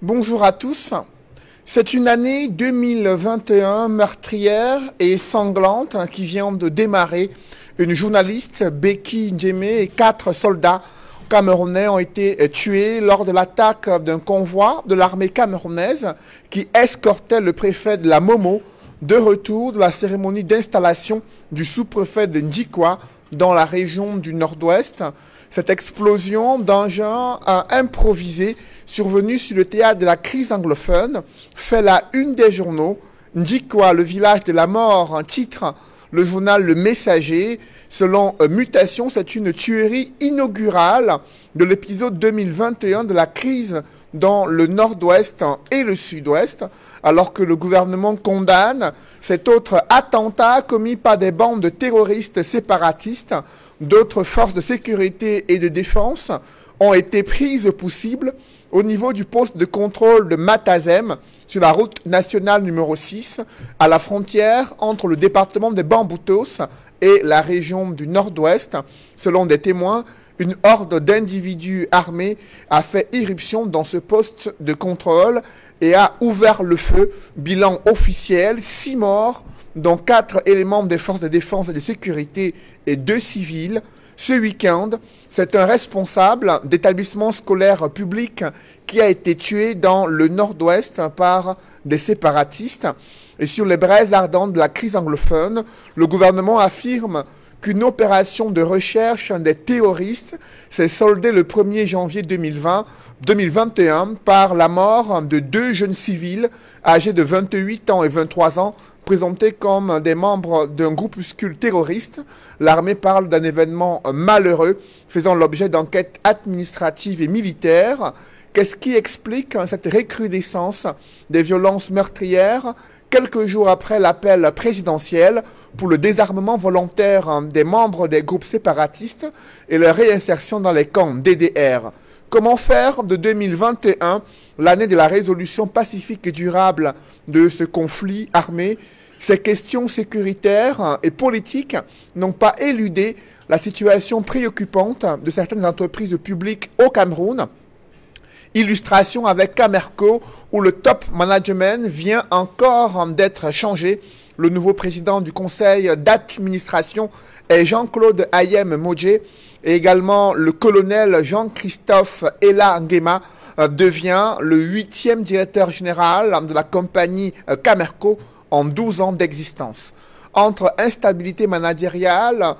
Bonjour à tous. C'est une année 2021 meurtrière et sanglante qui vient de démarrer. Une journaliste, Becky Njeme, et quatre soldats camerounais ont été tués lors de l'attaque d'un convoi de l'armée camerounaise qui escortait le préfet de la Momo de retour de la cérémonie d'installation du sous-préfet de Ndjikwa dans la région du nord-ouest. Cette explosion d'engins improvisés survenue sur le théâtre de la crise anglophone fait la une des journaux. Ndjikwa, le village de la mort, un titre le journal Le Messager. Selon euh, Mutation, c'est une tuerie inaugurale de l'épisode 2021 de la crise dans le nord-ouest et le sud-ouest, alors que le gouvernement condamne cet autre attentat commis par des bandes de terroristes séparatistes. D'autres forces de sécurité et de défense ont été prises possibles au niveau du poste de contrôle de Matazem sur la route nationale numéro 6 à la frontière entre le département des Bamboutos et la région du nord-ouest. Selon des témoins, une horde d'individus armés a fait irruption dans ce poste de contrôle et a ouvert le feu. Bilan officiel, six morts, dont quatre éléments des forces de défense et de sécurité et deux civils. Ce week-end, c'est un responsable d'établissement scolaire public qui a été tué dans le nord-ouest par des séparatistes. Et sur les braises ardentes de la crise anglophone, le gouvernement affirme qu'une opération de recherche des terroristes s'est soldée le 1er janvier 2020-2021 par la mort de deux jeunes civils âgés de 28 ans et 23 ans présentés comme des membres d'un groupuscule terroriste. L'armée parle d'un événement malheureux faisant l'objet d'enquêtes administratives et militaires. Qu'est-ce qui explique cette recrudescence des violences meurtrières quelques jours après l'appel présidentiel pour le désarmement volontaire des membres des groupes séparatistes et leur réinsertion dans les camps DDR Comment faire de 2021 l'année de la résolution pacifique et durable de ce conflit armé? Ces questions sécuritaires et politiques n'ont pas éludé la situation préoccupante de certaines entreprises publiques au Cameroun. Illustration avec Camerco où le top management vient encore d'être changé. Le nouveau président du conseil d'administration est Jean-Claude Ayem Modjé et également le colonel Jean-Christophe Ella Ngema euh, devient le huitième directeur général de la compagnie euh, Camerco en 12 ans d'existence. Entre instabilité managériale,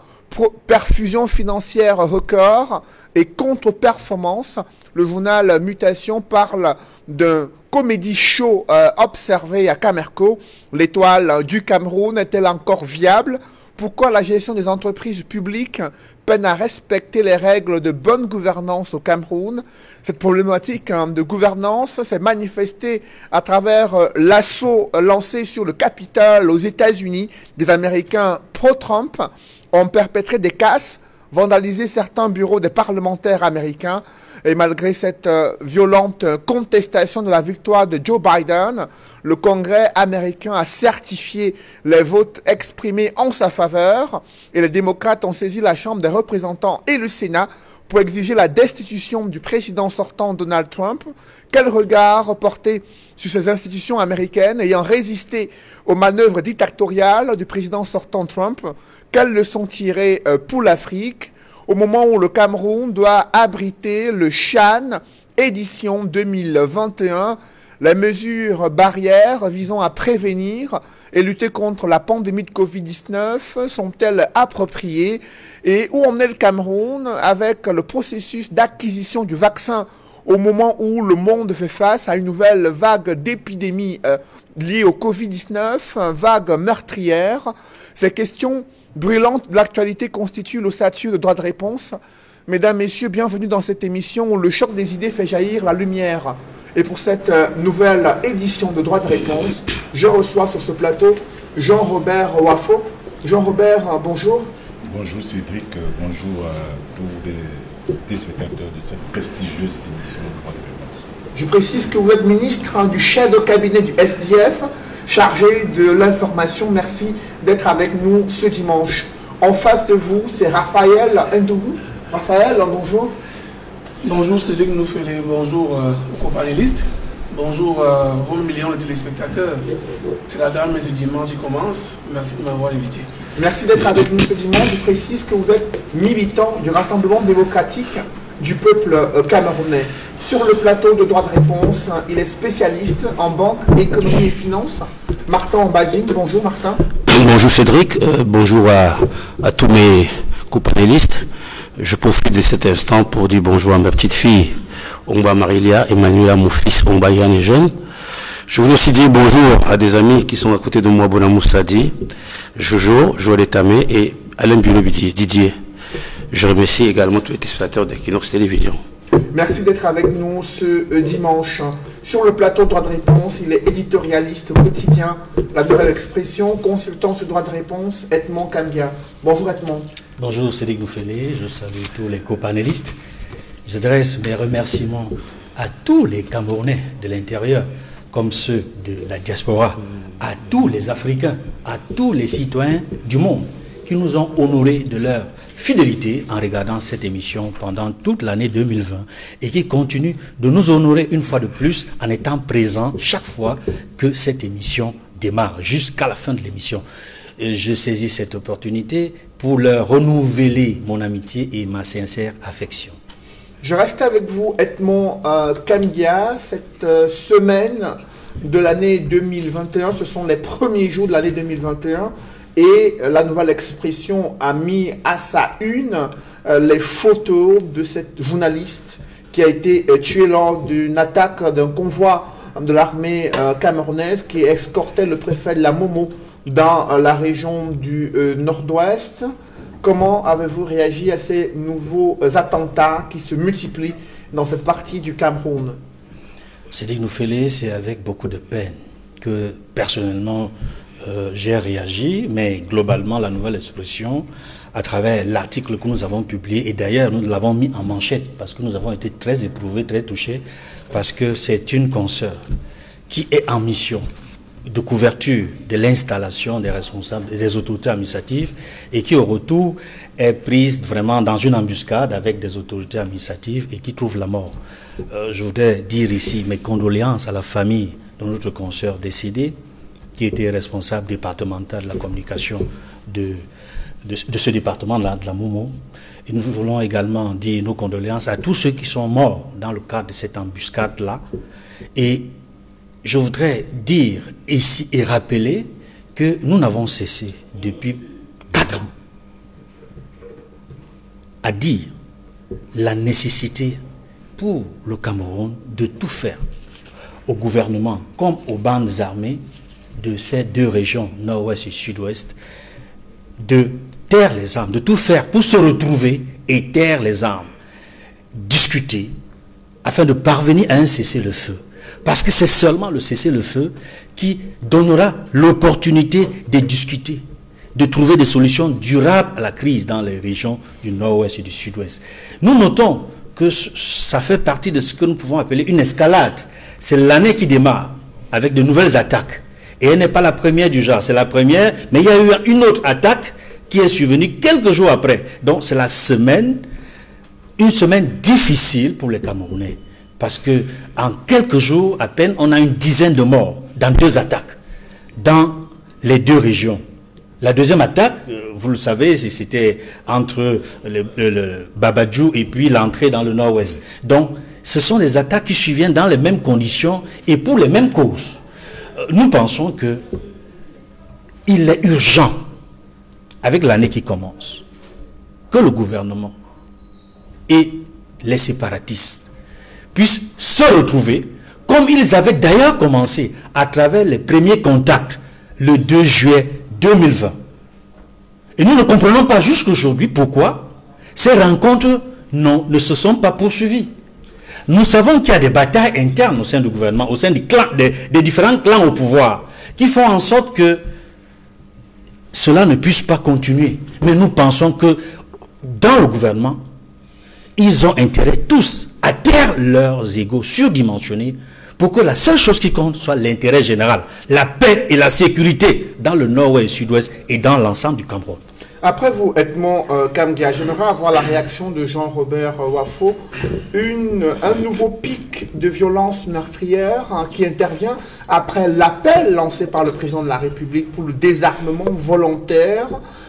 perfusion financière record et contre-performance, le journal Mutation parle d'un comédie show euh, observé à Camerco. L'étoile du Cameroun est-elle encore viable pourquoi la gestion des entreprises publiques peine à respecter les règles de bonne gouvernance au Cameroun? Cette problématique hein, de gouvernance s'est manifestée à travers euh, l'assaut lancé sur le Capitole aux États-Unis. Des Américains pro-Trump ont perpétré des casses vandaliser certains bureaux des parlementaires américains. Et malgré cette euh, violente contestation de la victoire de Joe Biden, le Congrès américain a certifié les votes exprimés en sa faveur et les démocrates ont saisi la Chambre des représentants et le Sénat pour exiger la destitution du président sortant Donald Trump. Quel regard porter sur ces institutions américaines ayant résisté aux manœuvres dictatoriales du président sortant Trump? Quelles leçons tirer euh, pour l'Afrique au moment où le Cameroun doit abriter le Chan édition 2021 les mesures barrières visant à prévenir et lutter contre la pandémie de Covid-19 sont-elles appropriées Et où en est le Cameroun avec le processus d'acquisition du vaccin au moment où le monde fait face à une nouvelle vague d'épidémie euh, liée au Covid-19, vague meurtrière? Ces questions brûlantes de l'actualité constituent le statut de droit de réponse. Mesdames, Messieurs, bienvenue dans cette émission où le choc des idées fait jaillir la lumière. Et pour cette euh, nouvelle édition de Droit de réponse, je reçois sur ce plateau Jean-Robert Wafo. Jean-Robert, euh, bonjour. Bonjour Cédric, euh, bonjour à tous les téléspectateurs de cette prestigieuse émission de Droit de réponse. Je précise que vous êtes ministre hein, du chef de cabinet du SDF, chargé de l'information. Merci d'être avec nous ce dimanche. En face de vous, c'est Raphaël Ndougou. Raphaël, bonjour. Bonjour Cédric Noufélé, bonjour euh, aux panélistes. Bonjour à vos millions de téléspectateurs. C'est la dame du dimanche qui commence. Merci de m'avoir invité. Merci d'être avec nous ce dimanche. Je précise que vous êtes militant du Rassemblement démocratique du peuple euh, camerounais. Sur le plateau de droit de réponse, il est spécialiste en banque, économie et finances. Martin Basine, bonjour Martin. Bonjour Cédric, euh, bonjour à, tous mes co-panélistes. Je profite de cet instant pour dire bonjour à ma petite fille, Omba Marilia, Emmanuela, mon fils, Omba Yann et jeune. Je voulais aussi dire bonjour à des amis qui sont à côté de moi, Bonamou Sadi, Jojo, Joël Etamé et Alain Bulobidi, Didier. Je remercie également tous les téléspectateurs d'Equinox Télévision. Merci d'être avec nous ce euh, dimanche. Sur le plateau droit de réponse, il est éditorialiste quotidien, la nouvelle expression, consultant ce droit de réponse, Edmond Kambia. Bonjour Edmond. Bonjour Cédric Noufélé, je salue tous les copanélistes. J'adresse mes remerciements à tous les Camerounais de l'intérieur, comme ceux de la diaspora, à tous les Africains, à tous les citoyens du monde qui nous ont honorés de leur fidélité en regardant cette émission pendant toute l'année 2020 et qui continue de nous honorer une fois de plus en étant présent chaque fois que cette émission démarre jusqu'à la fin de l'émission. Je saisis cette opportunité pour leur renouveler mon amitié et ma sincère affection. Je reste avec vous, Edmond euh, cette euh, semaine de l'année 2021. Ce sont les premiers jours de l'année 2021 et la nouvelle expression a mis à sa une euh, les photos de cette journaliste qui a été euh, tuée lors d'une attaque d'un convoi de l'armée euh, camerounaise qui escortait le préfet de la Momo dans la région du nord-ouest. Comment avez-vous réagi à ces nouveaux attentats qui se multiplient dans cette partie du Cameroun? C'est nous c'est avec beaucoup de peine que personnellement euh, j'ai réagi, mais globalement, la nouvelle expression, à travers l'article que nous avons publié, et d'ailleurs, nous l'avons mis en manchette, parce que nous avons été très éprouvés, très touchés, parce que c'est une consoeur qui est en mission de couverture de l'installation des responsables, des autorités administratives, et qui, au retour, est prise vraiment dans une embuscade avec des autorités administratives et qui trouve la mort. Euh, je voudrais dire ici mes condoléances à la famille de notre consoeur décédée, qui était responsable départemental de la communication de, de, ce département-là, de la Momo. Et nous voulons également dire nos condoléances à tous ceux qui sont morts dans le cadre de cette embuscade-là. Et je voudrais dire ici et rappeler que nous n'avons cessé depuis quatre ans à dire la nécessité pour le Cameroun de tout faire au gouvernement comme aux bandes armées de ces deux régions, nord-ouest et sud-ouest, de taire les armes, de tout faire pour se retrouver et taire les armes, discuter, afin de parvenir à un cessez-le-feu. Parce que c'est seulement le cessez-le-feu qui donnera l'opportunité de discuter, de trouver des solutions durables à la crise dans les régions du nord-ouest et du sud-ouest. Nous notons que ça fait partie de ce que nous pouvons appeler une escalade. C'est l'année qui démarre avec de nouvelles attaques et elle n'est pas la première du genre, c'est la première, mais il y a eu une autre attaque qui est survenue quelques jours après. Donc c'est la semaine, une semaine difficile pour les Camerounais. Parce que en quelques jours à peine, on a une dizaine de morts dans deux attaques, dans les deux régions. La deuxième attaque, euh, vous le savez, c'était entre le, Babadjou et puis l'entrée dans le nord-ouest. Donc, ce sont des attaques qui surviennent dans les mêmes conditions et pour les mêmes causes nous pensons que il est urgent, avec l'année qui commence, que le gouvernement et les séparatistes puissent se retrouver, comme ils avaient d'ailleurs commencé à travers les premiers contacts le 2 juillet 2020. Et nous ne comprenons pas jusqu'aujourd'hui pourquoi ces rencontres ne se sont pas poursuivies. Nous savons qu'il y a des batailles internes au sein du gouvernement, au sein des, des, différents clans au pouvoir, qui font en sorte que cela ne puisse pas continuer. Mais nous pensons que dans le gouvernement, ils ont intérêt tous à taire leurs égaux surdimensionnés pour que la seule chose qui compte soit l'intérêt général, la paix et la sécurité dans le nord-ouest et sud-ouest et dans l'ensemble du Cameroun. Après vous, Edmond euh, Kamgia, j'aimerais avoir la réaction de Jean-Robert euh. Une, un nouveau pic de violence meurtrière hein, qui intervient après l'appel lancé par le président de la République pour le désarmement volontaire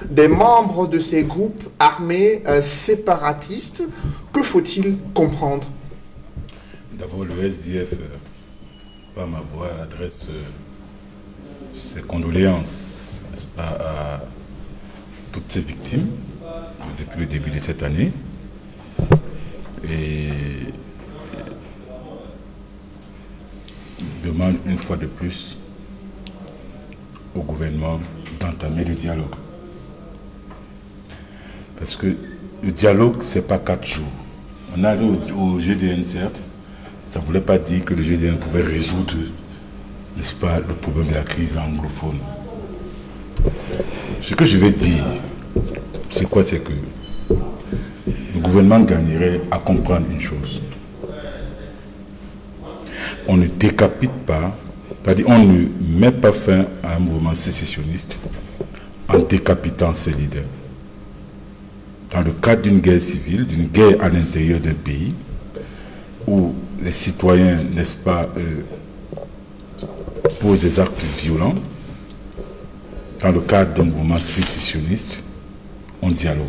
des membres de ces groupes armés euh, séparatistes. Que faut-il comprendre? D'abord, le SDF, par ma voix, adresse ses condoléances, n'est-ce pas, à toutes ces victimes depuis le début de cette année. Et demande une fois de plus au gouvernement d'entamer le dialogue. Parce que le dialogue, ce n'est pas quatre jours. On allé au, au GDN, certes, ça ne voulait pas dire que le GDN pouvait résoudre, n'est-ce pas, le problème de la crise anglophone. Ce que je vais dire, c'est quoi? C'est que le gouvernement gagnerait à comprendre une chose. On ne décapite pas, c'est-à-dire on ne met pas fin à un mouvement sécessionniste en décapitant ses leaders. Dans le cadre d'une guerre civile, d'une guerre à l'intérieur d'un pays, où les citoyens, n'est-ce pas, euh, posent des actes violents, dans le cadre d'un mouvement sécessionniste, on dialogue.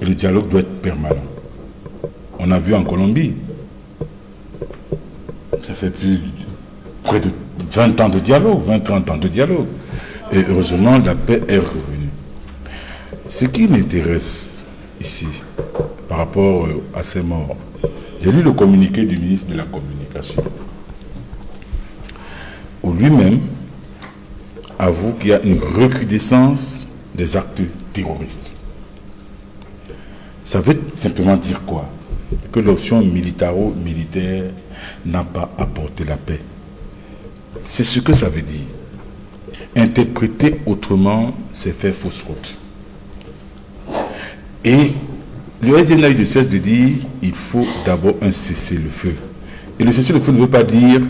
Et le dialogue doit être permanent. On a vu en Colombie, ça fait plus près de 20 ans de dialogue, 20-30 ans de dialogue. Et heureusement, la paix est revenue. Ce qui m'intéresse ici, par rapport euh, à ces morts, j'ai lu le communiqué du ministre de la Communication, où lui-même avoue qu'il y a une recrudescence des actes terroristes. Ça veut simplement dire quoi? Que l'option militaro-militaire n'a pas apporté la paix. C'est ce que ça veut dire. Interpréter autrement, c'est faire fausse route. Et le SDN n'a eu de cesse de dire il faut d'abord un cessez-le-feu. Et le cessez-le-feu ne veut pas dire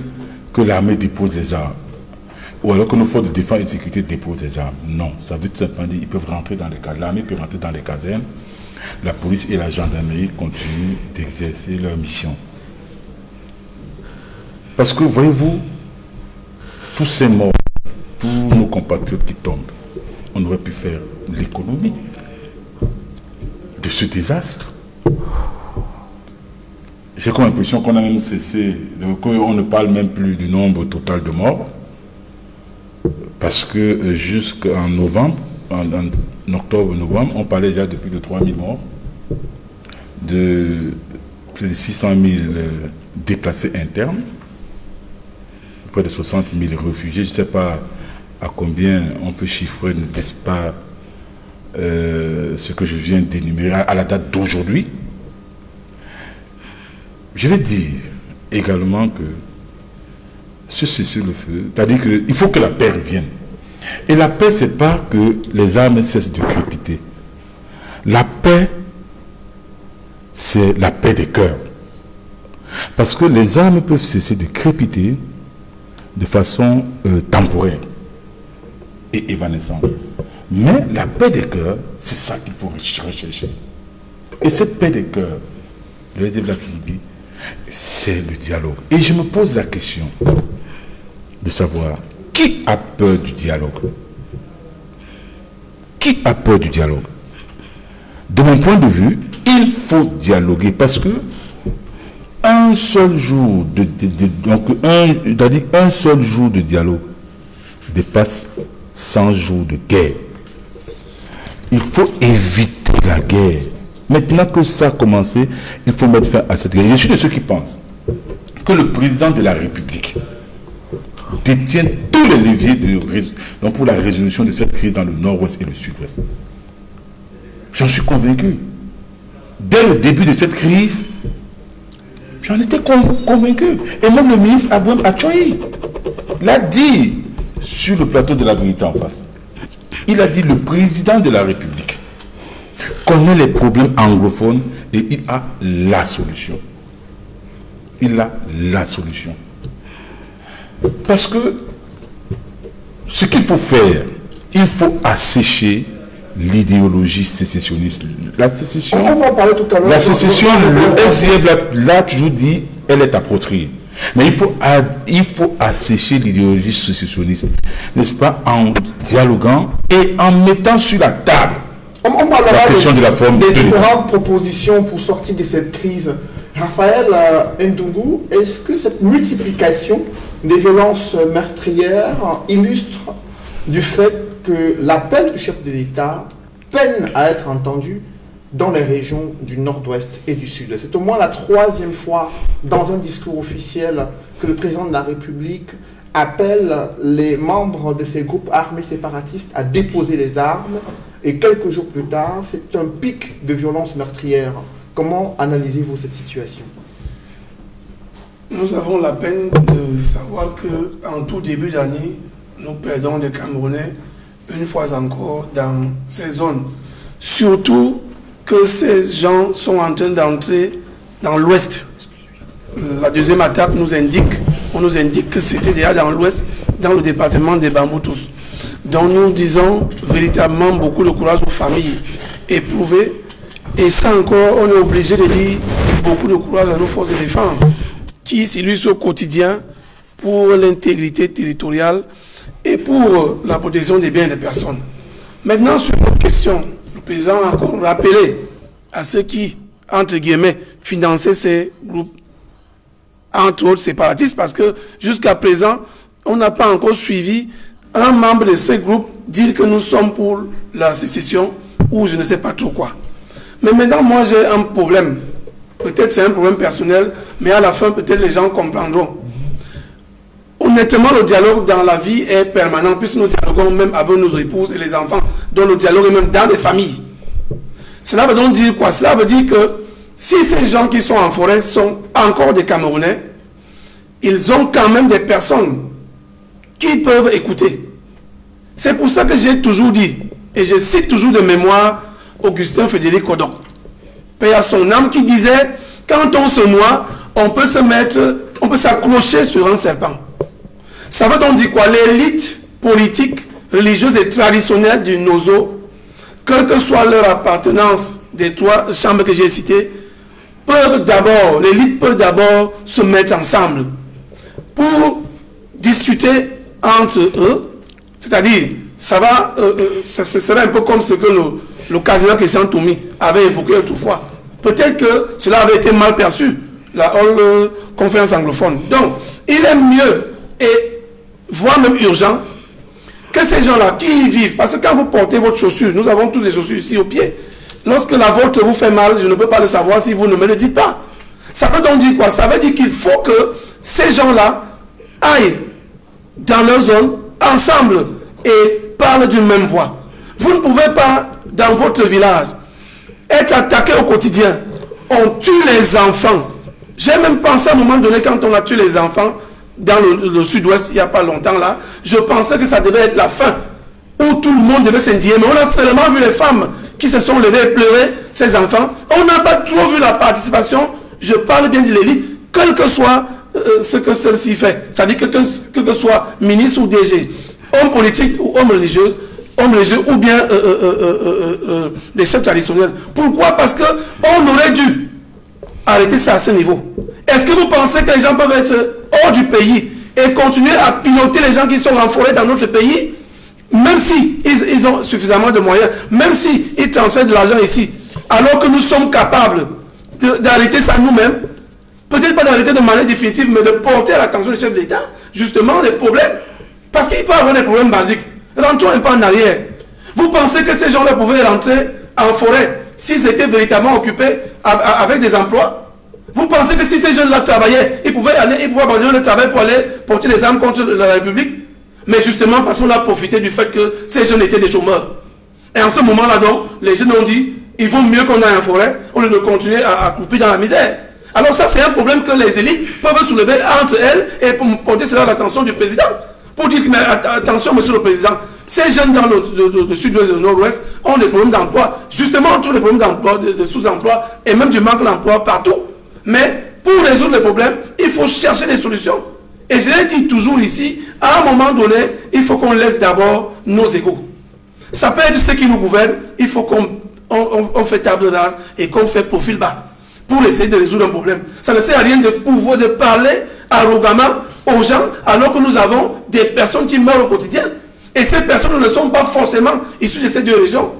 que l'armée dépose les armes. Ou alors que nos forces de défense et de sécurité déposent les armes. Non, ça veut tout simplement dire qu'ils peuvent rentrer dans les casernes. L'armée peut rentrer dans les casernes. La police et la gendarmerie continuent d'exercer leur mission. Parce que, voyez-vous, tous ces morts, tous nos compatriotes qui tombent, on aurait pu faire l'économie de ce désastre. J'ai comme l'impression qu'on a même cessé, qu'on ne parle même plus du nombre total de morts, parce que euh, jusqu'en novembre, en, en octobre-novembre, on parlait déjà de plus de 3000 morts, de plus de 600 000 euh, déplacés internes, près de 60 000 réfugiés. Je ne sais pas à combien on peut chiffrer, n'est-ce pas, euh, ce que je viens d'énumérer à la date d'aujourd'hui. Je vais dire également que ce cessez-le-feu, c'est-à-dire qu'il faut que la paix revienne. Et la paix, ce n'est pas que les armes cessent de crépiter. La paix, c'est la paix des cœurs. Parce que les armes peuvent cesser de crépiter de façon euh, temporaire et évanescente. Mais la paix des cœurs, c'est ça qu'il faut rechercher. Et cette paix des cœurs, le SDF l'a toujours dit, c'est le dialogue. Et je me pose la question de savoir qui a peur du dialogue? Qui a peur du dialogue? De mon point de vue, il faut dialoguer parce que un seul jour de, seul jour de dialogue dépasse 100 jours de guerre. Il faut éviter la guerre. Maintenant que ça a commencé, il faut mettre fin à cette guerre. Je suis de ceux qui pensent que le président de la République détient tous les leviers de, pour la résolution de cette crise dans le nord-ouest et le sud-ouest. J'en suis convaincu. Dès le début de cette crise, j'en étais convaincu. Et même le ministre Abouem Achoyi l'a dit sur le plateau de la vérité en face. Il a dit le président de la République connaît les problèmes anglophones et il a la solution. Il a la solution. Parce que ce qu'il faut faire, il faut assécher l'idéologie sécessionniste. La sécession, On va en parler tout à l'heure. la sécession, le SDF l'a- toujours dit, elle est à. Mais il faut, il faut assécher l'idéologie sécessionniste, n'est-ce pas, en dialoguant et en mettant sur la table On, on parlera La question de la forme des différentes propositions pour sortir de cette crise. Raphaël euh, Ndungu, est-ce que cette multiplication des violences meurtrières illustre du fait que l'appel du chef de l'État peine à être entendu dans les régions du nord-ouest et du sud? C'est au moins la troisième fois dans un discours officiel que le président de la République appelle les membres de ces groupes armés séparatistes à déposer les armes et quelques jours plus tard, c'est un pic de violence meurtrière. Comment analysez-vous cette situation? Nous avons la peine de savoir que en tout début d'année, nous perdons des Camerounais une fois encore dans ces zones. Surtout que ces gens sont en train d'entrer dans l'ouest. La deuxième attaque nous indique, on nous indique que c'était déjà dans l'ouest, dans le département des Bamboutos. Donc nous disons véritablement beaucoup de courage aux familles éprouvées. Et ça encore, on est obligé de dire beaucoup de courage à nos forces de défense qui s'illustrent au quotidien pour l'intégrité territoriale et pour la protection des biens des personnes. Maintenant, sur votre question, le président a encore rappelé à ceux qui, entre guillemets, finançaient ces groupes, entre autres séparatistes, parce que jusqu'à présent, on n'a pas encore suivi un membre de ces groupes dire que nous sommes pour la sécession ou je ne sais pas trop quoi. Mais maintenant, moi, j'ai un problème. Peut-être c'est un problème personnel, mais à la fin, peut-être les gens comprendront. Honnêtement, le dialogue dans la vie est permanent, puisque nous dialoguons même avec nos épouses et les enfants, donc le dialogue est même dans des familles. Cela veut donc dire quoi? Cela veut dire que si ces gens qui sont en forêt sont encore des Camerounais, ils ont quand même des personnes qui peuvent écouter. C'est pour ça que j'ai toujours dit, et je cite toujours de mémoire Augustin Frédéric Odon, paix à son âme, qui disait, quand on se noie, on peut se mettre, on peut s'accrocher sur un serpent. Ça veut donc dire quoi? L'élite politique, religieuse et traditionnelle du Nozo, quelle que soit leur appartenance des trois chambres que j'ai citées, peuvent d'abord, l'élite peut d'abord se mettre ensemble pour discuter entre eux, c'est-à-dire, ça va, euh, euh, ce serait un peu comme ce que le, le Christian Toumi avait évoqué autrefois. Peut-être que cela avait été mal perçu, la euh, conférence anglophone. Donc, il est mieux et voire même urgent que ces gens-là qui y vivent, parce que quand vous portez votre chaussure, nous avons tous des chaussures ici au pied, lorsque la vôtre vous fait mal, je ne peux pas le savoir si vous ne me le dites pas. Ça veut donc dire quoi? Ça veut dire qu'il faut que ces gens-là aillent dans leur zone, ensemble, et parlent d'une même voix. Vous ne pouvez pas, dans votre village, être attaqué au quotidien. On tue les enfants. J'ai même pensé à un moment donné, quand on a tué les enfants, dans le, sud-ouest, il n'y a pas longtemps là, je pensais que ça devait être la fin, où tout le monde devait s'indigner. Mais on a seulement vu les femmes qui se sont levées et pleuré, ces enfants. On n'a pas trop vu la participation, je parle bien de l'élite, quel que soit euh, ce que celle-ci fait. C'est-à-dire que, que, que, soit ministre ou DG, homme politique ou homme religieux, homme religieux ou bien euh, euh, des chefs traditionnels. Pourquoi? Parce que on aurait dû arrêter ça à ce niveau. Est-ce que vous pensez que les gens peuvent être hors du pays et continuer à piloter les gens qui sont en dans notre pays, même si ils, ils ont suffisamment de moyens, même si ils transfèrent de l'argent ici, alors que nous sommes capables d'arrêter ça nous-mêmes, peut-être pas d'arrêter de manière définitive, mais de porter à l'attention du chef de l'État, justement, les problèmes. Parce qu'il peut avoir des problèmes basiques. Rentrons un peu en arrière. Vous pensez que ces gens-là pouvaient rentrer en forêt s'ils étaient véritablement occupés avec des emplois? Vous pensez que si ces jeunes-là travaillaient, ils pouvaient aller, ils pouvaient abandonner le travail pour aller porter les armes contre la République? Mais justement parce qu'on a profité du fait que ces jeunes étaient des chômeurs. Et en ce moment-là, donc, les jeunes ont dit, il vaut mieux qu'on aille en forêt au lieu de continuer à, à couper dans la misère. Alors ça, c'est un problème que les élites peuvent soulever entre elles et porter cela à l'attention du président. Pour dire, mais att- attention, monsieur le président, ces jeunes dans le, sud-ouest et le nord-ouest ont des problèmes d'emploi. Justement, tous les problèmes d'emploi, de, de sous-emploi et même du manque d'emploi partout. Mais pour résoudre les problèmes, il faut chercher des solutions. Et je l'ai dit toujours ici, à un moment donné, il faut qu'on laisse d'abord nos égaux. Ça peut être ceux qui nous gouvernent. Il faut qu'on on, fait table rase et qu'on fait profil bas pour essayer de résoudre un problème. Ça ne sert à rien de pouvoir de parler arrogamment aux gens alors que nous avons des personnes qui meurent au quotidien. Et ces personnes ne sont pas forcément issues de ces deux régions.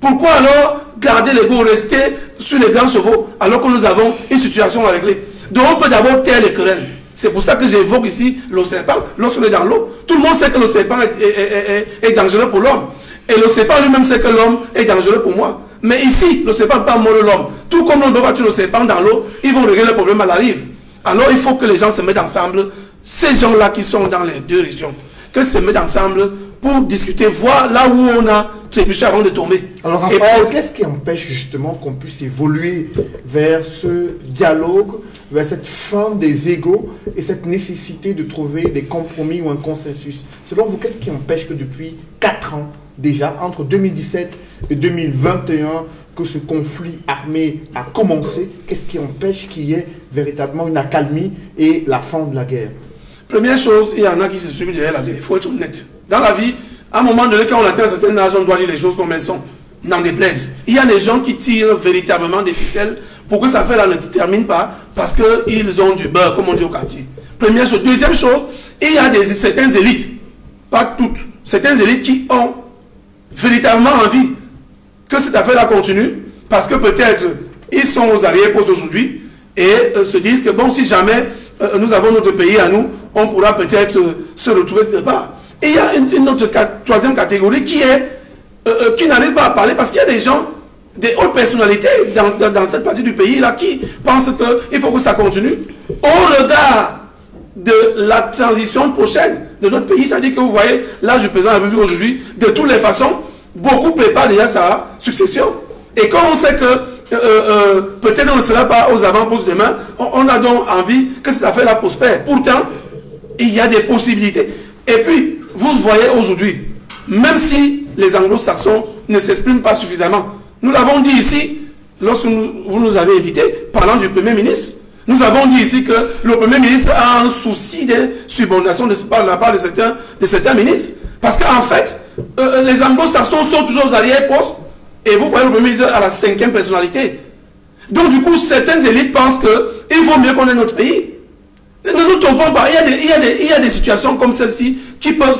Pourquoi alors garder les goûts, rester sur les grands chevaux alors que nous avons une situation à régler? Donc on peut d'abord taire les querelles. C'est pour ça que j'évoque ici le serpent. Lorsqu'on est dans l'eau, tout le monde sait que le serpent est, dangereux pour l'homme. Et le serpent lui-même sait que l'homme est dangereux pour moi. Mais ici, ne peut pas mordre l'homme. Tout comme on doit tuer le serpent dans l'eau, ils vont régler le problème à la rive. Alors il faut que les gens se mettent ensemble, ces gens-là qui sont dans les deux régions, que se mettent ensemble pour discuter, voir là où on a trébuché avant de tomber. Alors Raphaël, qu'est-ce qui empêche justement qu'on puisse évoluer vers ce dialogue, vers cette fin des égaux et cette nécessité de trouver des compromis ou un consensus? Selon vous, qu'est-ce qui empêche que depuis 4 ans déjà, entre 2017 et 2021, que ce conflit armé a commencé Qu'est-ce qui empêche qu'il y ait véritablement une accalmie et la fin de la guerre? Première chose, il y en a qui se suivent derrière la guerre. Il faut être honnête. Dans la vie, à un moment donné, quand on atteint un certain âge, on doit dire les choses comme elles sont. N'en déplaise. Il y a des gens qui tirent véritablement des ficelles pour que ça fait là ne termine pas parce qu'ils ont du beurre, comme on dit au quartier. Première chose. Deuxième chose, il y a des, certaines élites, pas toutes, certaines élites qui ont véritablement envie que cette affaire-là continue parce que peut-être ils sont aux arrière-postes aujourd'hui et euh, se disent que bon, si jamais euh, nous avons notre pays à nous, on pourra peut-être euh, se retrouver quelque part. Et il y a une, autre troisième catégorie qui est qui n'arrive pas à parler parce qu'il y a des gens, des hautes personnalités dans, cette partie du pays là qui pensent qu'il faut que ça continue. Au regard de la transition prochaine de notre pays, dit que vous voyez l'âge du président de la République aujourd'hui, de toutes les façons, beaucoup préparent déjà sa succession. Et quand on sait que euh, euh, peut-être on ne sera pas aux avant-postes demain, on, a donc envie que cette affaire-là prospère. Pourtant, il y a des possibilités. Et puis, vous voyez aujourd'hui, même si les anglo-saxons ne s'expriment pas suffisamment, nous l'avons dit ici, lorsque vous nous avez invités, parlant du Premier ministre, nous avons dit ici que le Premier ministre a un souci de subordination de, la part de certains, de certains ministres. Parce qu'en fait, euh, euh, les anglo-saxons sont toujours aux arrière-postes. Et vous voyez le Premier ministre à la cinquième personnalité. Donc du coup, certaines élites pensent qu'il vaut mieux qu'on ait notre pays. Ne nous trompons pas. Il y a des, des, des situations comme celle-ci qui peuvent,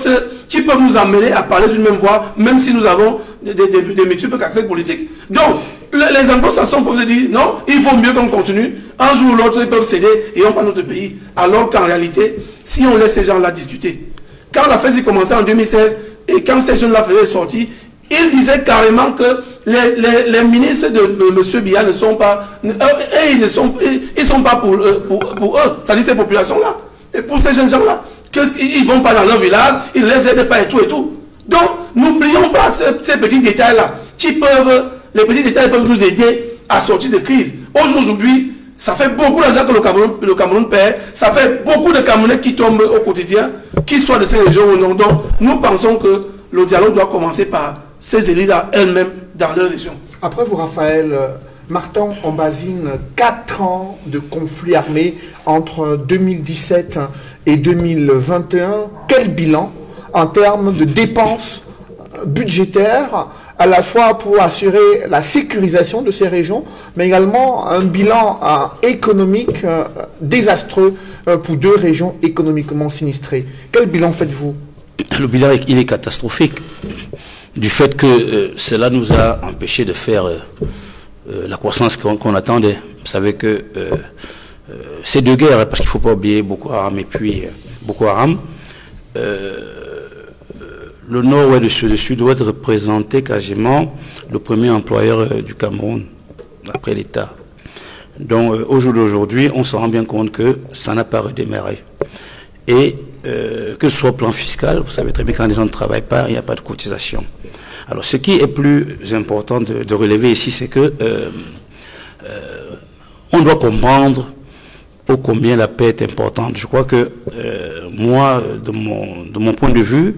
qui peuvent nous amener à parler d'une même voix, même si nous avons des, des, des, multiples casquettes politiques. Donc, les, anglo-saxons peuvent se dire, non, il vaut mieux qu'on continue. Un jour ou l'autre, ils peuvent céder et on prend notre pays. Alors qu'en réalité, si on laisse ces gens-là discuter, quand la a commencé en 2016 et quand ces jeunes-là faisaient sortir, ils disaient carrément que les, ministres de, M. Biya ne sont pas, et ils ne sont, ils, sont pas pour, pour, pour eux, dit ces populations-là, et pour ces jeunes gens-là, qu'ils ne vont pas dans leur village, ils ne les aident pas et tout et tout. Donc, n'oublions pas ces, petits détails-là, qui peuvent, les petits détails peuvent nous aider à sortir de crise. Aujourd'hui, ça fait beaucoup d'argent que le Cameroun, le Cameroun perd. Ça fait beaucoup de Camerounais qui tombent au quotidien, qui soient de ces régions ou non. Donc, nous pensons que le dialogue doit commencer par ces élites elles-mêmes dans leur région. Après vous, Raphaël, euh, Martin Ambazine, quatre ans de conflit armé entre 2017 et 2021. Quel bilan en termes de dépenses budgétaires à la fois pour assurer la sécurisation de ces régions, mais également un bilan euh, économique euh, désastreux pour deux régions économiquement sinistrées. Quel bilan faites-vous? Le bilan, il est catastrophique. Du fait que cela nous a empêché de faire la croissance qu'on attendait. Vous savez que ces deux guerres, parce qu'il ne faut pas oublier Boko Haram et puis Boko Haram, le nord et le sud, doit représenter quasiment le premier employeur euh, du Cameroun, après l'État. Donc euh, au jour d'aujourd'hui, on se rend bien compte que ça n'a pas redémarré. Et euh, que ce soit au plan fiscal, vous savez très bien quand les gens ne travaillent pas, il n'y a pas de cotisation. Alors ce qui est plus important de, relever ici, c'est que on doit comprendre ô combien la paix est importante. Je crois que moi, de mon, de mon point de vue,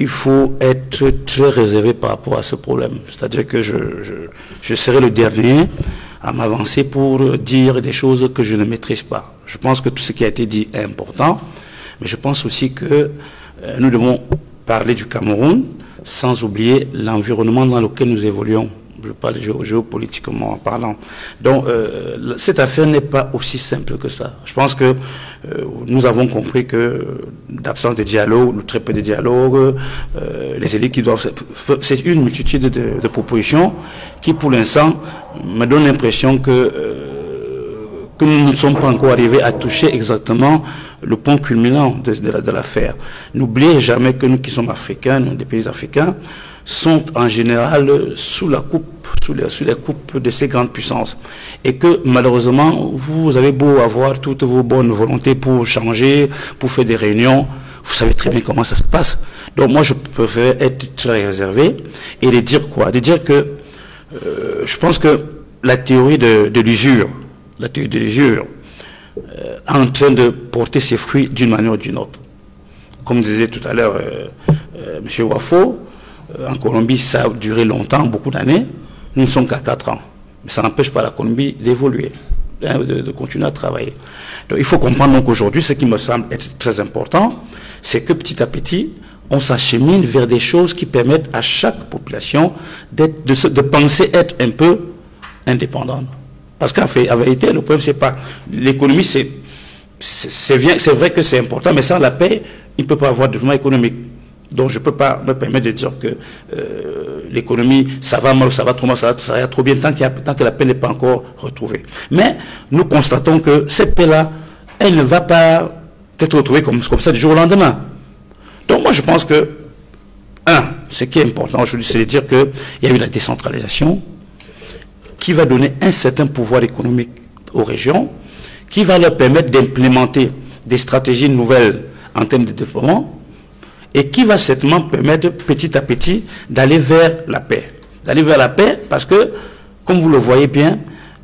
il faut être très réservé par rapport à ce problème. C'est-à-dire que je, serai le dernier à m'avancer pour dire des choses que je ne maîtrise pas. Je pense que tout ce qui a été dit est important, mais je pense aussi que euh, nous devons parler du Cameroun sans oublier l'environnement dans lequel nous évoluons. Je parle géopolitiquement en parlant. Donc, euh, cette affaire n'est pas aussi simple que ça. Je pense que euh, nous avons compris que d'absence de dialogue, ou très peu de dialogue, euh, les élites qui doivent... C'est une multitude de, de, propositions qui, pour l'instant, me donnent l'impression que que nous ne sommes pas encore arrivés à toucher exactement le point culminant de, de l'affaire. N'oubliez jamais que nous qui sommes africains, des pays africains, sont en général sous la coupe, sous les, sous les coupes de ces grandes puissances. Et que malheureusement, vous avez beau avoir toutes vos bonnes volontés pour changer, pour faire des réunions, vous savez très bien comment ça se passe. Donc moi, je préfère être très réservé et de dire quoi? De dire que euh, je pense que la théorie de, de l'usure, la théorie de l'usure, euh, en train de porter ses fruits d'une manière ou d'une autre. Comme disait tout à l'heure euh, euh, M. Wafo, en Colombie, ça a duré longtemps, beaucoup d'années. Nous ne sommes qu'à 4 ans. Mais ça n'empêche pas la Colombie d'évoluer, hein, de, continuer à travailler. Donc il faut comprendre donc aujourd'hui, ce qui me semble être très important, c'est que petit à petit, on s'achemine vers des choses qui permettent à chaque population de penser être un peu indépendante. Parce qu'en vérité, le problème, c'est pas l'économie, c'est c'est vrai que c'est important, mais sans la paix, il ne peut pas avoir de développement économique. Donc je ne peux pas me permettre de dire que euh, l'économie, ça va mal, ça va trop mal, ça va, trop bien, tant, tant que la paix n'est pas encore retrouvée. Mais nous constatons que cette paix-là, elle ne va pas être retrouvée comme, comme ça du jour au lendemain. Donc moi je pense que, un, ce qui est important aujourd'hui, c'est de dire qu'il y a eu la décentralisation, qui va donner un certain pouvoir économique aux régions, qui va leur permettre d'implémenter des stratégies nouvelles en termes de développement, et qui va certainement permettre petit à petit d'aller vers la paix. D'aller vers la paix parce que, comme vous le voyez bien,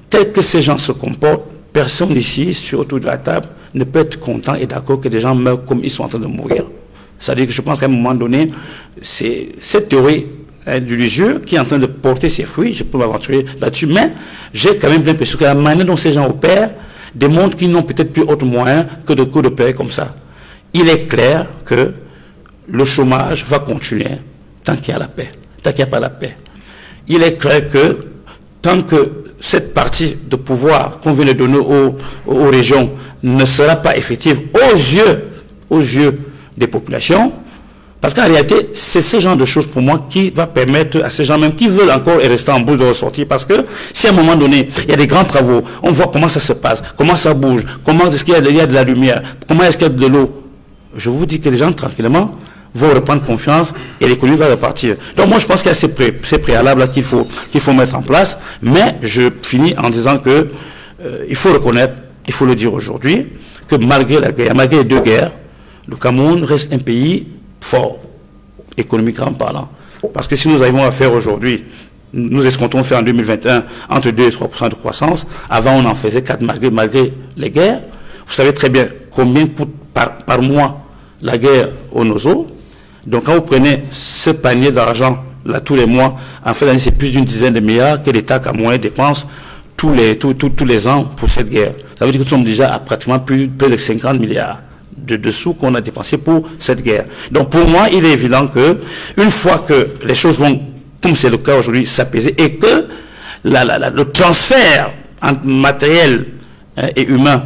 tel que ces gens se comportent, personne ici, sur autour de la table, ne peut être content et d'accord que des gens meurent comme ils sont en train de mourir. C'est-à-dire que je pense qu'à un moment donné, cette théorie de l'usure qui est en train de porter ses fruits, je peux m'aventurer là-dessus, mais j'ai quand même l'impression que la manière dont ces gens opèrent démontre qu'ils n'ont peut-être plus autre moyen que de coopérer comme ça. Il est clair que le chômage va continuer tant qu'il y a la paix, tant qu'il n'y a pas la paix. Il est clair que tant que cette partie de pouvoir qu'on vient de donner aux, aux régions ne sera pas effective aux yeux, aux yeux des populations, parce qu'en réalité, c'est ce genre de choses pour moi qui va permettre à ces gens même qui veulent encore rester en bout de ressortir. Parce que si à un moment donné, il y a des grands travaux, on voit comment ça se passe, comment ça bouge, comment est-ce qu'il y, a de la lumière, comment est-ce qu'il y a de l'eau. Je vous dis que les gens, tranquillement, vont reprendre confiance et l'économie va repartir. Donc moi, je pense qu'il y a ces, pré ces préalables-là qu'il faut, qu'il faut mettre en place. Mais je finis en disant que euh, il faut reconnaître, il faut le dire aujourd'hui, que malgré la guerre, malgré les deux guerres, le Cameroun reste un pays fort, économiquement parlant. Parce que si nous arrivons à faire aujourd'hui, nous escomptons faire en 2021 entre 2 et 3% de croissance, avant on en faisait 4 malgré, les guerres. Vous savez très bien combien coûte par, mois la guerre au NOSO. Donc quand vous prenez ce panier d'argent là tous les mois, en fait c'est plus d'une dizaine de milliards que l'État à moyen dépense tous les, tous, tous, tous les ans pour cette guerre. Ça veut dire que nous sommes déjà à pratiquement plus, plus de 50 milliards de dessous qu'on a dépensé pour cette guerre. Donc pour moi, il est évident que une fois que les choses vont, comme c'est le cas aujourd'hui, s'apaiser et que le transfert matériel hein, et humain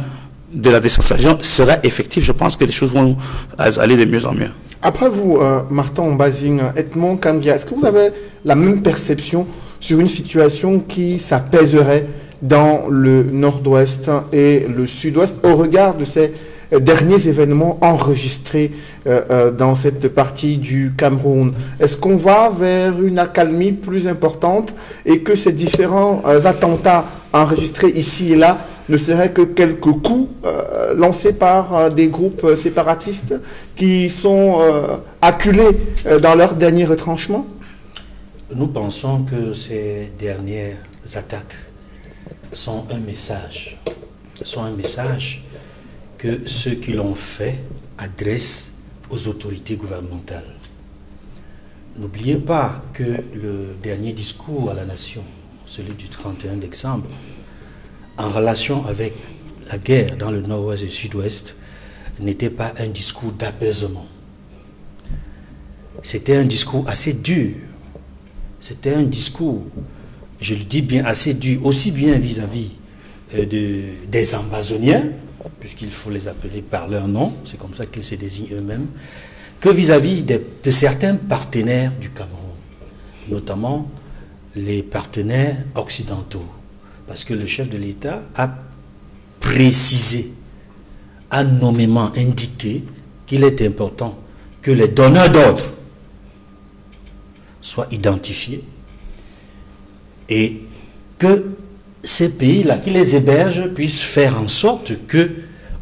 de la décentralisation sera effectif, je pense que les choses vont aller de mieux en mieux. Après vous, euh, Martin Mbazing, Edmond Kandia, est-ce que vous avez la même perception sur une situation qui s'apaiserait dans le nord-ouest et le sud-ouest au regard de ces derniers événements enregistrés euh, euh, dans cette partie du Cameroun. Est-ce qu'on va vers une accalmie plus importante et que ces différents euh, attentats enregistrés ici et là ne seraient que quelques coups euh, lancés par des groupes séparatistes qui sont acculés dans leur dernier retranchement? Nous pensons que ces dernières attaques sont un message ceux qui l'ont fait adressent aux autorités gouvernementales. N'oubliez pas que le dernier discours à la nation, celui du 31 décembre, en relation avec la guerre dans le nord-ouest et le sud-ouest, n'était pas un discours d'apaisement. c'était un discours assez dur. C'était un discours, je le dis bien, assez dur, aussi bien vis-à-vis euh, de, des Ambazoniens, puisqu'il faut les appeler par leur nom, c'est comme ça qu'ils se désignent eux-mêmes, que vis-à-vis de, certains partenaires du Cameroun, notamment les partenaires occidentaux. Parce que le chef de l'État a précisé, a nommément indiqué qu'il est important que les donneurs d'ordre soient identifiés et que ces pays-là qui les hébergent puissent faire en sorte que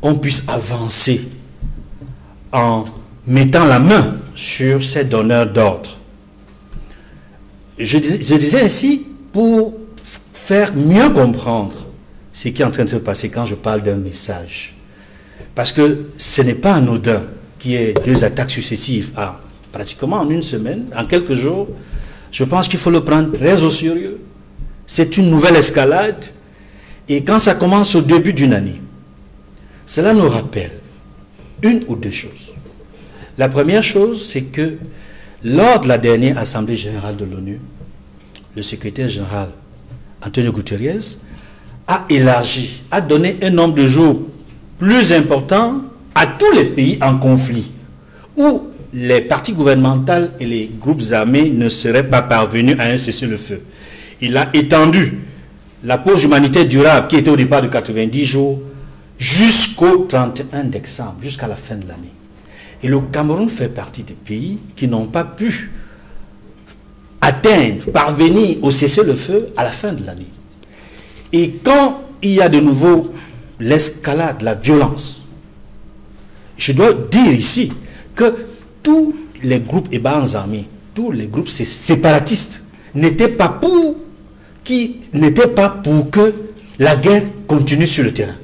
on puisse avancer en mettant la main sur ces donneurs d'ordre. Je, je disais ainsi pour faire mieux comprendre ce qui est en train de se passer quand je parle d'un message. Parce que ce n'est pas anodin qu'il y ait deux attaques successives à pratiquement en une semaine, en quelques jours. Je pense qu'il faut le prendre très au sérieux. C'est une nouvelle escalade. Et quand ça commence au début d'une année, cela nous rappelle une ou deux choses. La première chose, c'est que lors de la dernière Assemblée générale de l'ONU, le secrétaire général Antonio Guterres a élargi, a donné un nombre de jours plus important à tous les pays en conflit, où les partis gouvernementales et les groupes armés ne seraient pas parvenus à un cessez-le-feu. Il a étendu la pause humanitaire durable, qui était au départ de 90 jours, jusqu'au 31 décembre, jusqu'à la fin de l'année. Et le Cameroun fait partie des pays qui n'ont pas pu atteindre, parvenir au cessez-le-feu à la fin de l'année. Et quand il y a de nouveau l'escalade, la violence, je dois dire ici que tous les groupes et armées, tous les groupes sé- séparatistes n'étaient pas pour qui n'étaient pas pour que la guerre continue sur le terrain.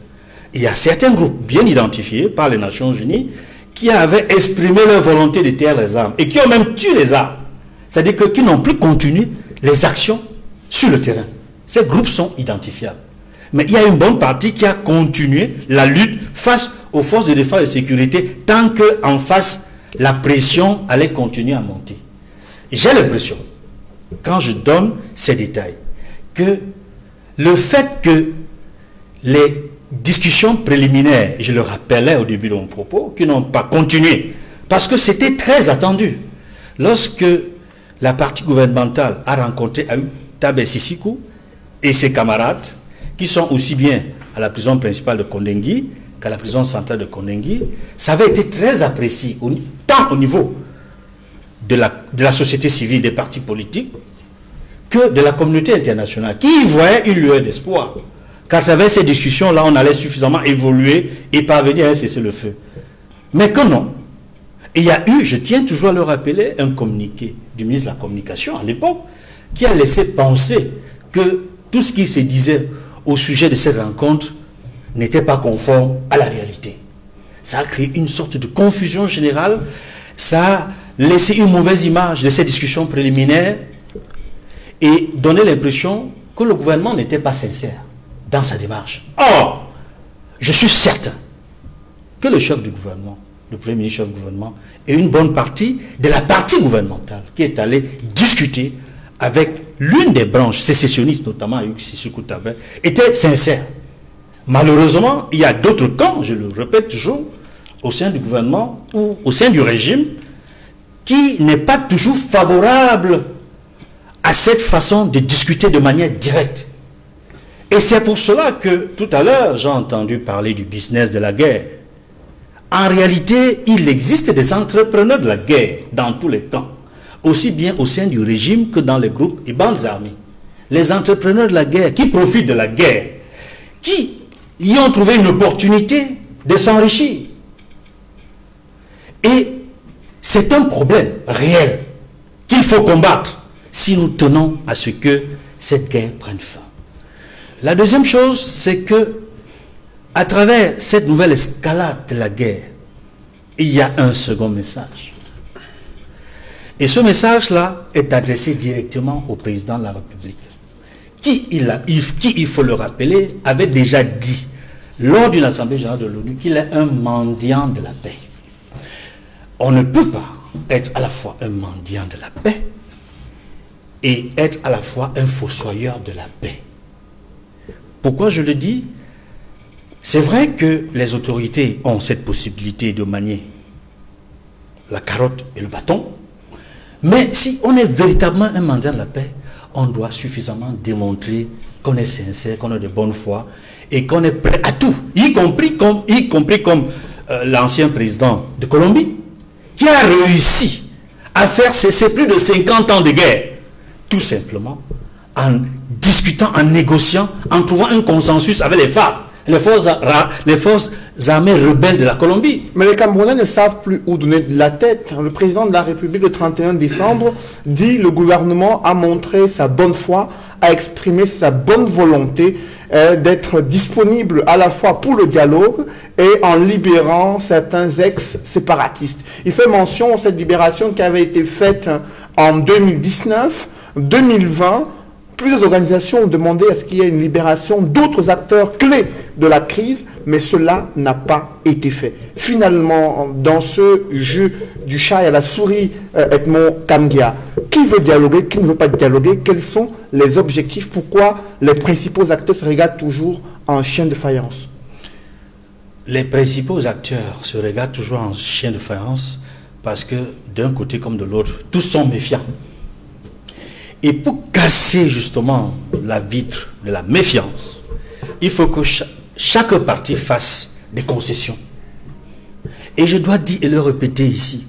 Il y a certains groupes bien identifiés par les Nations Unies qui avaient exprimé leur volonté de taire les armes et qui ont même tué les armes. C'est-à-dire que qui n'ont plus continué les actions sur le terrain. Ces groupes sont identifiables. Mais il y a une bonne partie qui a continué la lutte face aux forces de défense et de sécurité tant qu'en face, la pression allait continuer à monter. J'ai l'impression, quand je donne ces détails, que le fait que les discussions préliminaires, je le rappelais au début de mon propos, qui n'ont pas continué, parce que c'était très attendu. Lorsque la partie gouvernementale a rencontré Tabe Sisikou et ses camarades, qui sont aussi bien à la prison principale de Kondengui qu'à la prison centrale de Kondengui, ça avait été très apprécié, tant au niveau de la société civile, des partis politiques, que de la communauté internationale, qui y voyait une lueur d'espoir. Qu'à travers ces discussions-là, on allait suffisamment évoluer et parvenir à un cessez-le-feu. Mais que non. Il y a eu, je tiens toujours à le rappeler, un communiqué du ministre de la Communication à l'époque, qui a laissé penser que tout ce qui se disait au sujet de cette rencontre n'était pas conforme à la réalité. Ça a créé une sorte de confusion générale, ça a laissé une mauvaise image de ces discussions préliminaires et donné l'impression que le gouvernement n'était pas sincère dans sa démarche. Or, je suis certain que le chef du gouvernement, le premier ministre chef du gouvernement, et une bonne partie de la partie gouvernementale qui est allée discuter avec l'une des branches sécessionnistes, notamment avec Tabe, était sincère. Malheureusement, il y a d'autres camps, je le répète toujours, au sein du gouvernement ou au sein du régime, qui n'est pas toujours favorable à cette façon de discuter de manière directe. Et c'est pour cela que tout à l'heure, j'ai entendu parler du business de la guerre. En réalité, il existe des entrepreneurs de la guerre dans tous les camps, aussi bien au sein du régime que dans les groupes et bandes armées. Les entrepreneurs de la guerre qui profitent de la guerre, qui y ont trouvé une opportunité de s'enrichir. Et c'est un problème réel qu'il faut combattre si nous tenons à ce que cette guerre prenne fin. La deuxième chose, c'est que à travers cette nouvelle escalade de la guerre, il y a un second message. Et ce message-là est adressé directement au président de la République, qui, il, qui, il faut le rappeler, avait déjà dit lors d'une assemblée générale de l'ONU qu'il est un mendiant de la paix. On ne peut pas être à la fois un mendiant de la paix et être à la fois un fossoyeur de la paix. Pourquoi je le dis? C'est vrai que les autorités ont cette possibilité de manier la carotte et le bâton, mais si on est véritablement un mendiant de la paix, on doit suffisamment démontrer qu'on est sincère, qu'on a de bonne foi et qu'on est prêt à tout, y compris comme, y compris comme euh, l'ancien président de Colombie, qui a réussi à faire cesser plus de 50 ans de guerre, tout simplement en discutant, en négociant, en trouvant un consensus avec les FARC les forces, les forces armées rebelles de la Colombie. Mais les Camerounais ne savent plus où donner de la tête. Le président de la République le 31 décembre dit le gouvernement a montré sa bonne foi, a exprimé sa bonne volonté euh, d'être disponible à la fois pour le dialogue et en libérant certains ex-séparatistes. Il fait mention de cette libération qui avait été faite en 2019, 2020, Plusieurs organisations ont demandé à ce qu'il y ait une libération d'autres acteurs clés de la crise, mais cela n'a pas été fait. Finalement, dans ce jeu du chat et à la souris, euh, Edmond Kamgia, qui veut dialoguer, qui ne veut pas dialoguer, quels sont les objectifs, pourquoi les principaux acteurs se regardent toujours en chien de faïence? Les principaux acteurs se regardent toujours en chien de faïence parce que d'un côté comme de l'autre, tous sont méfiants. Et pour casser justement la vitre de la méfiance, il faut que chaque parti fasse des concessions. Et je dois dire et le répéter ici,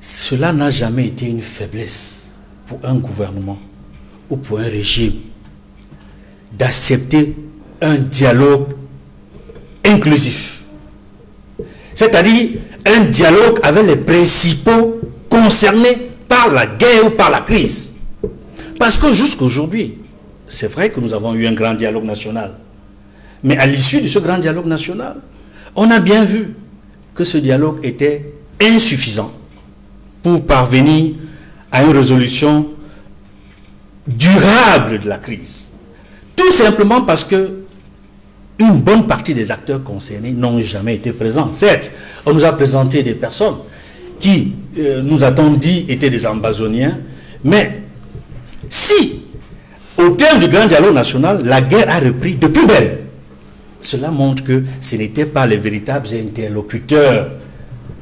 cela n'a jamais été une faiblesse pour un gouvernement ou pour un régime d'accepter un dialogue inclusif. C'est-à-dire un dialogue avec les principaux concernés par la guerre ou par la crise. Parce que jusqu'aujourd'hui, c'est vrai que nous avons eu un grand dialogue national. Mais à l'issue de ce grand dialogue national, on a bien vu que ce dialogue était insuffisant pour parvenir à une résolution durable de la crise. Tout simplement parce que une bonne partie des acteurs concernés n'ont jamais été présents. Certes, on nous a présenté des personnes qui, euh, nous a-t-on dit, étaient des ambazoniens, mais si, au terme du grand dialogue national, la guerre a repris de plus belle, cela montre que ce n'étaient pas les véritables interlocuteurs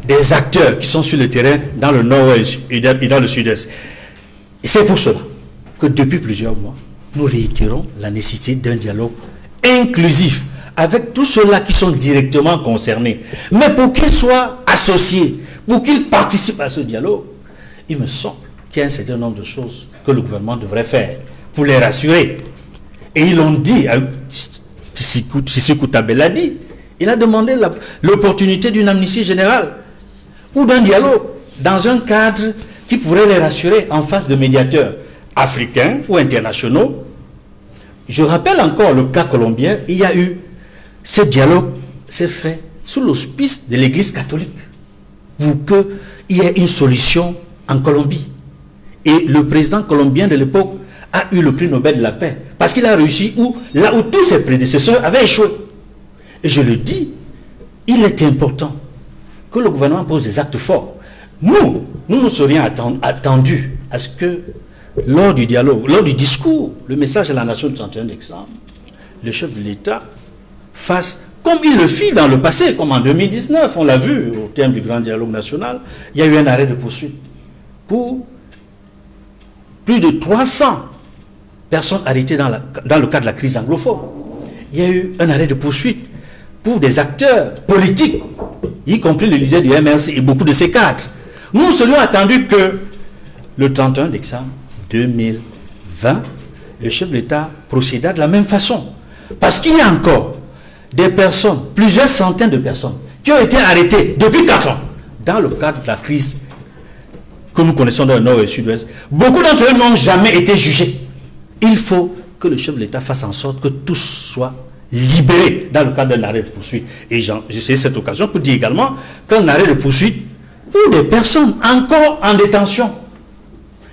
des acteurs qui sont sur le terrain dans le nord-ouest et dans le sud-est. C'est pour cela que depuis plusieurs mois, nous réitérons la nécessité d'un dialogue inclusif avec tous ceux-là qui sont directement concernés. Mais pour qu'ils soient associés, pour qu'ils participent à ce dialogue, il me semble qu'il y a un certain nombre de choses que le gouvernement devrait faire pour les rassurer. Et ils l'ont dit, Sissi Koutabé l'a dit, il a demandé l'opportunité d'une amnistie générale ou d'un dialogue dans un cadre qui pourrait les rassurer en face de médiateurs africains ou internationaux. Je rappelle encore le cas colombien, il y a eu ce dialogue s'est fait sous l'auspice de l'Église catholique pour qu'il y ait une solution en Colombie. Et le président colombien de l'époque a eu le prix Nobel de la paix. Parce qu'il a réussi où, là où tous ses prédécesseurs avaient échoué. Et je le dis, il est important que le gouvernement pose des actes forts. Nous, nous nous serions attendus à ce que, lors du dialogue, lors du discours, le message à la nation du 31 décembre, le chef de l'État fasse comme il le fit dans le passé, comme en 2019, on l'a vu au terme du grand dialogue national, il y a eu un arrêt de poursuite pour plus de 300 personnes arrêtées dans, le cadre de la crise anglophone. Il y a eu un arrêt de poursuite pour des acteurs politiques, y compris le leader du MRC et beaucoup de ces cadres. Nous serions attendus que le 31 décembre 2020, le chef de l'État procéda de la même façon. Parce qu'il y a encore des personnes, plusieurs centaines de personnes, qui ont été arrêtées depuis 4 ans dans le cadre de la crise que nous connaissons dans le nord et le sud-ouest, beaucoup d'entre eux n'ont jamais été jugés. Il faut que le chef de l'État fasse en sorte que tous soient libérés dans le cadre d'un arrêt de poursuite. Et j'ai cette occasion pour dire également qu'un arrêt de poursuite pour des personnes encore en détention,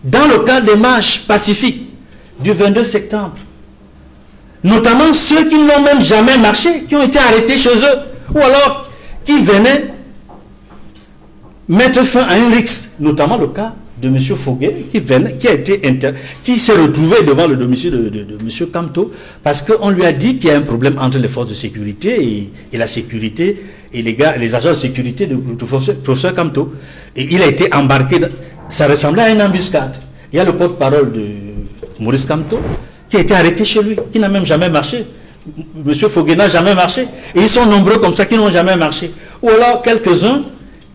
dans le cadre des marches pacifiques du 22 septembre, notamment ceux qui n'ont même jamais marché, qui ont été arrêtés chez eux, ou alors qui venaient mettre fin à un risque, notamment le cas de M. Foguet, qui, qui, a été qui s'est retrouvé devant le domicile de, M. Camto, parce qu'on lui a dit qu'il y a un problème entre les forces de sécurité et, la sécurité, et les, gars, les agents de sécurité du professeur Camto. Et il a été embarqué, ça ressemblait à une embuscade. Il y a le porte-parole de Maurice Camto, qui a été arrêté chez lui, qui n'a même jamais marché. M. Foguet n'a jamais marché. Et ils sont nombreux comme ça qui n'ont jamais marché. Ou alors quelques-uns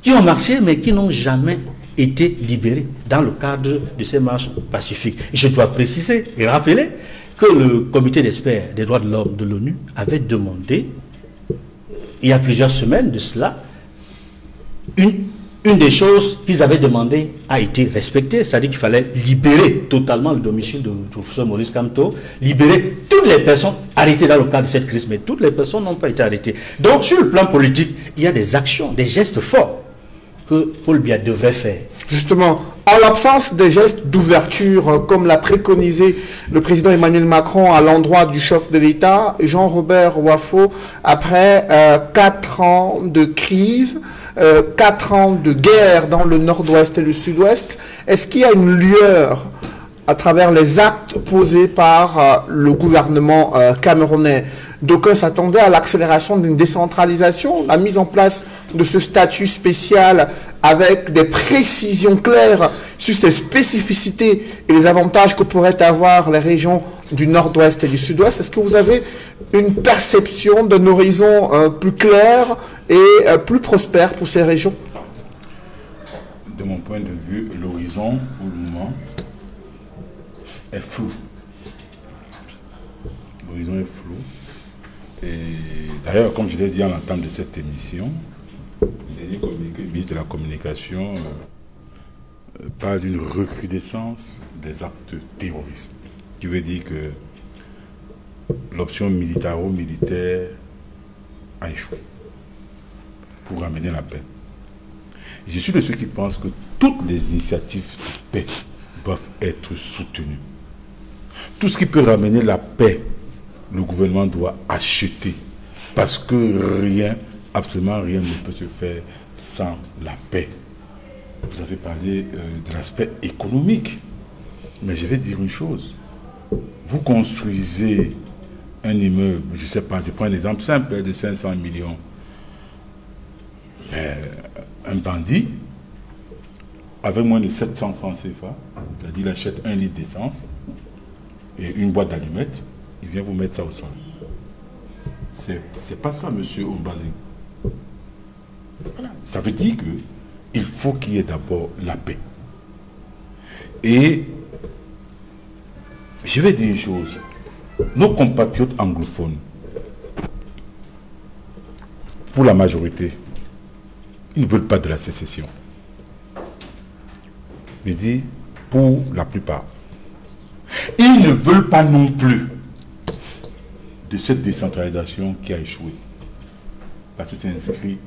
qui ont marché, mais qui n'ont jamais été libérés dans le cadre de ces marches pacifiques. Je dois préciser et rappeler que le comité d'experts des droits de l'homme de l'ONU avait demandé, il y a plusieurs semaines de cela, une, une des choses qu'ils avaient demandé a été respectée, c'est-à-dire qu'il fallait libérer totalement le domicile de professeur Maurice Camto, libérer toutes les personnes arrêtées dans le cadre de cette crise, mais toutes les personnes n'ont pas été arrêtées. Donc sur le plan politique, il y a des actions, des gestes forts Paul Biya devrait faire. Justement, en l'absence des gestes d'ouverture, euh, comme l'a préconisé le président Emmanuel Macron à l'endroit du chef de l'État, Jean-Robert Wafo, après euh, quatre ans de crise, euh, quatre ans de guerre dans le nord-ouest et le sud-ouest, est-ce qu'il y a une lueur à travers les actes posés par le gouvernement camerounais? D'aucuns s'attendaient à l'accélération d'une décentralisation, la mise en place de ce statut spécial avec des précisions claires sur ses spécificités et les avantages que pourraient avoir les régions du nord-ouest et du sud-ouest. Est-ce que vous avez une perception d'un horizon euh, plus clair et euh, plus prospère pour ces régions? De mon point de vue, l'horizon, pour le moment, est flou. L'horizon est flou. Et d'ailleurs, comme je l'ai dit en l'entente de cette émission, le ministre de la Communication euh, parle d'une recrudescence des actes terroristes, qui veut dire que l'option militaro-militaire a échoué pour ramener la paix. je suis de ceux qui pensent que toutes les initiatives de paix doivent être soutenues. Tout ce qui peut ramener la paix le gouvernement doit acheter. Parce que rien, absolument rien ne peut se faire sans la paix. Vous avez parlé euh, de l'aspect économique. Mais je vais dire une chose. Vous construisez un immeuble, je ne sais pas, je prends un exemple simple de 500 millions. Mais un bandit, avec moins de 700 francs CFA, c'est-à-dire il achète un litre d'essence et une boîte d'allumettes, il vient vous mettre ça au sol. C'est pas ça, monsieur Ombazi. Ça veut dire que il faut qu'il y ait d'abord la paix. Et je vais dire une chose. Nos compatriotes anglophones, pour la majorité, ils ne veulent pas de la sécession. Je dis pour la plupart. Ils ne veulent pas non plus de cette décentralisation qui a échoué. Parce que c'est inscrit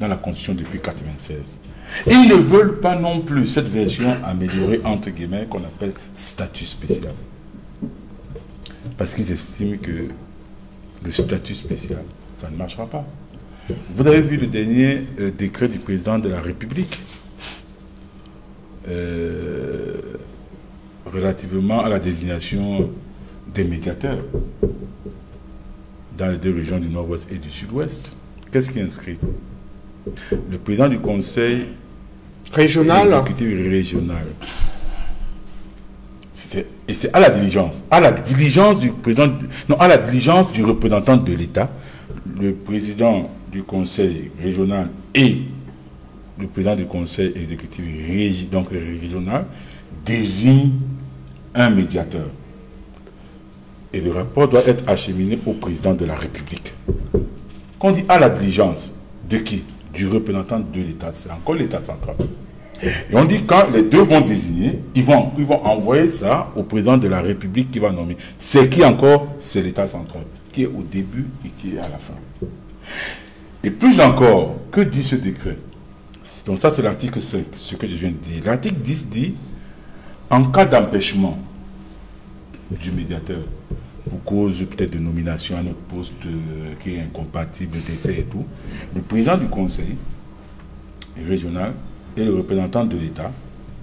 dans la Constitution depuis 1996. Et ils ne veulent pas non plus cette version améliorée, entre guillemets, qu'on appelle statut spécial. Parce qu'ils estiment que le statut spécial, ça ne marchera pas. Vous avez vu le dernier euh, décret du président de la République euh, relativement à la désignation des médiateurs dans les deux régions du nord-ouest et du sud-ouest. Qu'est-ce qui est inscrit? Le président du conseil régional, exécutif régional. Et c'est à la diligence, à la diligence du président, non, à la diligence du représentant de l'État, le président du conseil régional et le président du conseil exécutif donc régional désignent un médiateur. Et le rapport doit être acheminé au président de la République. Qu'on dit à la diligence de qui? Du représentant de l'État. C'est encore l'État central. Et on dit quand les deux vont désigner, ils vont, ils vont envoyer ça au président de la République qui va nommer. C'est qui encore C'est l'État central, qui est au début et qui est à la fin. Et plus encore, que dit ce décret? Donc ça c'est l'article 5, ce que je viens de dire. L'article 10 dit, en cas d'empêchement du médiateur, pour cause peut-être de nomination à notre poste euh, qui est incompatible, d'essai et tout, le président du conseil régional et le représentant de l'État,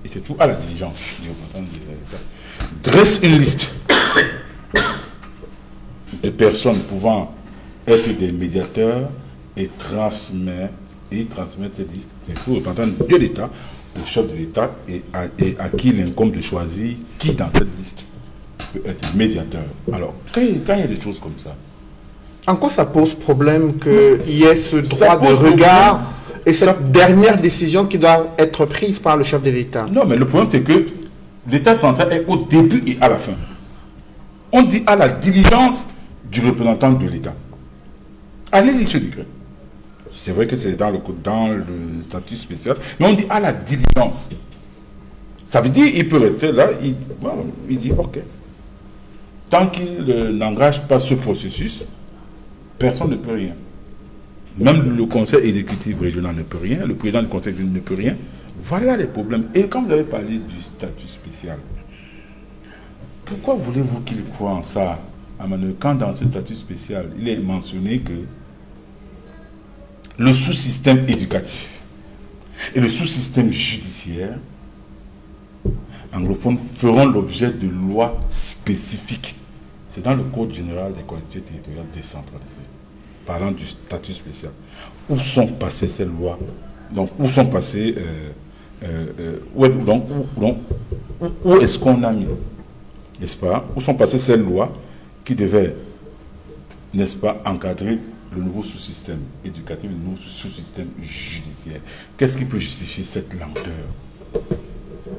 et c'est tout. À la diligence du représentant de l'État, dresse une liste de personnes pouvant être des médiateurs et transmet, et transmet cette liste. Au représentant de l'État, le chef de l'État, et à, et à qui il incombe de choisir qui dans cette liste peut être médiateur. Alors, quand, il- quand il y a des choses comme ça, En quoi ça pose problème qu'il y ait ce droit de regard problème. et cette Ça- dernière décision qui doit être prise par le chef de l'État? Non, mais le problème, c'est que l'État central est au début et à la fin. On dit à la diligence du représentant de l'État. Allez lire ce décret. C'est vrai que c'est dans le, code- dans le statut spécial, mais on dit à la diligence. Ça veut dire qu'il peut rester là, il, bon, il dit OK. Tant qu'il n'engage pas ce processus, personne ne peut rien. Même le conseil exécutif régional ne peut rien, le président du conseil ne peut rien. Voilà les problèmes. Et quand vous avez parlé du statut spécial, pourquoi voulez-vous qu'il croit en ça, Emmanuel, quand dans ce statut spécial, il est mentionné que le sous-système éducatif et le sous-système judiciaire anglophones feront l'objet de lois spécifiques. C'est dans le Code général des collectivités territoriales décentralisées, parlant du statut spécial. Où sont passées ces lois? Donc, où sont passées euh, euh, euh, où, donc, où est-ce qu'on a mis? N'est-ce pas? Où sont passées ces lois qui devaient, n'est-ce pas, encadrer le nouveau sous-système éducatif, le nouveau sous-système judiciaire? Qu'est-ce qui peut justifier cette lenteur?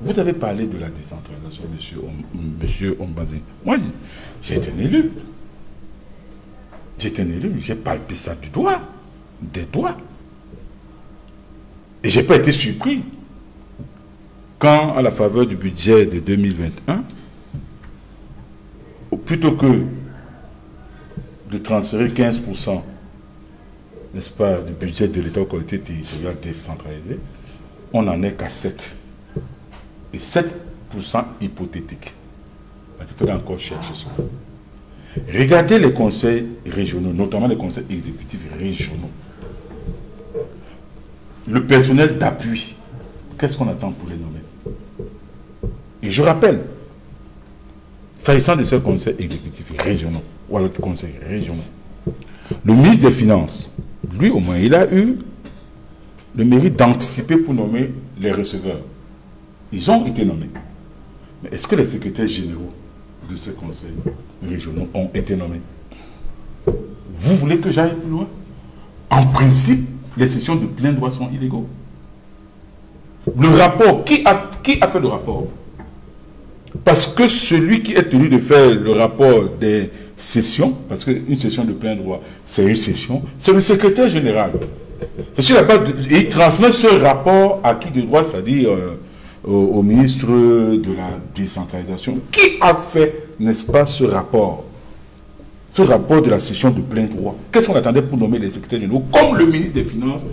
Vous avez parlé de la décentralisation, monsieur, monsieur Ombazi. Moi, j'ai été élu. J'étais un élu, j'ai palpé ça du doigt, des doigts. Et j'ai pas été surpris quand, à la faveur du budget de 2021, plutôt que de transférer 15%, n'est-ce pas, du budget de l'État aux collectivités territoriales décentralisées, on n'en est qu'à 7 et 7% hypothétique. Il faudrait encore chercher ça. Regardez les conseils régionaux, notamment les conseils exécutifs régionaux. Le personnel d'appui, qu'est-ce qu'on attend pour les nommer? Et je rappelle, s'agissant de ces conseils exécutifs régionaux, ou alors des conseils régionaux, le ministre des Finances, lui au moins, il a eu le mérite d'anticiper pour nommer les receveurs. Ils ont été nommés. Mais est-ce que les secrétaires généraux de ces conseils régionaux ont été nommés? Vous voulez que j'aille plus loin? En principe, les sessions de plein droit sont illégaux. Le rapport, qui a, fait le rapport? Parce que celui qui est tenu de faire le rapport des sessions, parce qu'une session de plein droit, c'est une session, c'est le secrétaire général. C'est il transmet ce rapport à qui de droit, c'est-à-dire euh, au, ministre de la décentralisation. Qui a fait, n'est-ce pas, ce rapport Ce rapport de la session de plein droit. Qu'est-ce qu'on attendait pour nommer les secrétaires généraux Comme le ministre des Finances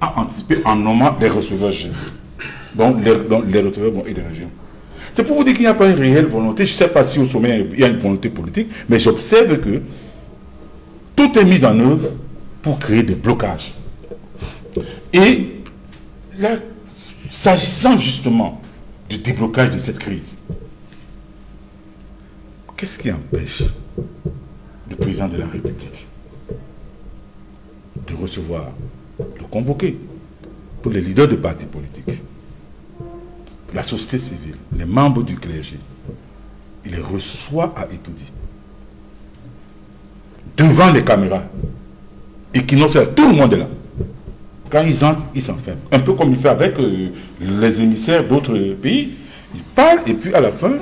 a anticipé en nommant les receveurs généraux. Donc les, receveurs et des régions. C'est pour vous dire qu'il n'y a pas une réelle volonté. Je ne sais pas si au sommet il y a une volonté politique, mais j'observe que tout est mis en œuvre pour créer des blocages. Et là, s'agissant justement du déblocage de cette crise, qu'est-ce qui empêche le président de la République de recevoir, de convoquer pour les leaders de partis politiques, la société civile, les membres du clergé, il les reçoit à Etoudi, devant les caméras, et qui n'ont tout le monde est là. Quand ils entrent, ils s'enferment. Un peu comme il fait avec euh, les émissaires d'autres pays. Il parle et puis à la fin,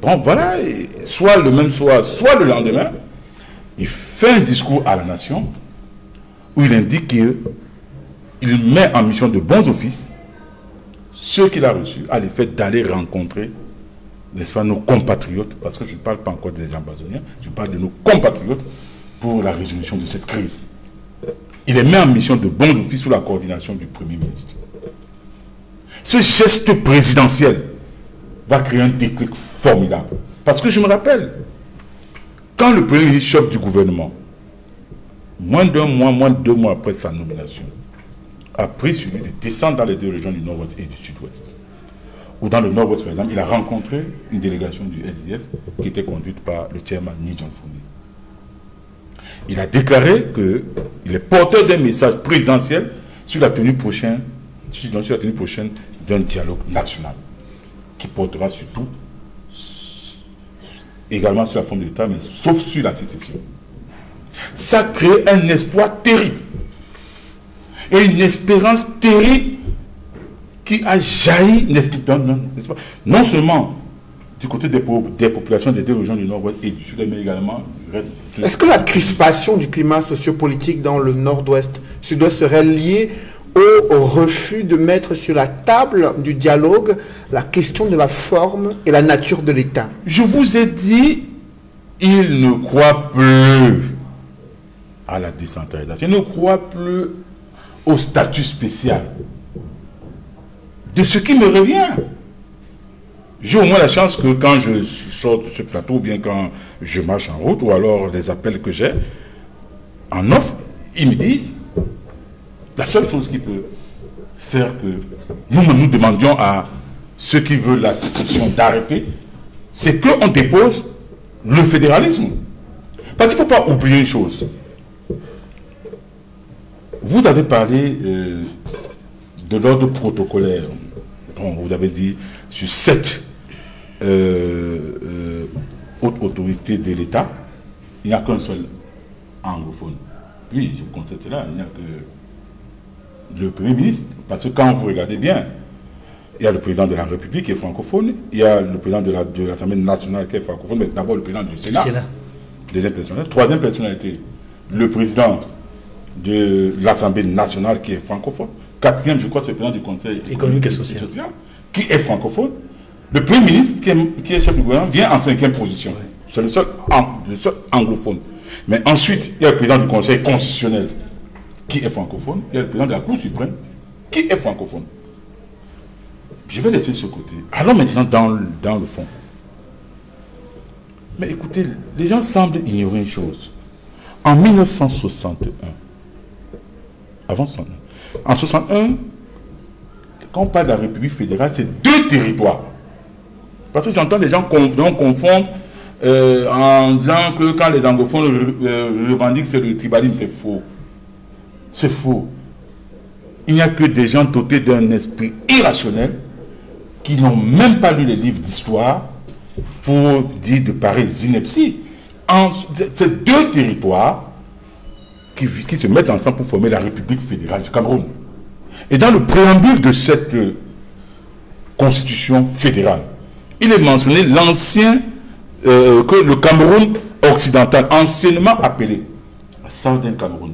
bon voilà, soit le même soir, soit le lendemain, il fait un discours à la nation où il indique qu'il il met en mission de bons offices ceux qu'il a reçus à l'effet d'aller rencontrer, n'est-ce pas, nos compatriotes, parce que je ne parle pas encore des ambassadeurs, je parle de nos compatriotes pour la résolution de cette crise. Il est mis en mission de bons offices sous la coordination du Premier ministre. Ce geste présidentiel va créer un déclic formidable. Parce que je me rappelle, quand le Premier ministre chef du gouvernement, moins d'un mois, moins de deux mois après sa nomination, a pris celui de descendre dans les deux régions du nord-ouest et du sud-ouest. Ou dans le nord-ouest, par exemple, il a rencontré une délégation du SDF qui était conduite par le chairman Nijan Fondi. Il a déclaré qu'il est porteur d'un message présidentiel sur la tenue prochaine, sur la tenue prochaine d'un dialogue national qui portera surtout également sur la forme de l'État, mais sauf sur la sécession. Ça crée un espoir terrible et une espérance terrible qui a jailli, non seulement du côté des, populations des deux régions du Nord-Ouest et du Sud, mais également du reste. Est-ce que la crispation du climat sociopolitique dans le Nord-Ouest, Sud-Ouest serait liée au refus de mettre sur la table du dialogue la question de la forme et la nature de l'État? Je vous ai dit, il ne croit plus à la décentralisation, il ne croit plus au statut spécial. De ce qui me revient. J'ai au moins la chance que quand je sors de ce plateau, ou bien quand je marche en route, ou alors les appels que j'ai, en offre, ils me disent, la seule chose qui peut faire que nous nous demandions à ceux qui veulent la sécession d'arrêter, c'est qu'on dépose le fédéralisme. Parce qu'il ne faut pas oublier une chose. Vous avez parlé euh, de l'ordre protocolaire. vous avez dit sur sept euh, euh, hautes autorités de l'État, il n'y a qu'un seul anglophone. Oui, je constate cela, il n'y a que le Premier ministre. Parce que quand vous regardez bien, il y a le président de la République qui est francophone, il y a le président de l'Assemblée nationale qui est francophone, mais d'abord le président du Sénat. Deuxième personnalité. Troisième personnalité, le président de l'Assemblée nationale qui est francophone. Quatrième, je crois, c'est le président du Conseil économique et social, qui est francophone. Le Premier ministre, qui est, chef du gouvernement, vient en cinquième position. C'est le seul, le anglophone. Mais ensuite, il y a le président du Conseil constitutionnel, qui est francophone. Il y a le président de la Cour suprême, qui est francophone. Je vais laisser ce côté. Allons maintenant dans, dans le fond. Mais écoutez, les gens semblent ignorer une chose. En 1961, avant 61, en 61, quand on parle de la République fédérale, c'est deux territoires. Parce que j'entends les gens confondre euh, en disant que quand les anglophones euh, revendiquent c'est le tribalisme, c'est faux. C'est faux. Il n'y a que des gens dotés d'un esprit irrationnel qui n'ont même pas lu les livres d'histoire pour dire de pareilles inepties. C'est deux territoires qui, qui, se mettent ensemble pour former la République fédérale du Cameroun. Et dans le préambule de cette constitution fédérale, il est mentionné l'ancien, euh, que le Cameroun occidental, anciennement appelé Southern Cameroun,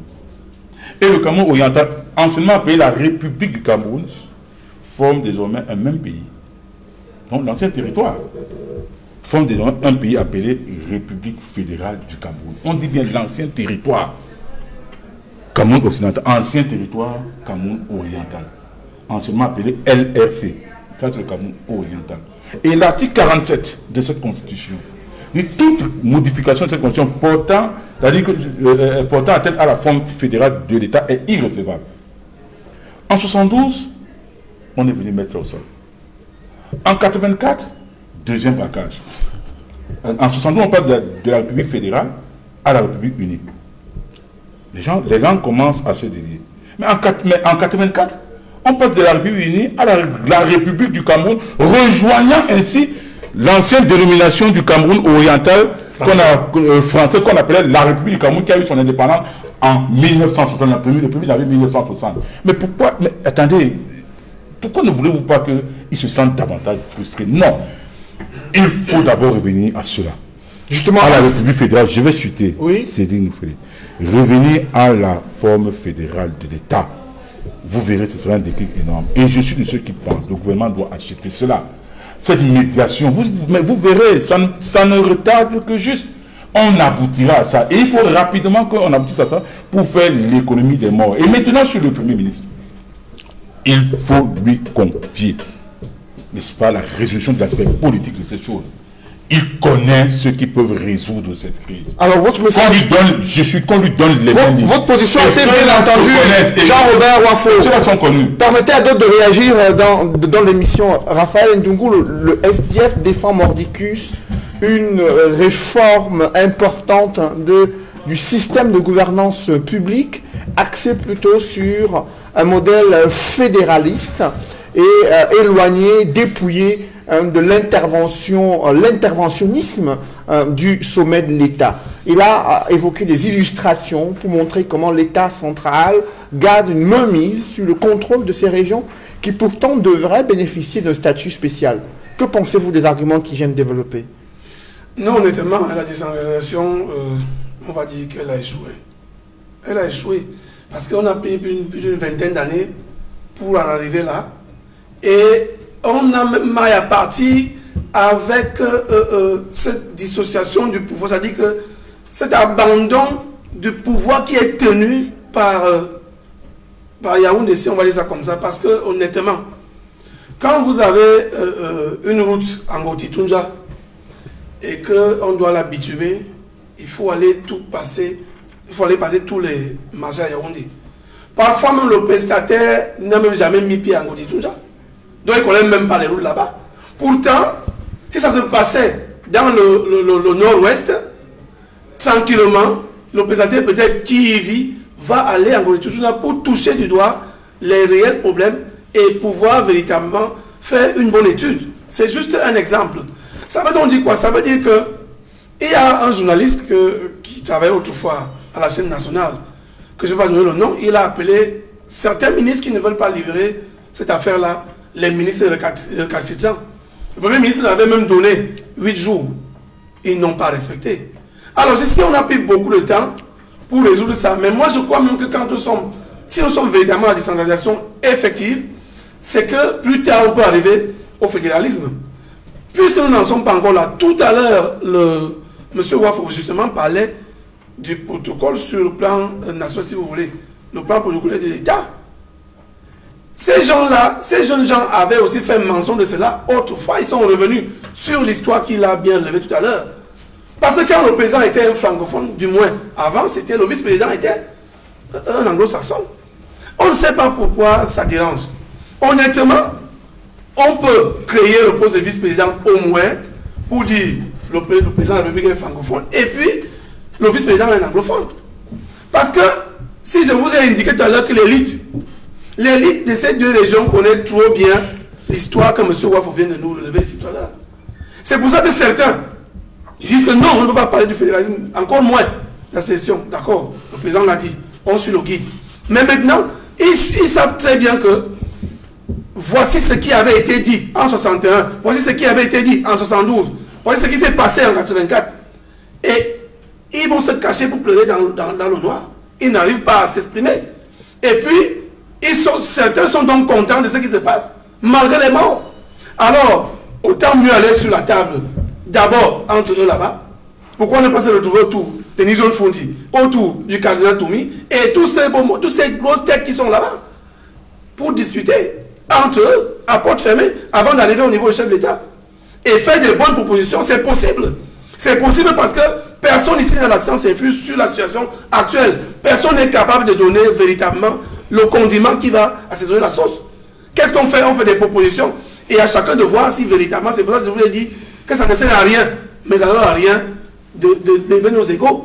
et le Cameroun oriental, anciennement appelé la République du Cameroun, forment désormais un même pays. Donc l'ancien territoire forme désormais un pays appelé République fédérale du Cameroun. On dit bien l'ancien territoire Cameroun occidental, ancien territoire Cameroun oriental, anciennement appelé LRC, c'est le Cameroun oriental. Et l'article 47 de cette constitution dit toute modification de cette constitution portant, c'est-à-dire que, euh, portant à tête à la forme fédérale de l'État est irrecevable. En 72, on est venu mettre ça au sol. En 84, deuxième braquage. En 72, on passe de la, République fédérale à la République unie. Les gens, les langues commencent à se délier. Mais en, 84, on passe de la République unie à la, République du Cameroun, rejoignant ainsi l'ancienne dénomination du Cameroun oriental euh, français qu'on appelait la République du Cameroun qui a eu son indépendance en 1960. Le premier, le premier 1960. Mais pourquoi Mais attendez, pourquoi ne voulez-vous pas qu'ils se sentent davantage frustrés? Non. Il faut d'abord revenir à cela. Justement, à la République fédérale, je vais chuter. Oui. C'est Revenir à la forme fédérale de l'État. Vous verrez, ce sera un déclic énorme. Et je suis de ceux qui pensent, le gouvernement doit acheter cela. Cette médiation, vous, mais vous verrez, ça, ça ne retarde que juste. On aboutira à ça. Et il faut rapidement qu'on aboutisse à ça pour faire l'économie des morts. Et maintenant, sur le Premier ministre il faut lui confier, n'est-ce pas, la résolution de l'aspect politique de cette chose. Il connaît ceux qui peuvent résoudre cette crise. Alors, votre message, lui donne, je suis qu'on lui donne les votre, indices. votre position a été bien entendue. Jean-Robert Wafo. Ceux-là sont connus. Permettez à d'autres de réagir euh, dans, dans l'émission. Raphaël Ndungu, le, le SDF défend Mordicus une euh, réforme importante de, du système de gouvernance publique axé plutôt sur un modèle fédéraliste et euh, éloigné, dépouillé hein, de l'intervention, euh, l'interventionnisme euh, du sommet de l'État. Il a euh, évoqué des illustrations pour montrer comment l'État central garde une mainmise sur le contrôle de ces régions qui pourtant devraient bénéficier d'un statut spécial. Que pensez-vous des arguments qui viennent développer? Non, honnêtement, la décentralisation, on va dire qu'elle a échoué. Elle a échoué. Parce qu'on a payé plus d'une vingtaine d'années pour en arriver là. Et on a même mal à partir avec euh, euh, euh, cette dissociation du pouvoir. C'est-à-dire que cet abandon du pouvoir qui est tenu par, par Yaoundé, si on va dire ça comme ça. Parce que, honnêtement, quand vous avez une route en Gotitunja, et qu'on doit l'habituer, il faut aller tout passer, il faut aller passer tous les marchés à Yaoundé. Parfois même le prestataire n'a même jamais mis pied en Goditouja. Donc il ne connaît même pas les routes là-bas. Pourtant, si ça se passait dans le, nord-ouest, tranquillement, le prestataire peut-être qui y vit va aller en Goditouja pour toucher du doigt les réels problèmes et pouvoir véritablement faire une bonne étude. C'est juste un exemple. Ça veut donc dire quoi? Ça veut dire que il y a un journaliste qui travaillait autrefois à la chaîne nationale, que je ne vais pas donner le nom, il a appelé certains ministres qui ne veulent pas livrer cette affaire-là, les ministres récalcitrants. Le Premier ministre avait même donné 8 jours. Ils n'ont pas respecté. Alors, si on a pris beaucoup de temps pour résoudre ça, mais moi je crois même que quand nous sommes, si nous sommes véritablement à la décentralisation effective, c'est que plus tard on peut arriver au fédéralisme. Puisque nous n'en sommes pas encore là, tout à l'heure, le monsieur Wafo justement parlait du protocole sur le plan euh, national, si vous voulez, le plan protocolaire de l'État. Ces gens-là, ces jeunes gens avaient aussi fait mention de cela autrefois. Ils sont revenus sur l'histoire qu'il a bien relevée tout à l'heure. Parce que quand le président était un francophone, du moins avant, c'était le vice-président était un anglo-saxon. On ne sait pas pourquoi ça dérange. Honnêtement, on peut créer le poste de vice-président au moins pour dire le, le président de la République est francophone et puis le vice-président est anglophone. Parce que si je vous ai indiqué tout à l'heure que l'élite, l'élite de ces deux régions connaît trop bien l'histoire que M. Wafo vient de nous relever ici tout à l'heure. C'est pour ça que certains disent que non, on ne peut pas parler du fédéralisme, encore moins la session. D'accord, le président l'a dit, on suit le guide. Mais maintenant, ils, savent très bien que voici ce qui avait été dit en 61, voici ce qui avait été dit en 72, voici ce qui s'est passé en 84. Et ils vont se cacher pour pleurer dans- dans le noir. Ils n'arrivent pas à s'exprimer. Et puis, ils sont, certains sont donc contents de ce qui se passe, malgré les morts. Alors, autant mieux aller sur la table, d'abord entre eux là-bas. Pourquoi ne pas se retrouver autour de Nison Fondi, autour du cardinal Toumi et tous ces, beaux tous ces grosses têtes qui sont là-bas pour discuter entre eux, à porte fermée, avant d'arriver au niveau du chef de l'État. Et faire des bonnes propositions, c'est possible. C'est possible parce que personne ici dans la science infuse sur la situation actuelle. Personne n'est capable de donner véritablement le condiment qui va assaisonner la sauce. Qu'est-ce qu'on fait? On fait des propositions et à chacun de voir si véritablement, c'est pour ça que je vous ai dit que ça ne sert à rien, mais alors à rien de, de lever nos égaux,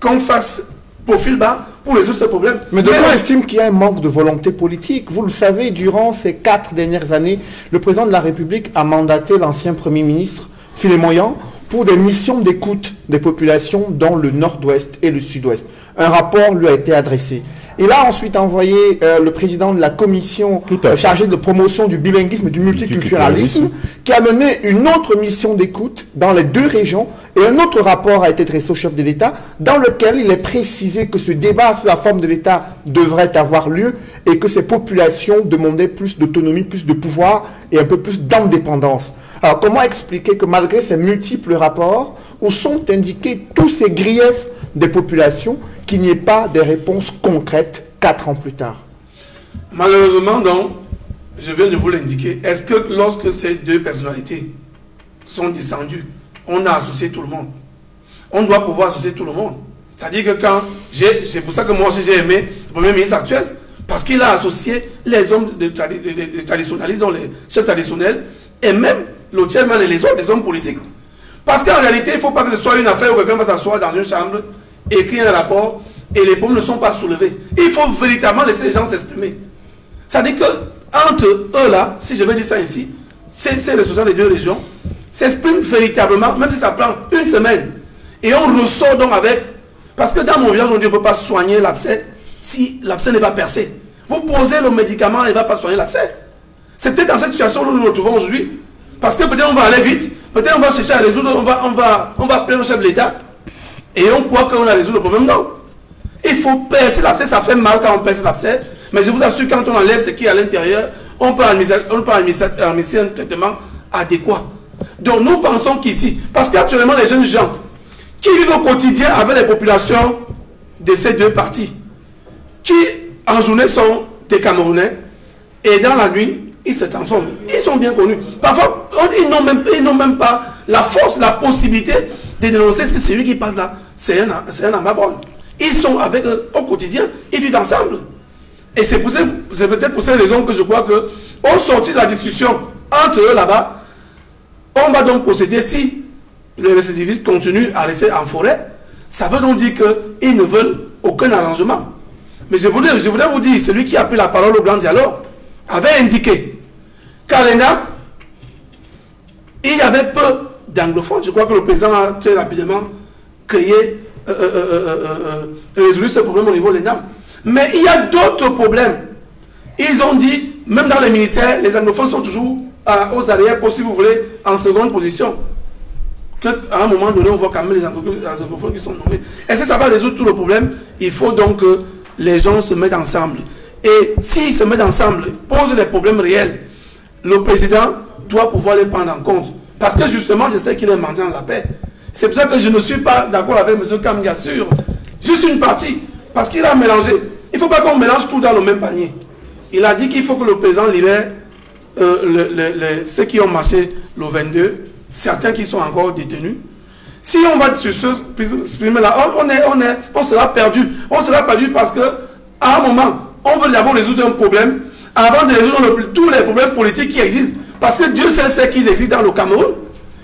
qu'on fasse profil bas pour résoudre ce problème. Mais d'autres estiment qu'il y a un manque de volonté politique? Vous le savez, durant ces quatre dernières années, le président de la République a mandaté l'ancien Premier ministre, Philippe Moyan, pour des missions d'écoute des populations dans le nord-ouest et le sud-ouest. Un rapport lui a été adressé. Il a ensuite envoyé euh, le président de la commission euh, chargée de promotion du bilinguisme et du multiculturalisme, qui a mené une autre mission d'écoute dans les deux régions et un autre rapport a été dressé au chef de l'État dans lequel il est précisé que ce débat sur la forme de l'État devrait avoir lieu et que ces populations demandaient plus d'autonomie, plus de pouvoir et un peu plus d'indépendance. Alors comment expliquer que malgré ces multiples rapports où sont indiqués tous ces griefs des populations, qu'il n'y ait pas des réponses concrètes quatre ans plus tard Malheureusement, donc, je viens de vous l'indiquer. Est-ce que lorsque ces deux personnalités sont descendues on a associé tout le monde? On doit pouvoir associer tout le monde. C'est-à-dire que quand j'ai, c'est pour ça que moi aussi j'ai aimé le Premier ministre actuel, parce qu'il a associé les hommes de, tradi- de- de- de traditionnalistes, dont les chefs traditionnels, et même le chairman et les autres, les hommes politiques. Parce qu'en réalité, il ne faut pas que ce soit une affaire où quelqu'un va s'asseoir dans une chambre, écrire un rapport, et les problèmes ne sont pas soulevés. Il faut véritablement laisser les gens s'exprimer. C'est-à-dire que entre eux là, si je vais dire ça ici, ces, ces ressortissants des deux régions s'expriment véritablement, même si ça prend une semaine. Et on ressort donc avec. Parce que dans mon village, on ne peut pas soigner l'abcès si l'abcès n'est pas percé. Vous posez le médicament, il ne va pas soigner l'abcès. C'est peut-être dans cette situation où nous nous retrouvons aujourd'hui. Parce que peut-être on va aller vite, peut-être on va chercher à résoudre, on va, on va, on va appeler le chef de l'État. Et on croit qu'on a résolu le problème. Non. Il faut percer l'abcès, ça fait mal quand on perce l'abcès. Mais je vous assure, quand on enlève ce qui est à l'intérieur, on peut administrer, un traitement adéquat. Donc nous pensons qu'ici, parce qu'actuellement les jeunes gens qui vivent au quotidien avec les populations de ces deux parties, qui en journée sont des Camerounais, et dans la nuit, ils se transforment. Ils sont bien connus. Parfois, ils n'ont même, pas la force, la possibilité de dénoncer ce que c'est lui qui passe là. C'est un, un amabol. Ils sont avec eux au quotidien, ils vivent ensemble. Et c'est peut-être pour ces raisons que je crois que, au sortir de la discussion entre eux là-bas, on va donc procéder si les récidivistes continuent à rester en forêt. Ça veut donc dire qu'ils ne veulent aucun arrangement. Mais je voudrais, je voudrais vous dire, celui qui a pris la parole au grand dialogue avait indiqué qu'à l'ENA, il y avait peu d'anglophones. Je crois que le président a très rapidement créé, euh, euh, euh, résolu ce problème au niveau de l'ENA. Mais il y a d'autres problèmes. Ils ont dit, même dans les ministères, les anglophones sont toujours aux arrières, si vous voulez, en seconde position. Que, à un moment donné, on voit quand même les anglophones, les anglophones qui sont nommés. Et si ça va résoudre tout le problème, il faut donc que les gens se mettent ensemble. Et s'ils se mettent ensemble, posent les problèmes réels, le président doit pouvoir les prendre en compte. Parce que justement, je sais qu'il est mendiant de la paix. C'est pour ça que je ne suis pas d'accord avec M. Kamga sur juste une partie. Parce qu'il a mélangé. Il ne faut pas qu'on mélange tout dans le même panier. Il a dit qu'il faut que le président libère euh, ceux qui ont marché le 22, certains qui sont encore détenus. Si on va sur ce exprimer là, on, on est, on, est, on sera perdu. On sera perdu parce que à un moment, on veut d'abord résoudre un problème avant de résoudre tous les problèmes politiques qui existent. Parce que Dieu seul sait qu'ils existent dans le Cameroun.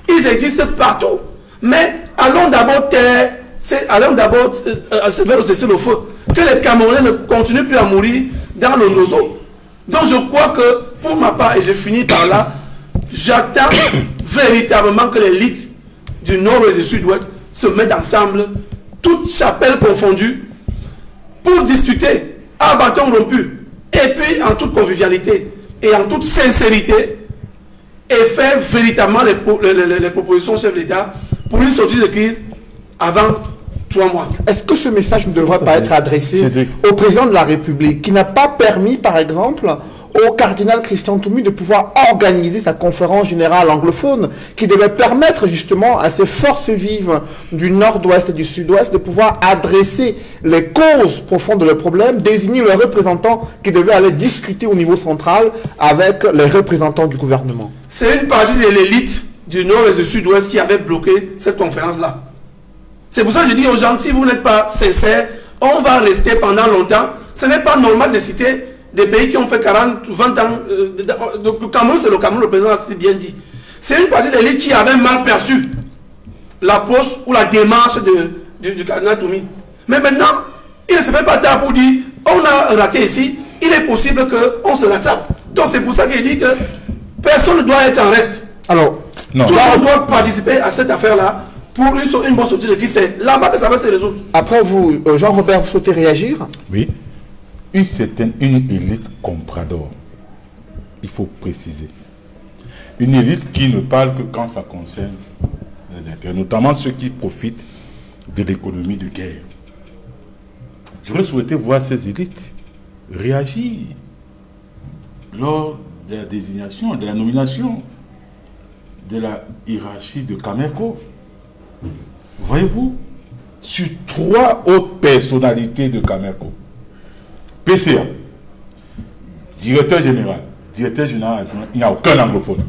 Ils existent partout. Mais allons d'abord taire, allons d'abord euh, euh, se cessez le feu. Que les Camerounais ne continuent plus à mourir dans le nozo. Donc je crois que pour ma part, et je finis par là, j'attends véritablement que l'élite du nord et du sud-ouest se mettent ensemble, toutes chapelles confondues, pour discuter à bâton rompu, et puis en toute convivialité et en toute sincérité, et faire véritablement les, les- les- les propositions au chef d'État pour une sortie de crise avant trois mois. Est-ce que ce message ne devrait pas être adressé au président de la République qui n'a pas permis, par exemple, au cardinal Christian Toumi de pouvoir organiser sa conférence générale anglophone qui devait permettre justement à ces forces vives du nord-ouest et du sud-ouest de pouvoir adresser les causes profondes de leurs problèmes, désigner les représentants qui devaient aller discuter au niveau central avec les représentants du gouvernement C'est une partie de l'élite du nord et du sud-ouest qui avait bloqué cette conférence-là. C'est pour ça que je dis aux gens, si vous n'êtes pas sincères, on va rester pendant longtemps. Ce n'est pas normal de citer des pays qui ont fait 40 ou 20 ans. euh, le Cameroun, c'est le Cameroun, le président a si bien dit. C'est une partie de l'élite qui avait mal perçu l'approche ou la démarche de, du, du cardinal Toumi. Mais maintenant, il ne se fait pas tard pour dire, on a raté ici, il est possible qu'on se rattrape. Donc c'est pour ça qu'il dit que personne ne doit être en reste. Alors, Non. Tout le monde doit participer à cette affaire-là pour une, une bonne sortie de crise. C'est là-bas que ça va se résoudre. après vous, euh, Jean-Robert, vous souhaitez réagir? Oui. Une élite comprador. Il faut préciser. Une élite qui ne parle que quand ça concerne les intérêts, notamment ceux qui profitent de l'économie de guerre. J'aurais souhaité voir ces élites réagir lors de la désignation, de la nomination de la hiérarchie de Camerco. Voyez-vous, sur trois autres personnalités de Camerco, PCA, directeur général, directeur général il n'y a aucun anglophone.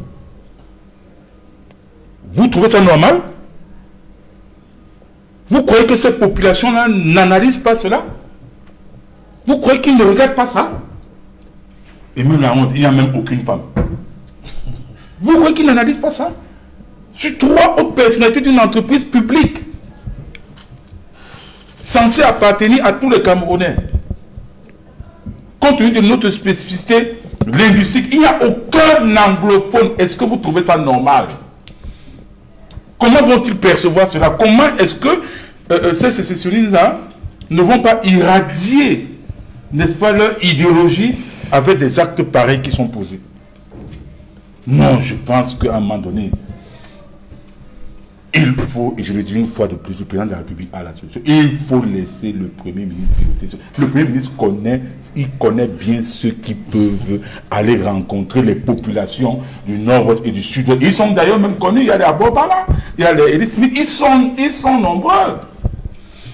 Vous trouvez ça normal? Vous croyez que ces populations-là n'analysent pas cela? Vous croyez qu'ils ne regardent pas ça? Et même la honte, il n'y a même aucune femme. Vous croyez qu'ils n'analysent pas ça? Sur trois autres personnalités d'une entreprise publique censée appartenir à tous les Camerounais. Compte tenu de notre spécificité linguistique, il n'y a aucun anglophone. Est-ce que vous trouvez ça normal? Comment vont-ils percevoir cela? Comment est-ce que euh, euh, ces sécessionnistes-là ne vont pas irradier, n'est-ce pas, leur idéologie avec des actes pareils qui sont posés? Non, je pense qu'à un moment donné, il faut, et je le dis une fois de plus, le président de la République a la solution. Il faut laisser le Premier ministre piloter. Le Premier ministre connaît, il connaît bien ceux qui peuvent aller rencontrer les populations du nord-ouest et du sud-ouest. Ils sont d'ailleurs même connus. Il y a les Abobala, il y a les Edith Smith. Ils sont, ils sont nombreux.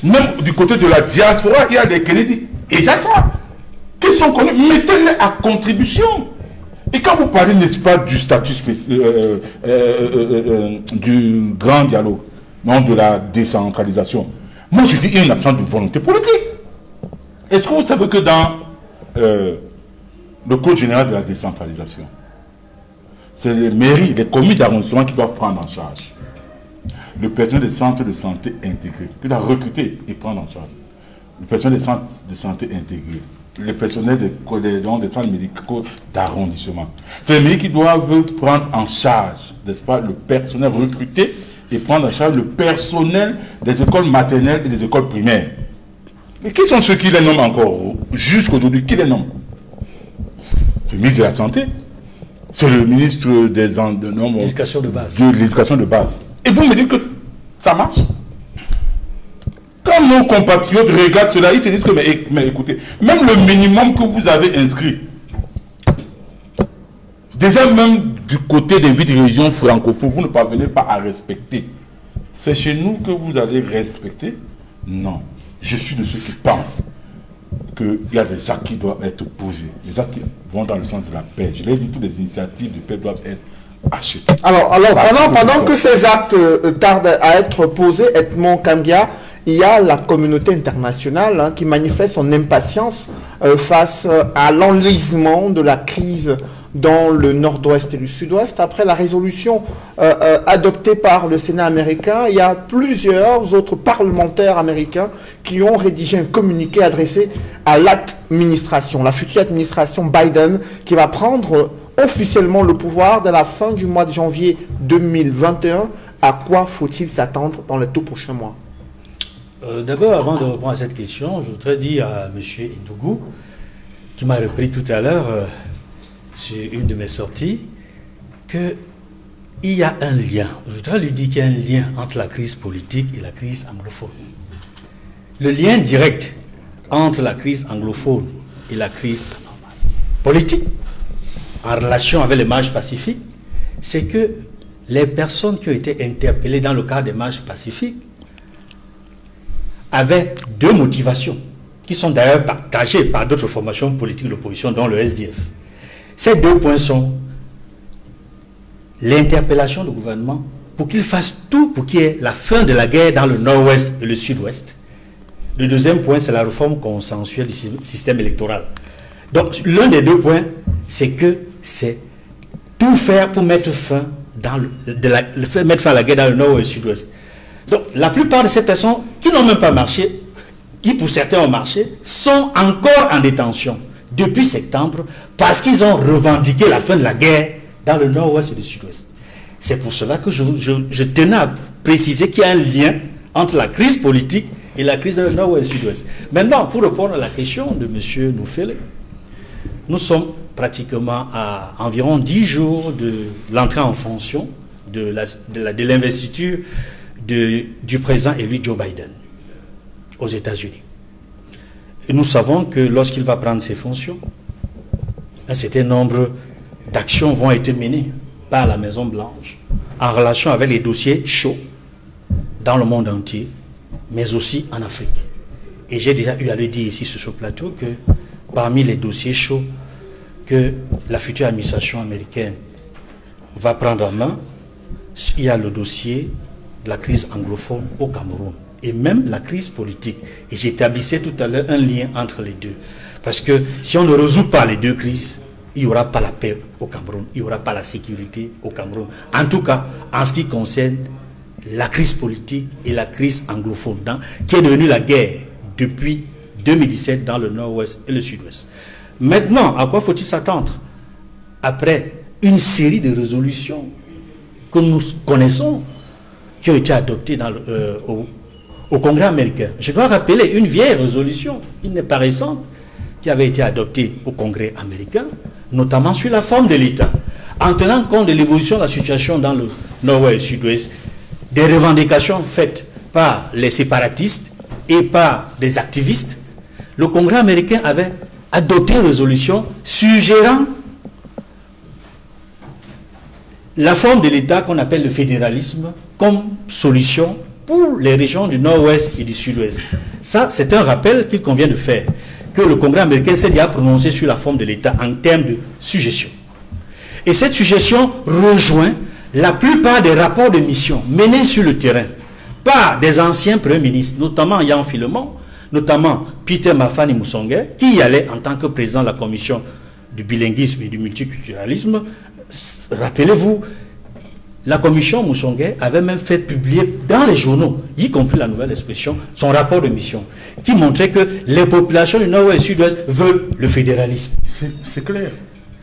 Même du côté de la diaspora, il y a les Kennedy et Jaja qui sont connus. Mettez-les à contribution. Et quand vous parlez, n'est-ce pas, du statut spécial, euh, euh, euh, du grand dialogue, non de la décentralisation, moi je dis qu'il y a une absence de volonté politique. Est-ce que vous savez que dans le Code général de la décentralisation, c'est les mairies, les communes d'arrondissement qui doivent prendre en charge le personnel des centres de santé intégrés, qui doit recruter et prendre en charge. Le personnel des centres de santé intégrés les personnels des, des, des centres médicaux d'arrondissement. C'est les qui doivent prendre en charge, n'est-ce pas, le personnel recruté et prendre en charge le personnel des écoles maternelles et des écoles primaires. Mais qui sont ceux qui les nomment encore jusqu'aujourd'hui Qui les nomme Le ministre de la Santé. C'est le ministre des de l'éducation de base. De l'éducation de base. Et vous me dites que ça marche? Quand nos compatriotes regardent cela, ils se disent que, mais, écoutez, même le minimum que vous avez inscrit, déjà même du côté des huit régions francophones, vous ne parvenez pas à respecter. C'est chez nous que vous allez respecter? Non. Je suis de ceux qui pensent qu'il y a des actes qui doivent être posés. Les actes qui vont dans le sens de la paix. Je l'ai dit, toutes les initiatives de paix doivent être achetées. Alors, alors pendant, pendant que ces actes euh, tardent à être posés, Edmond Kambia, il y a la communauté internationale hein, qui manifeste son impatience euh, face euh, à l'enlisement de la crise dans le nord-ouest et le sud-ouest. Après la résolution euh, adoptée par le Sénat américain, il y a plusieurs autres parlementaires américains qui ont rédigé un communiqué adressé à l'administration, la future administration Biden, qui va prendre officiellement le pouvoir dès la fin du mois de janvier 2021. À quoi faut-il s'attendre dans les tout prochains mois? Euh, d'abord, avant de répondre à cette question, je voudrais dire à M. Indougou, qui m'a repris tout à l'heure euh, sur une de mes sorties, qu'il y a un lien. Je voudrais lui dire qu'il y a un lien entre la crise politique et la crise anglophone. Le lien direct entre la crise anglophone et la crise politique, en relation avec les marches pacifiques, c'est que les personnes qui ont été interpellées dans le cadre des marches pacifiques avait deux motivations, qui sont d'ailleurs partagées par d'autres formations politiques de l'opposition, dont le SDF. Ces deux points sont l'interpellation du gouvernement pour qu'il fasse tout pour qu'il y ait la fin de la guerre dans le nord-ouest et le sud-ouest. Le deuxième point, c'est la réforme consensuelle du système électoral. Donc, l'un des deux points, c'est que c'est tout faire pour mettre fin, mettre fin à la guerre dans le nord et le sud-ouest. Donc, la plupart de ces personnes qui n'ont même pas marché, qui pour certains ont marché, sont encore en détention depuis septembre parce qu'ils ont revendiqué la fin de la guerre dans le nord-ouest et le sud-ouest. C'est pour cela que je, tenais à préciser qu'il y a un lien entre la crise politique et la crise le nord-ouest et le sud-ouest. Maintenant, pour répondre à la question de M. Noufele, nous sommes pratiquement à environ 10 jours de l'entrée en fonction de l'investiture du président élu Joe Biden aux États-Unis. Nous savons que lorsqu'il va prendre ses fonctions, un certain nombre d'actions vont être menées par la Maison-Blanche en relation avec les dossiers chauds dans le monde entier, mais aussi en Afrique. Et j'ai déjà eu à le dire ici sur ce plateau que parmi les dossiers chauds que la future administration américaine va prendre en main, il y a le dossier la crise anglophone au Cameroun. et même la crise politique. Et j'établissais tout à l'heure un lien entre les deux. Parce que si on ne résout pas les deux crises, il n'y aura pas la paix au Cameroun, il n'y aura pas la sécurité au Cameroun. En tout cas, en ce qui concerne la crise politique et la crise anglophone, qui est devenue la guerre depuis 2017 dans le nord-ouest et le sud-ouest. Maintenant, à quoi faut-il s'attendre Après une série de résolutions que nous connaissons, qui ont été adoptées euh, au, Congrès américain. Je dois rappeler une vieille résolution, qui n'est pas récente, qui avait été adoptée au Congrès américain, notamment sur la forme de l'État, en tenant compte de l'évolution de la situation dans le nord-ouest et sud-ouest, des revendications faites par les séparatistes et par des activistes, le Congrès américain avait adopté une résolution suggérant la forme de l'État qu'on appelle le fédéralisme comme solution pour les régions du nord-ouest et du sud-ouest. Ça, c'est un rappel qu'il convient de faire, que le Congrès américain s'est déjà prononcé sur la forme de l'État en termes de suggestion. Et cette suggestion rejoint la plupart des rapports de mission menés sur le terrain par des anciens premiers ministres, notamment Yann Filemon, notamment Peter Mafani Moussongue, qui y allait en tant que président de la commission du bilinguisme et du multiculturalisme. Rappelez-vous, la commission Moussongue avait même fait publier dans les journaux, y compris la nouvelle expression, son rapport de mission, qui montrait que les populations du Nord-Ouest et du Sud-Ouest veulent le fédéralisme. C'est clair.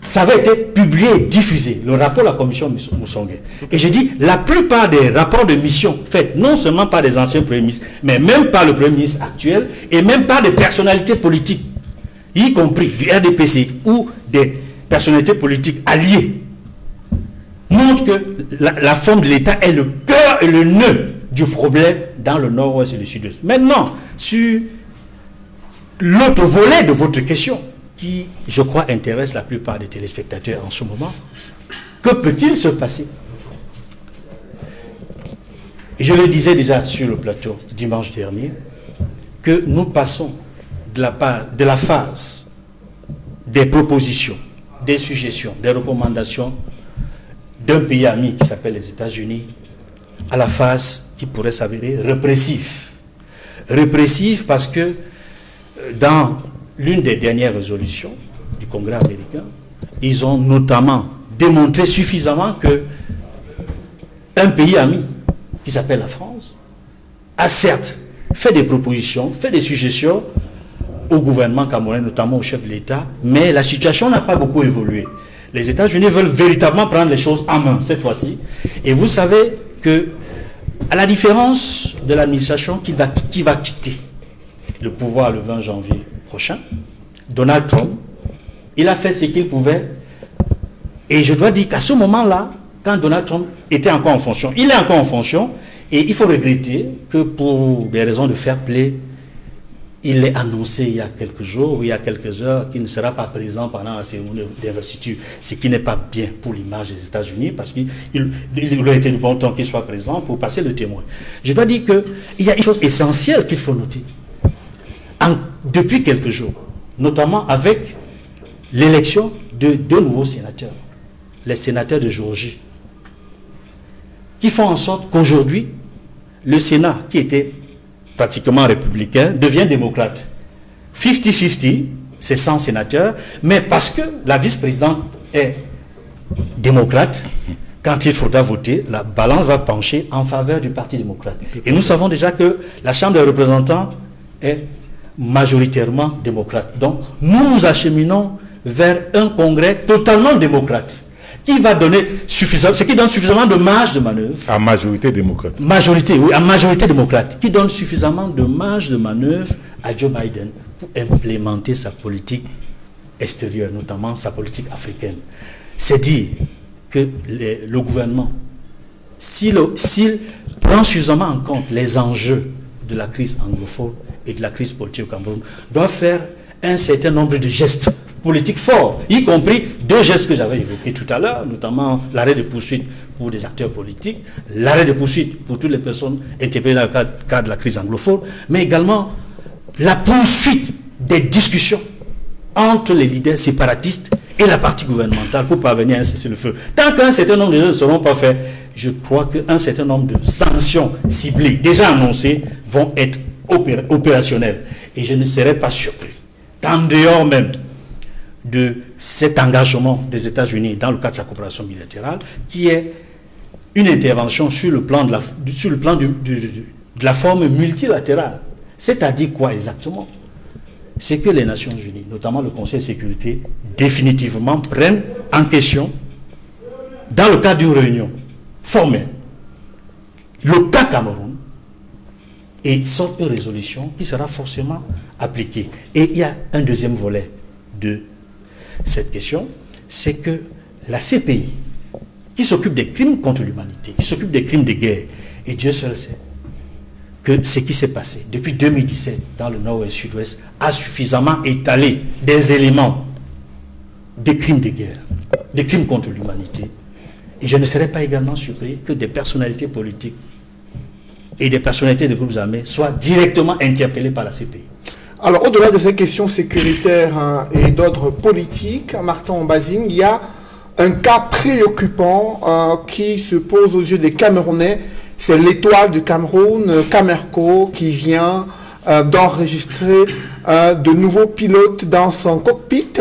Ça avait été publié, diffusé, le rapport de la commission Moussongue. Et j'ai dit, la plupart des rapports de mission faits non seulement par des anciens premiers ministres, mais même par le premier ministre actuel, et même par des personnalités politiques, y compris du RDPC ou des personnalités politiques alliées, montrent que la, forme de l'État est le cœur et le nœud du problème dans le nord-ouest et le sud-ouest. Maintenant, sur l'autre volet de votre question, qui, je crois, intéresse la plupart des téléspectateurs en ce moment. Que peut-il se passer? Je le disais déjà sur le plateau dimanche dernier, que nous passons de la phase des propositions, des suggestions, des recommandations d'un pays ami qui s'appelle les États-Unis à la phase qui pourrait s'avérer répressive. Répressive parce que euh, dans l'une des dernières résolutions du Congrès américain, ils ont notamment démontré suffisamment que un pays ami, qui s'appelle la France, a certes fait des propositions, fait des suggestions au gouvernement camerounais, notamment au chef de l'État, mais la situation n'a pas beaucoup évolué. Les États-Unis veulent véritablement prendre les choses en main cette fois-ci. Et vous savez que, à la différence de l'administration qui va, qui va quitter le pouvoir le 20 janvier prochain, Donald Trump, il a fait ce qu'il pouvait. Et je dois dire qu'à ce moment-là, quand Donald Trump était encore en fonction, il est encore en fonction, et il faut regretter que pour des raisons de fair play, il est annoncé il y a quelques jours ou il y a quelques heures qu'il ne sera pas présent pendant la cérémonie d'investiture, ce qui n'est pas bien pour l'image des États-Unis parce qu'il il, a été de bon temps qu'il soit présent pour passer le témoin. Je dois dire qu'il y a une chose essentielle qu'il faut noter depuis quelques jours, notamment avec l'élection de deux nouveaux sénateurs, les sénateurs de Georgie, qui font en sorte qu'aujourd'hui, le Sénat, qui était pratiquement républicain, devient démocrate. 50-50, c'est 100 sénateurs, mais parce que la vice-présidente est démocrate, quand il faudra voter, la balance va pencher en faveur du Parti démocrate. Et nous savons déjà que la Chambre des représentants est majoritairement démocrate. Donc, nous nous acheminons vers un congrès totalement démocrate qui va donner suffisamment, ce qui donne suffisamment de marge de manœuvre. À majorité démocrate. Majorité, oui, à majorité démocrate, qui donne suffisamment de marge de manœuvre à Joe Biden pour implémenter sa politique extérieure, notamment sa politique africaine. C'est dire que le gouvernement, s'il prend suffisamment en compte les enjeux de la crise anglophone, et de la crise politique au Cameroun doit faire un certain nombre de gestes politiques forts, y compris deux gestes que j'avais évoqués tout à l'heure, notamment l'arrêt de poursuite pour des acteurs politiques, l'arrêt de poursuite pour toutes les personnes interpellées dans le cadre, de la crise anglophone, mais également la poursuite des discussions entre les leaders séparatistes et la partie gouvernementale pour parvenir à un cessez-le-feu. Tant qu'un certain nombre de choses ne seront pas faits, je crois qu'un certain nombre de sanctions ciblées, déjà annoncées, vont être opérationnelles. Et je ne serais pas surpris, en dehors même de cet engagement des États-Unis dans le cadre de sa coopération bilatérale, qui est une intervention sur le plan de la, sur le plan de la forme multilatérale. C'est-à-dire quoi exactement? C'est que les Nations Unies, notamment le Conseil de sécurité, définitivement prennent en question, dans le cadre d'une réunion formelle, le cas Cameroun et sortent une résolution qui sera forcément appliquée. Et il y a un deuxième volet de cette question, c'est que la CPI, qui s'occupe des crimes contre l'humanité, qui s'occupe des crimes de guerre, et Dieu seul sait que ce qui s'est passé depuis 2017 dans le nord et sud-ouest a suffisamment étalé des éléments des crimes de guerre, des crimes contre l'humanité. Et je ne serais pas également surpris que des personnalités politiques et des personnalités de groupes armés soient directement interpellées par la CPI. Alors, au-delà de ces questions sécuritaires hein, et d'ordre politique, Martin Basine, il y a un cas préoccupant euh, qui se pose aux yeux des Camerounais. C'est l'étoile du Cameroun, Camerco, qui vient euh, d'enregistrer euh, de nouveaux pilotes dans son cockpit.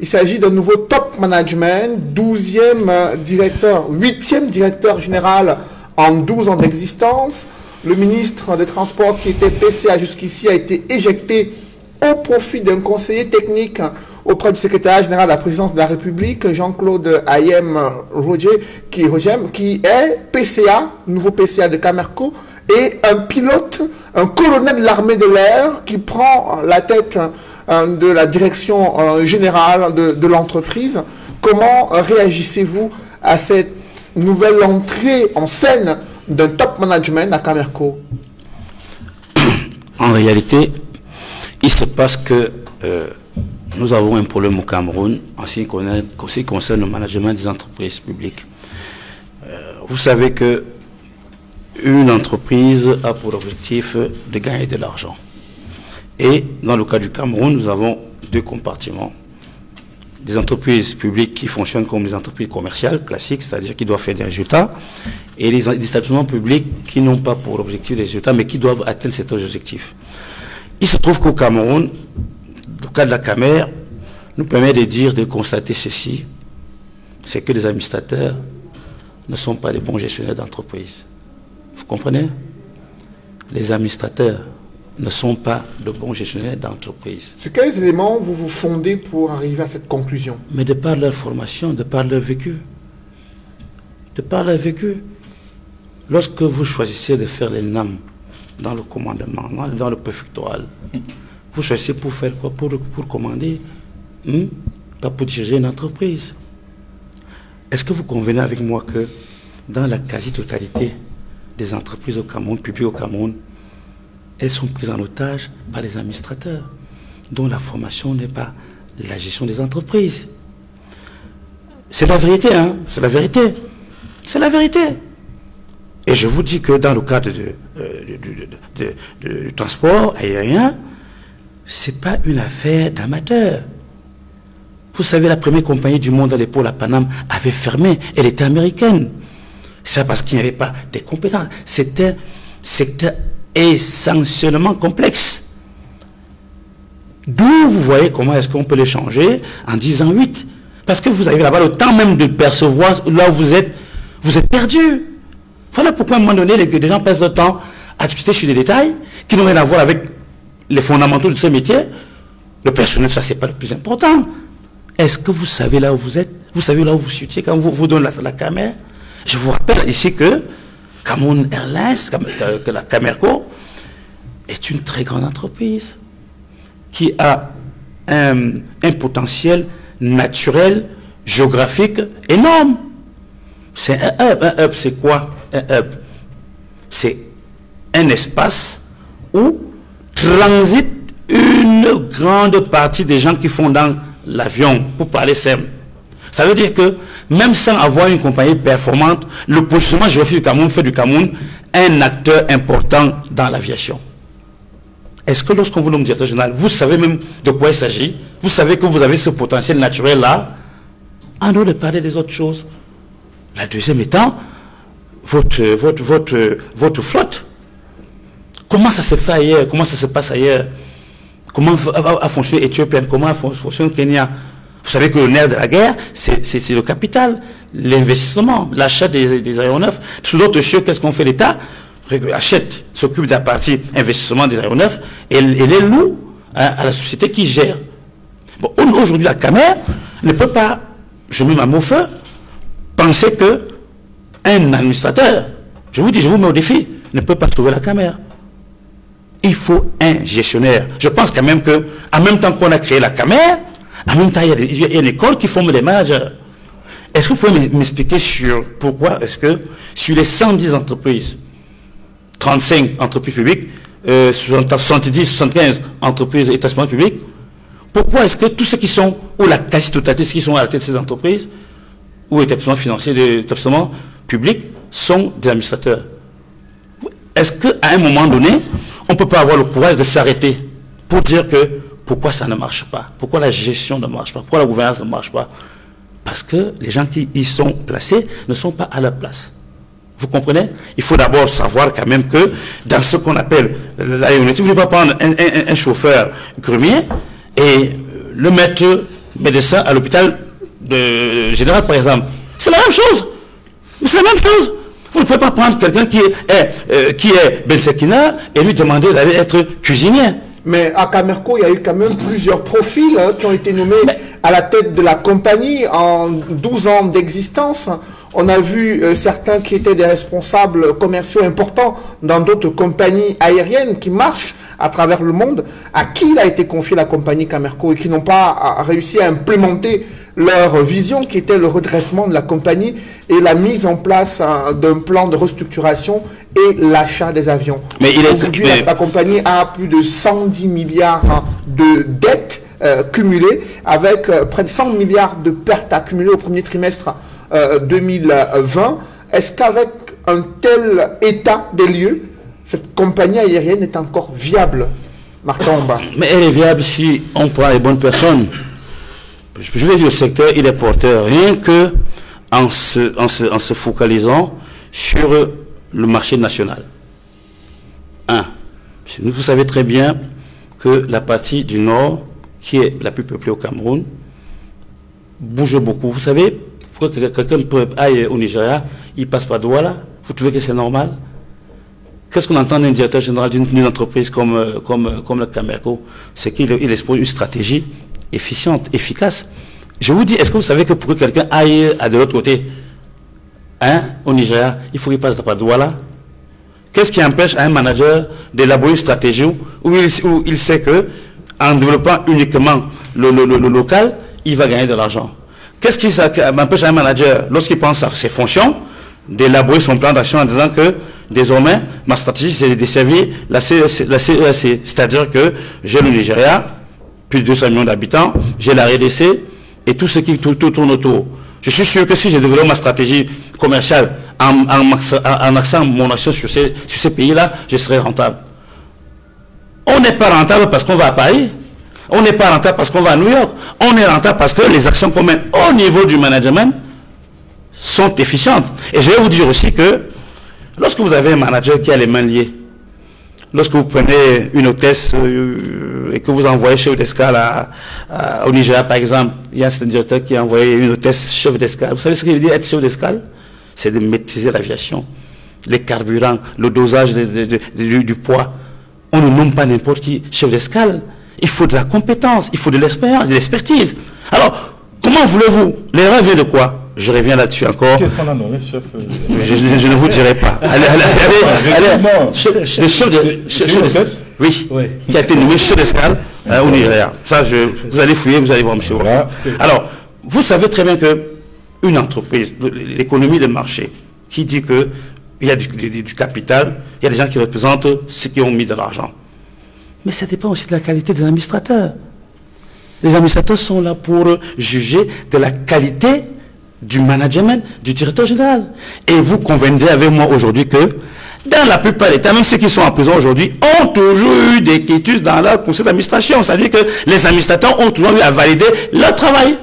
Il s'agit d'un nouveau top management, 12e directeur, 8e directeur général en 12 ans d'existence. Le ministre des Transports qui était PCA jusqu'ici a été éjecté au profit d'un conseiller technique auprès du secrétaire général de la présidence de la République, Jean-Claude Ayem Roger, qui, qui est PCA, nouveau PCA de Camerco, et un pilote, un colonel de l'armée de l'air qui prend la tête hein, de la direction euh, générale de, de l'entreprise. Comment réagissez-vous à cette nouvelle entrée en scène d'un top management à Camerco En réalité, il se passe que euh, nous avons un problème au Cameroun en ce qui concerne le management des entreprises publiques. Euh, vous savez que une entreprise a pour objectif de gagner de l'argent. Et dans le cas du Cameroun, nous avons deux compartiments. Des entreprises publiques qui fonctionnent comme des entreprises commerciales classiques, c'est-à-dire qui doivent faire des résultats, et les établissements publics qui n'ont pas pour objectif des résultats, mais qui doivent atteindre cet objectif. Il se trouve qu'au Cameroun, le cas de la Camer, nous permet de dire, de constater ceci, c'est que les administrateurs ne sont pas les bons gestionnaires d'entreprise. Vous comprenez? Les administrateurs ne sont pas de bons gestionnaires d'entreprise. Sur quels éléments vous vous fondez pour arriver à cette conclusion? Mais de par leur formation, de par leur vécu. De par leur vécu. Lorsque vous choisissez de faire les NAM, dans le commandement, dans le préfectoral. Vous choisissez pour faire quoi? Pour, pour commander, hmm? pas pour diriger une entreprise. Est-ce que vous convenez avec moi que dans la quasi-totalité des entreprises au Cameroun, publiques au Cameroun, elles sont prises en otage par les administrateurs, dont la formation n'est pas la gestion des entreprises? C'est la vérité, hein? C'est la vérité. C'est la vérité. Et je vous dis que dans le cadre euh, du transport aérien, ce n'est pas une affaire d'amateur. Vous savez, la première compagnie du monde à l'époque, la Paname, avait fermé. Elle était américaine. C'est parce qu'il n'y avait pas de compétences. C'était un secteur essentiellement complexe. D'où vous voyez comment est-ce qu'on peut le changer en disant 8. Parce que vous avez là-bas le temps même de percevoir là où vous êtes, vous êtes perdu. Voilà pourquoi à un moment donné, les, gens passent le temps à discuter sur des détails qui n'ont rien à voir avec les fondamentaux de ce métier. Le personnel, ça, c'est pas le plus important. Est-ce que vous savez là où vous êtes? Vous savez là où vous situez? Quand vous vous donnez la, caméra Je vous rappelle ici que Cameroun Airlines, que la Camerco, est une très grande entreprise qui a un potentiel naturel, géographique énorme. C'est un hub. Un hub, c'est quoi? C'est un espace où transite une grande partie des gens qui font dans l'avion, pour parler simple. Ça veut dire que même sans avoir une compagnie performante, le positionnement géographique du Cameroun fait du Cameroun un acteur important dans l'aviation. Est-ce que lorsqu'on vous nomme directeur général, vous savez même de quoi il s'agit? Vous savez que vous avez ce potentiel naturel-là? En dehors de parler des autres choses. La deuxième étant, votre, votre, votre, votre flotte. Comment ça se fait ailleurs? Comment ça se passe ailleurs? Comment a, fonctionné Éthiopien Comment fonctionne Kenya? Vous savez que le nerf de la guerre, c'est le capital, l'investissement, l'achat des, des, aéronefs. Sous d'autres choses, qu'est-ce qu'on fait l'État? Achète, s'occupe de la partie investissement des aéronefs et, les loue hein, à la société qui gère. Bon, Aujourd'hui, la caméra ne peut pas, je mets ma mot feu, penser que un administrateur, je vous dis, je vous mets au défi, ne peut pas trouver la caméra. Il faut un gestionnaire. Je pense quand même que, en même temps qu'on a créé la caméra, en même temps, il y, a une école qui forme les managers. Est-ce que vous pouvez m'expliquer sur pourquoi est-ce que sur les 110 entreprises, 35 entreprises publiques, 70, 75 entreprises et établissements publics, pourquoi est-ce que tous ceux qui sont, ou la quasi-totalité, ceux qui sont à la tête de ces entreprises, ou établissements financiers, établissements publics, sont des administrateurs Est-ce qu'à un moment donné, on ne peut pas avoir le courage de s'arrêter pour dire que pourquoi ça ne marche pas Pourquoi la gestion ne marche pas Pourquoi la gouvernance ne marche pas? Parce que les gens qui y sont placés ne sont pas à la place. Vous comprenez? Il faut d'abord savoir quand même que dans ce qu'on appelle l'aéronautique, vous ne pouvez pas prendre un, chauffeur grumier et le mettre médecin à l'hôpital général, par exemple. C'est la même chose. C'est la même chose. Vous ne pouvez pas prendre quelqu'un qui est, euh, qui est Ben Sekina et lui demander d'aller être cuisinier. Mais à Camerco, il y a eu quand même plusieurs profils hein, qui ont été nommés à la tête de la compagnie en 12 ans d'existence. On a vu euh, certains qui étaient des responsables commerciaux importants dans d'autres compagnies aériennes qui marchent à travers le monde, à qui il a été confié la compagnie Camerco et qui n'ont pas réussi à implémenter leur vision qui était le redressement de la compagnie et la mise en place hein, d'un plan de restructuration et l'achat des avions. Mais Aujourd'hui, la, compagnie a plus de 110 milliards hein, de dettes euh, cumulées avec euh, près de 100 milliards de pertes accumulées au premier trimestre 2020. Euh, Est-ce qu'avec un tel état des lieux, cette compagnie aérienne est encore viable Martin Mais elle est viable si on prend les bonnes personnes je vais dire le secteur, il est porteur, rien que en se, focalisant sur le marché national. Un, vous savez très bien que la partie du nord, qui est la plus peuplée au Cameroun, bouge beaucoup. Vous savez, pourquoi quelqu'un peut aller au Nigeria, il passe par Douala? Vous trouvez que c'est normal? Qu'est-ce qu'on entend d'un directeur général d'une entreprise comme, comme, comme le Camerco C'est qu'il expose une stratégie efficiente, efficace. Je vous dis, est-ce que vous savez que pour que quelqu'un aille à de l'autre côté, hein, au Nigeria, il faut qu'il passe par Douala? Qu'est-ce qui empêche un manager d'élaborer une stratégie où il, sait que en développant uniquement le, local, il va gagner de l'argent? Qu'est-ce qui empêche un manager, lorsqu'il pense à ses fonctions, d'élaborer son plan d'action en disant que désormais, ma stratégie, c'est de desservir la CEC, la CEC. C'est-à-dire que j'ai le Nigeria, plus de 200 millions d'habitants, j'ai la RDC et tout ce qui tourne autour. Je suis sûr que si je développe ma stratégie commerciale en, en, accent mon action sur ces, sur ces pays-là, je serai rentable. On n'est pas rentable parce qu'on va à Paris. On n'est pas rentable parce qu'on va à New York. On est rentable parce que les actions qu'on mène au niveau du management sont efficientes. Et je vais vous dire aussi que lorsque vous avez un manager qui a les mains liées, lorsque vous prenez une hôtesse euh, et que vous envoyez chef d'escale au Nigeria, par exemple, il y a un directeur qui a envoyé une hôtesse chef d'escale. Vous savez ce qu'il veut dire être chef d'escale? C'est de maîtriser l'aviation, les carburants, le dosage du, poids. On ne nomme pas n'importe qui chef d'escale. Il faut de la compétence, il faut de l'expérience, de l'expertise. Alors, comment voulez-vous? L'erreur vient de quoi? Je reviens là-dessus encore. Qu'est-ce qu'on a nommé chef euh, je, ne vous dirai pas. Allez, allez, allez, chef, de, oui, qui a été nommé chef d'escale hein, au Nigeria. Ça, je, vous allez fouiller, vous allez voir, monsieur. Alors, vous savez très bien que une entreprise, l'économie de marché, qui dit que il y a du, du, capital, il y a des gens qui représentent ceux qui ont mis de l'argent. Mais ça dépend aussi de la qualité des administrateurs. Les administrateurs sont là pour juger de la qualité du management, du directeur général. Et vous conviendrez avec moi aujourd'hui que dans la plupart des cas, même ceux qui sont en prison aujourd'hui, ont toujours eu des quitus dans leur conseil d'administration. C'est-à-dire que les administrateurs ont toujours eu à valider leur travail.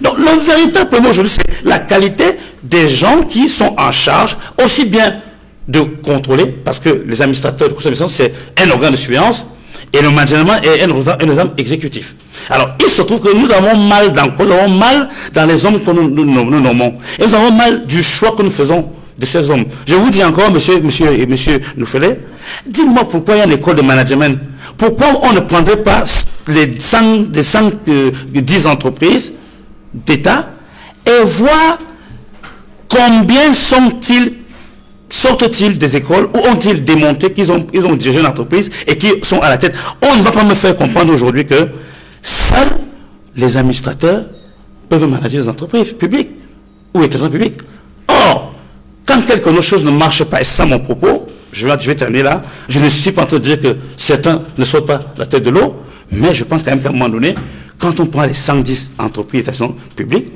Donc le véritable problème aujourd'hui, c'est la qualité des gens qui sont en charge, aussi bien de contrôler, parce que les administrateurs de conseil c'est un organe de surveillance, et le management est un organe exécutif. Alors, il se trouve que nous avons mal dans nous avons mal dans les hommes que nous, nommons. Et nous avons mal du choix que nous faisons de ces hommes. Je vous dis encore, monsieur, monsieur et monsieur Nouffelé, dites-moi pourquoi il y a une école de management. Pourquoi on ne prendrait pas les 100, des 110 euh, entreprises d'État et voir combien sont-ils sortent-ils des écoles ou ont-ils démontré qu'ils ont, ils ont dirigé une entreprise et qui sont à la tête? On ne va pas me faire comprendre aujourd'hui que seuls les administrateurs peuvent manager des entreprises publiques ou établissements publics. Or, quand quelque chose ne marche pas, et ça mon propos, je vais, je vais terminer là, je ne suis pas en train de dire que certains ne sautent pas la tête de l'eau, mais je pense quand même qu'à un moment donné, quand on prend les 110 entreprises et établissements publics,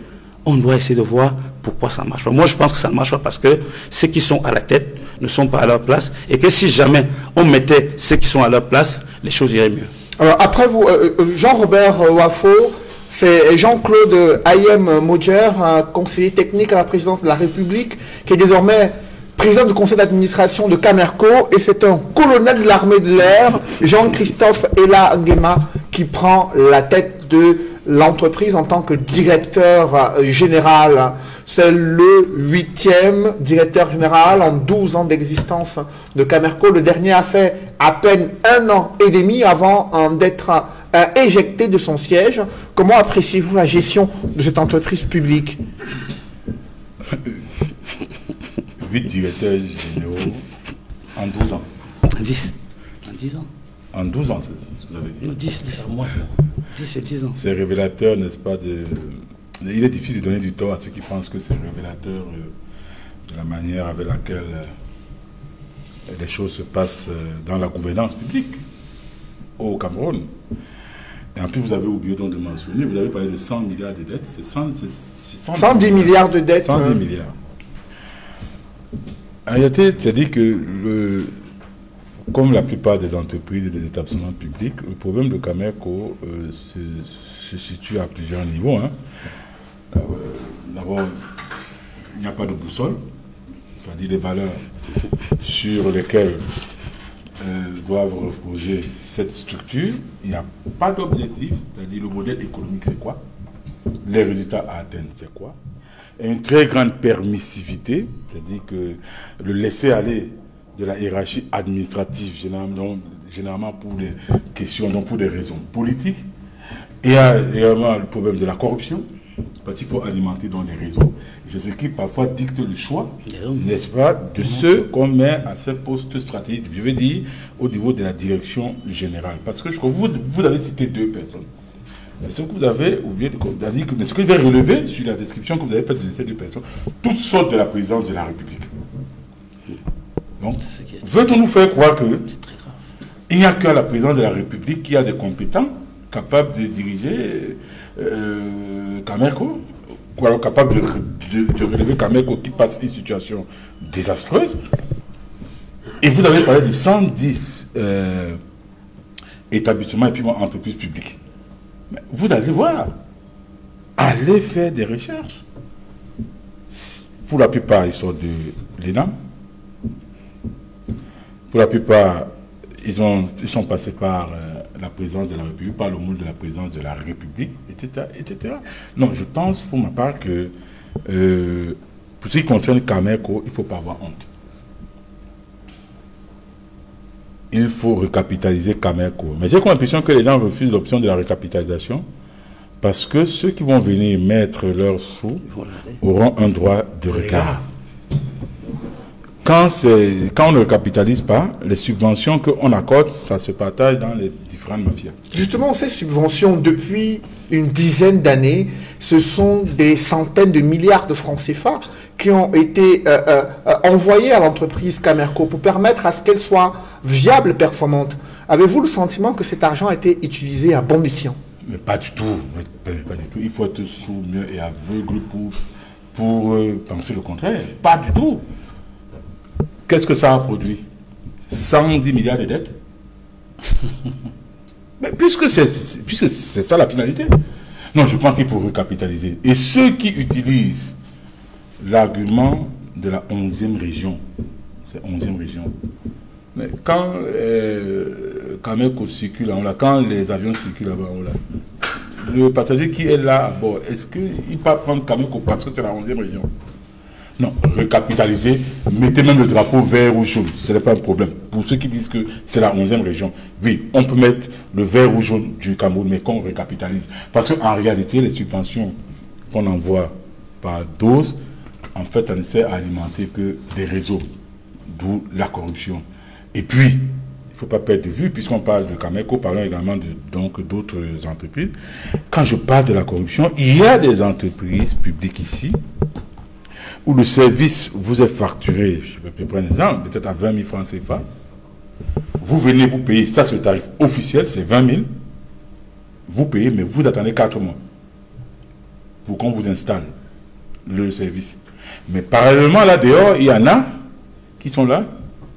on doit essayer de voir pourquoi ça ne marche pas. Moi, je pense que ça ne marche pas parce que ceux qui sont à la tête ne sont pas à leur place et que si jamais on mettait ceux qui sont à leur place, les choses iraient mieux. Alors, après vous, euh, euh, Jean-Robert Wafo, c'est Jean-Claude Ayem Mojer, un conseiller technique à la présidence de la République, qui est désormais président du conseil d'administration de Camerco, et c'est un colonel de l'armée de l'air, Jean-Christophe Ella Nguema, qui prend la tête de l'entreprise en tant que directeur euh, général. C'est le huitième directeur général en 12 ans d'existence de Camerco. Le dernier a fait à peine un an et demi avant d'être euh, éjecté de son siège. Comment appréciez-vous la gestion de cette entreprise publique? Huit directeurs généraux en 12 ans. En 10 En 10 ans En 12 ans, c'est ce que vous avez dit. 10, 10 C'est révélateur, n'est-ce pas de... Il est difficile de donner du tort à ceux qui pensent que c'est révélateur euh, de la manière avec laquelle euh, les choses se passent euh, dans la gouvernance publique au Cameroun. Et en plus, vous avez oublié donc de mentionner, vous avez parlé de 100 milliards de dettes, c'est 110 milliards de dettes. 110 hein. milliards. En réalité, tu as dit que le, comme la plupart des entreprises et des établissements publics, le problème de Cameco euh, se, situe à plusieurs niveaux. Hein. Euh, d'abord, il n'y a pas de boussole, c'est-à-dire les valeurs sur lesquelles euh, doivent reposer cette structure. Il n'y a pas d'objectif, c'est-à-dire le modèle économique, c'est quoi? Les résultats à atteindre, c'est quoi? Et une très grande permissivité, c'est-à-dire que le laisser aller de la hiérarchie administrative, généralement, pour des questions, non pour des raisons politiques. Et il y a également le problème de la corruption, parce qu'il faut alimenter dans les réseaux. C'est ce qui parfois dicte le choix, n'est-ce pas, de ceux qu'on met à ce poste stratégique. Je veux dire, au niveau de la direction générale. Parce que je crois que vous, vous avez cité deux personnes. Mais ce que vous avez oublié de dire, ce que je vais relever sur la description que vous avez faite de ces deux personnes, toutes sortes de la présidence de la République. Donc, veut-on nous faire croire que il n'y a que la présidence de la République qui a des compétents capables de diriger euh, Camerco, ou alors capable de, relever Camerco qui passe une situation désastreuse? Et vous avez parlé de 110 euh, établissements et puis entreprises publiques. vous allez voir, allez faire des recherches. Pour la plupart, ils sont de l'ENAM, pour la plupart, ils, ont, ils sont passés par euh, la présence de la République, par le moule de la présence de la République, etc. etc. Non, je pense pour ma part que euh, pour ce qui concerne Cameco, il ne faut pas avoir honte. Il faut recapitaliser Cameco. Mais j'ai l'impression que les gens refusent l'option de la recapitalisation parce que ceux qui vont venir mettre leurs sous auront un droit de regard quand, quand on ne capitalise pas, les subventions qu'on accorde, ça se partage dans les différentes mafias. Justement, ces subventions, depuis une dizaine d'années, ce sont des centaines de milliards de francs CFA qui ont été euh, euh, euh, envoyés à l'entreprise Camerco pour permettre à ce qu'elle soit viable performante. Avez-vous le sentiment que cet argent a été utilisé à bon escient? Mais pas du tout. pas du tout. Il faut être sourd et aveugle pour, pour penser le contraire. Pas du tout. Qu'est-ce que ça a produit? 110 milliards de dettes? Mais puisque c'est ça la finalité. Non, je pense qu'il faut recapitaliser. Et ceux qui utilisent l'argument de la 11e région, c'est 11e région, mais quand euh, Kameko circule en là, quand les avions circulent là-bas, là, le passager qui est là à bord, est-ce qu'il peut prendre Kameko parce que c'est la 11e région? Non, recapitaliser, mettez même le drapeau vert ou jaune, ce n'est pas un problème. Pour ceux qui disent que c'est la 11e région, oui, on peut mettre le vert ou jaune du Cameroun, mais qu'on recapitalise. Parce qu'en réalité, les subventions qu'on envoie par dose, en fait, ça ne sert à alimenter que des réseaux, d'où la corruption. Et puis, il ne faut pas perdre de vue, puisqu'on parle de Cameco, parlons également de d'autres entreprises. Quand je parle de la corruption, il y a des entreprises publiques ici où le service vous est facturé, je peux prendre un exemple, peut-être à 20 000 francs CFA. Vous venez vous payer, ça c'est le tarif officiel, c'est 20 000. Vous payez, mais vous attendez 4 mois pour qu'on vous installe le service. Mais parallèlement là dehors, il y en a qui sont là,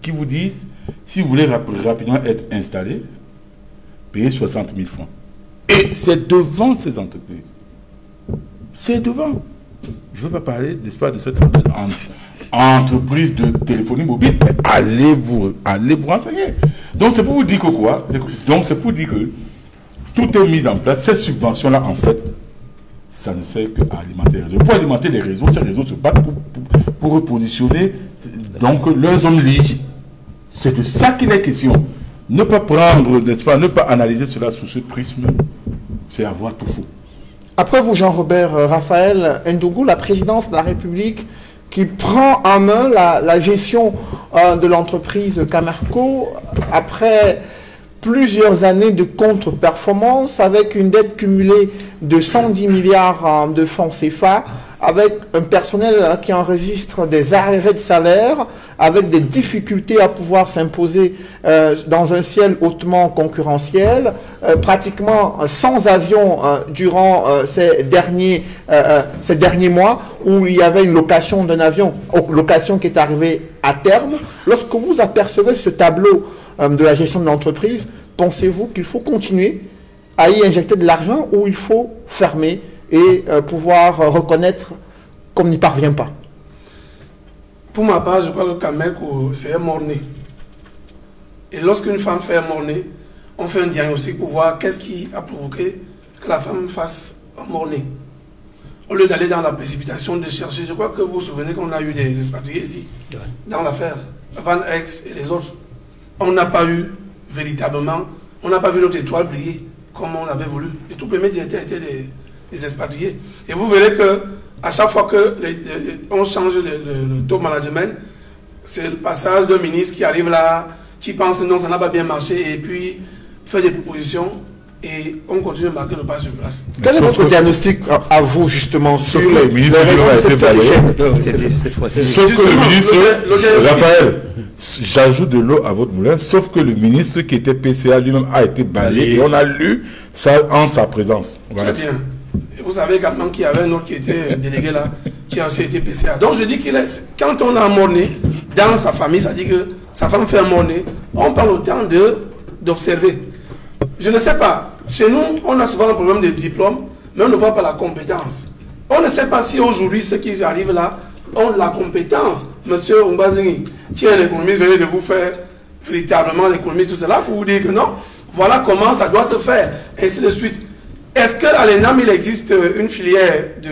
qui vous disent si vous voulez rapidement être installé, payez 60 000 francs. Et c'est devant ces entreprises. C'est devant. Je ne veux pas parler, de cette entreprise de téléphonie mobile, mais allez vous, allez vous renseigner. Donc c'est pour vous dire que quoi? Donc c'est pour dire que tout est mis en place. Ces subventions-là, en fait, ça ne sert qu'à alimenter les réseaux. Pour alimenter les réseaux, ces réseaux se battent pour, pour, repositionner donc leurs hommes lits c'est de ça qu'il est question. Ne pas prendre, n'est-ce pas, ne pas analyser cela sous ce prisme, c'est avoir tout faux. Après vous, Jean-Robert euh, Raphaël Ndougou, la présidence de la République qui prend en main la, gestion euh, de l'entreprise Camerco après plusieurs années de contre-performance avec une dette cumulée de 110 milliards euh, de francs CFA, avec un personnel qui enregistre des arrêts de salaire, avec des difficultés à pouvoir s'imposer euh, dans un ciel hautement concurrentiel, euh, pratiquement sans avion durant ces, derniers, ces derniers mois, où il y avait une location d'un avion, location qui est arrivée à terme. Lorsque vous apercevez ce tableau de la gestion de l'entreprise, pensez-vous qu'il faut continuer à y injecter de l'argent ou il faut fermer et euh, pouvoir reconnaître qu'on n'y parvient pas Pour ma part, je crois que Kamek, c'est un mort-né. Et lorsqu'une femme fait un mort-né, on fait un diagnostic pour voir qu'est-ce qui a provoqué que la femme fasse un mort-né. Au lieu d'aller dans la précipitation, de chercher, je crois que vous vous souvenez qu'on a eu des expatriés ici, dans l'affaire, Van Ex et les autres. On n'a pas eu véritablement, on n'a pas vu notre étoile briller comme on l'avait voulu. Les tout premiers étaient, étaient des, expatriés. Et vous verrez que à chaque fois que on change le, top management, c'est le passage d'un ministre qui arrive là, qui pense que non, ça n'a pas bien marché, et puis fait des propositions et on continue de marquer le pas sur place. Quel est votre diagnostic à vous justement sur le ministre Sauf que le ministre, Raphaël, j'ajoute de l'eau à votre moulin, sauf que le ministre qui était PCA lui-même a été balayé et on a lu ça en sa présence. Très bien. Vous savez également qu'il y avait un autre qui était délégué là, qui a aussi été PCA. Donc je dis qu'il est, quand on a un morné dans sa famille, ça dit que sa femme fait un morné, on parle autant d'observer. Je ne sais pas. Chez nous, on a souvent un problème de diplôme, mais on ne voit pas la compétence. On ne sait pas si aujourd'hui, ceux qui arrivent là ont la compétence. Monsieur Umbazini, qui est l'économiste, venez de vous faire véritablement l'économie, tout cela, pour vous dire que non, voilà comment ça doit se faire, ainsi de suite. Est-ce qu'à l'ENAM, il existe une filière de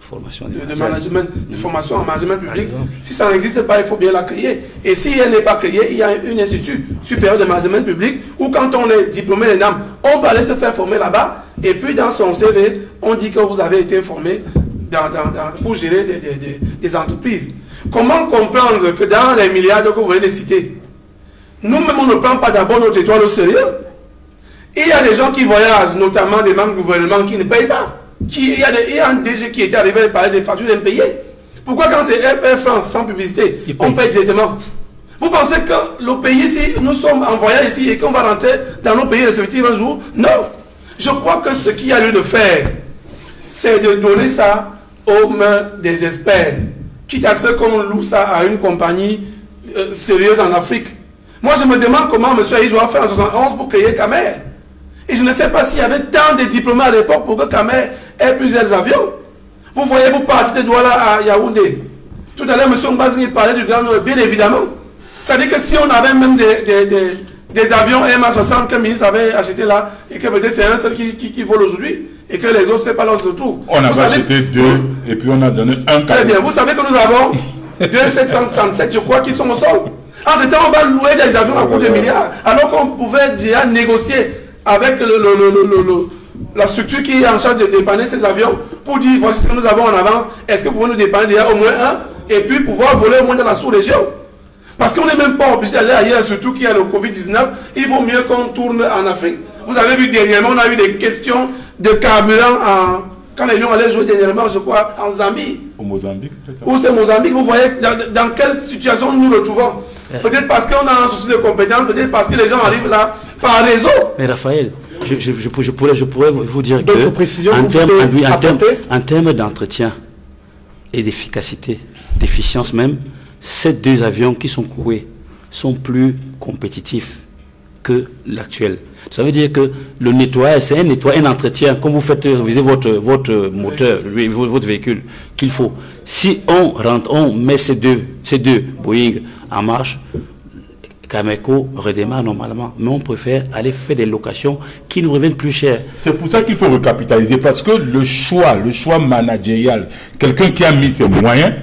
formation de, management, de formation en management public? Si ça n'existe pas, il faut bien la créer. Et si elle n'est pas créée, il y a un institut supérieur de management public où quand on est diplômé l'ENAM, on va aller se faire former là-bas. Et puis dans son CV, on dit que vous avez été formé dans, dans, pour gérer des, des, des, entreprises. Comment comprendre que dans les milliards que vous venez de citer, nous-mêmes, on ne prend pas d'abord notre étoile au sérieux? Il y a des gens qui voyagent, notamment des membres du gouvernement, qui ne payent pas il, y a des, un DG qui était arrivé à parler des factures impayées. Pourquoi quand c'est Air France sans publicité, on paye directement? Vous pensez que le pays, si nous sommes en voyage ici et qu'on va rentrer dans nos pays respectifs un jour? Non. Je crois que ce qu'il y a lieu de faire, c'est de donner ça aux mains des experts. Quitte à ce qu'on loue ça à une compagnie euh, sérieuse en Afrique. Moi, je me demande comment M. Aïdjo a fait en 71 pour créer Camer. Et je ne sais pas s'il y avait tant de diplômés à l'époque pour que Kamer ait plusieurs avions. Vous voyez, vous partez de Douala à Yaoundé. Tout à l'heure, M. Mbazini parlait du Grand Nord, bien évidemment. Ça veut dire que si on avait même des, des, des, des avions MA60 que le ministre avait acheté là, et que peut-être c'est un seul qui, qui, qui vole aujourd'hui, et que les autres, c'est pas leur retour. On Vous avait savez- acheté deux et puis on a donné un Très bien. Vous savez que nous avons 2737, je crois, qui sont au sol. Entre temps, on va louer des avions à coût de milliards, alors qu'on pouvait déjà négocier avec le, le- le- le- le- le- la structure qui est en charge de dépanner ces avions pour dire voici ce que nous avons en avance. Est-ce que vous pouvez nous dépanner déjà au moins un et puis pouvoir voler au moins dans la sous-région? Parce qu'on n'est même pas obligé d'aller ailleurs, surtout qu'il y a le Covid-19. Il vaut mieux qu'on tourne en Afrique. Vous avez vu dernièrement, on a eu des questions de carburant en, quand les Lions allaient jouer dernièrement, je crois, en Zambie. Au Mozambique, Ou c'est Mozambique, vous voyez dans, dans quelle situation nous nous retrouvons. Peut-être parce qu'on a un souci de compétence, peut-être parce que les gens arrivent là par réseau. Mais Raphaël, je, je- je pour- je pourrais, je pourrais vous dire que précisions en termes d'entretien et d'efficacité, d'efficience même, ces deux avions qui sont courés sont plus compétitifs que l'actuel. Ça veut dire que le nettoyage, c'est un nettoyage, un entretien, comme vous faites réviser votre, votre moteur, votre véhicule, qu'il faut. Si on rentre, on met ces deux, ces deux Boeing en marche, Cameco redémarre normalement. Mais on préfère aller faire des locations qui nous reviennent plus cher. C'est pour ça qu'il faut recapitaliser, parce que le choix, le choix managérial, quelqu'un qui a mis ses moyens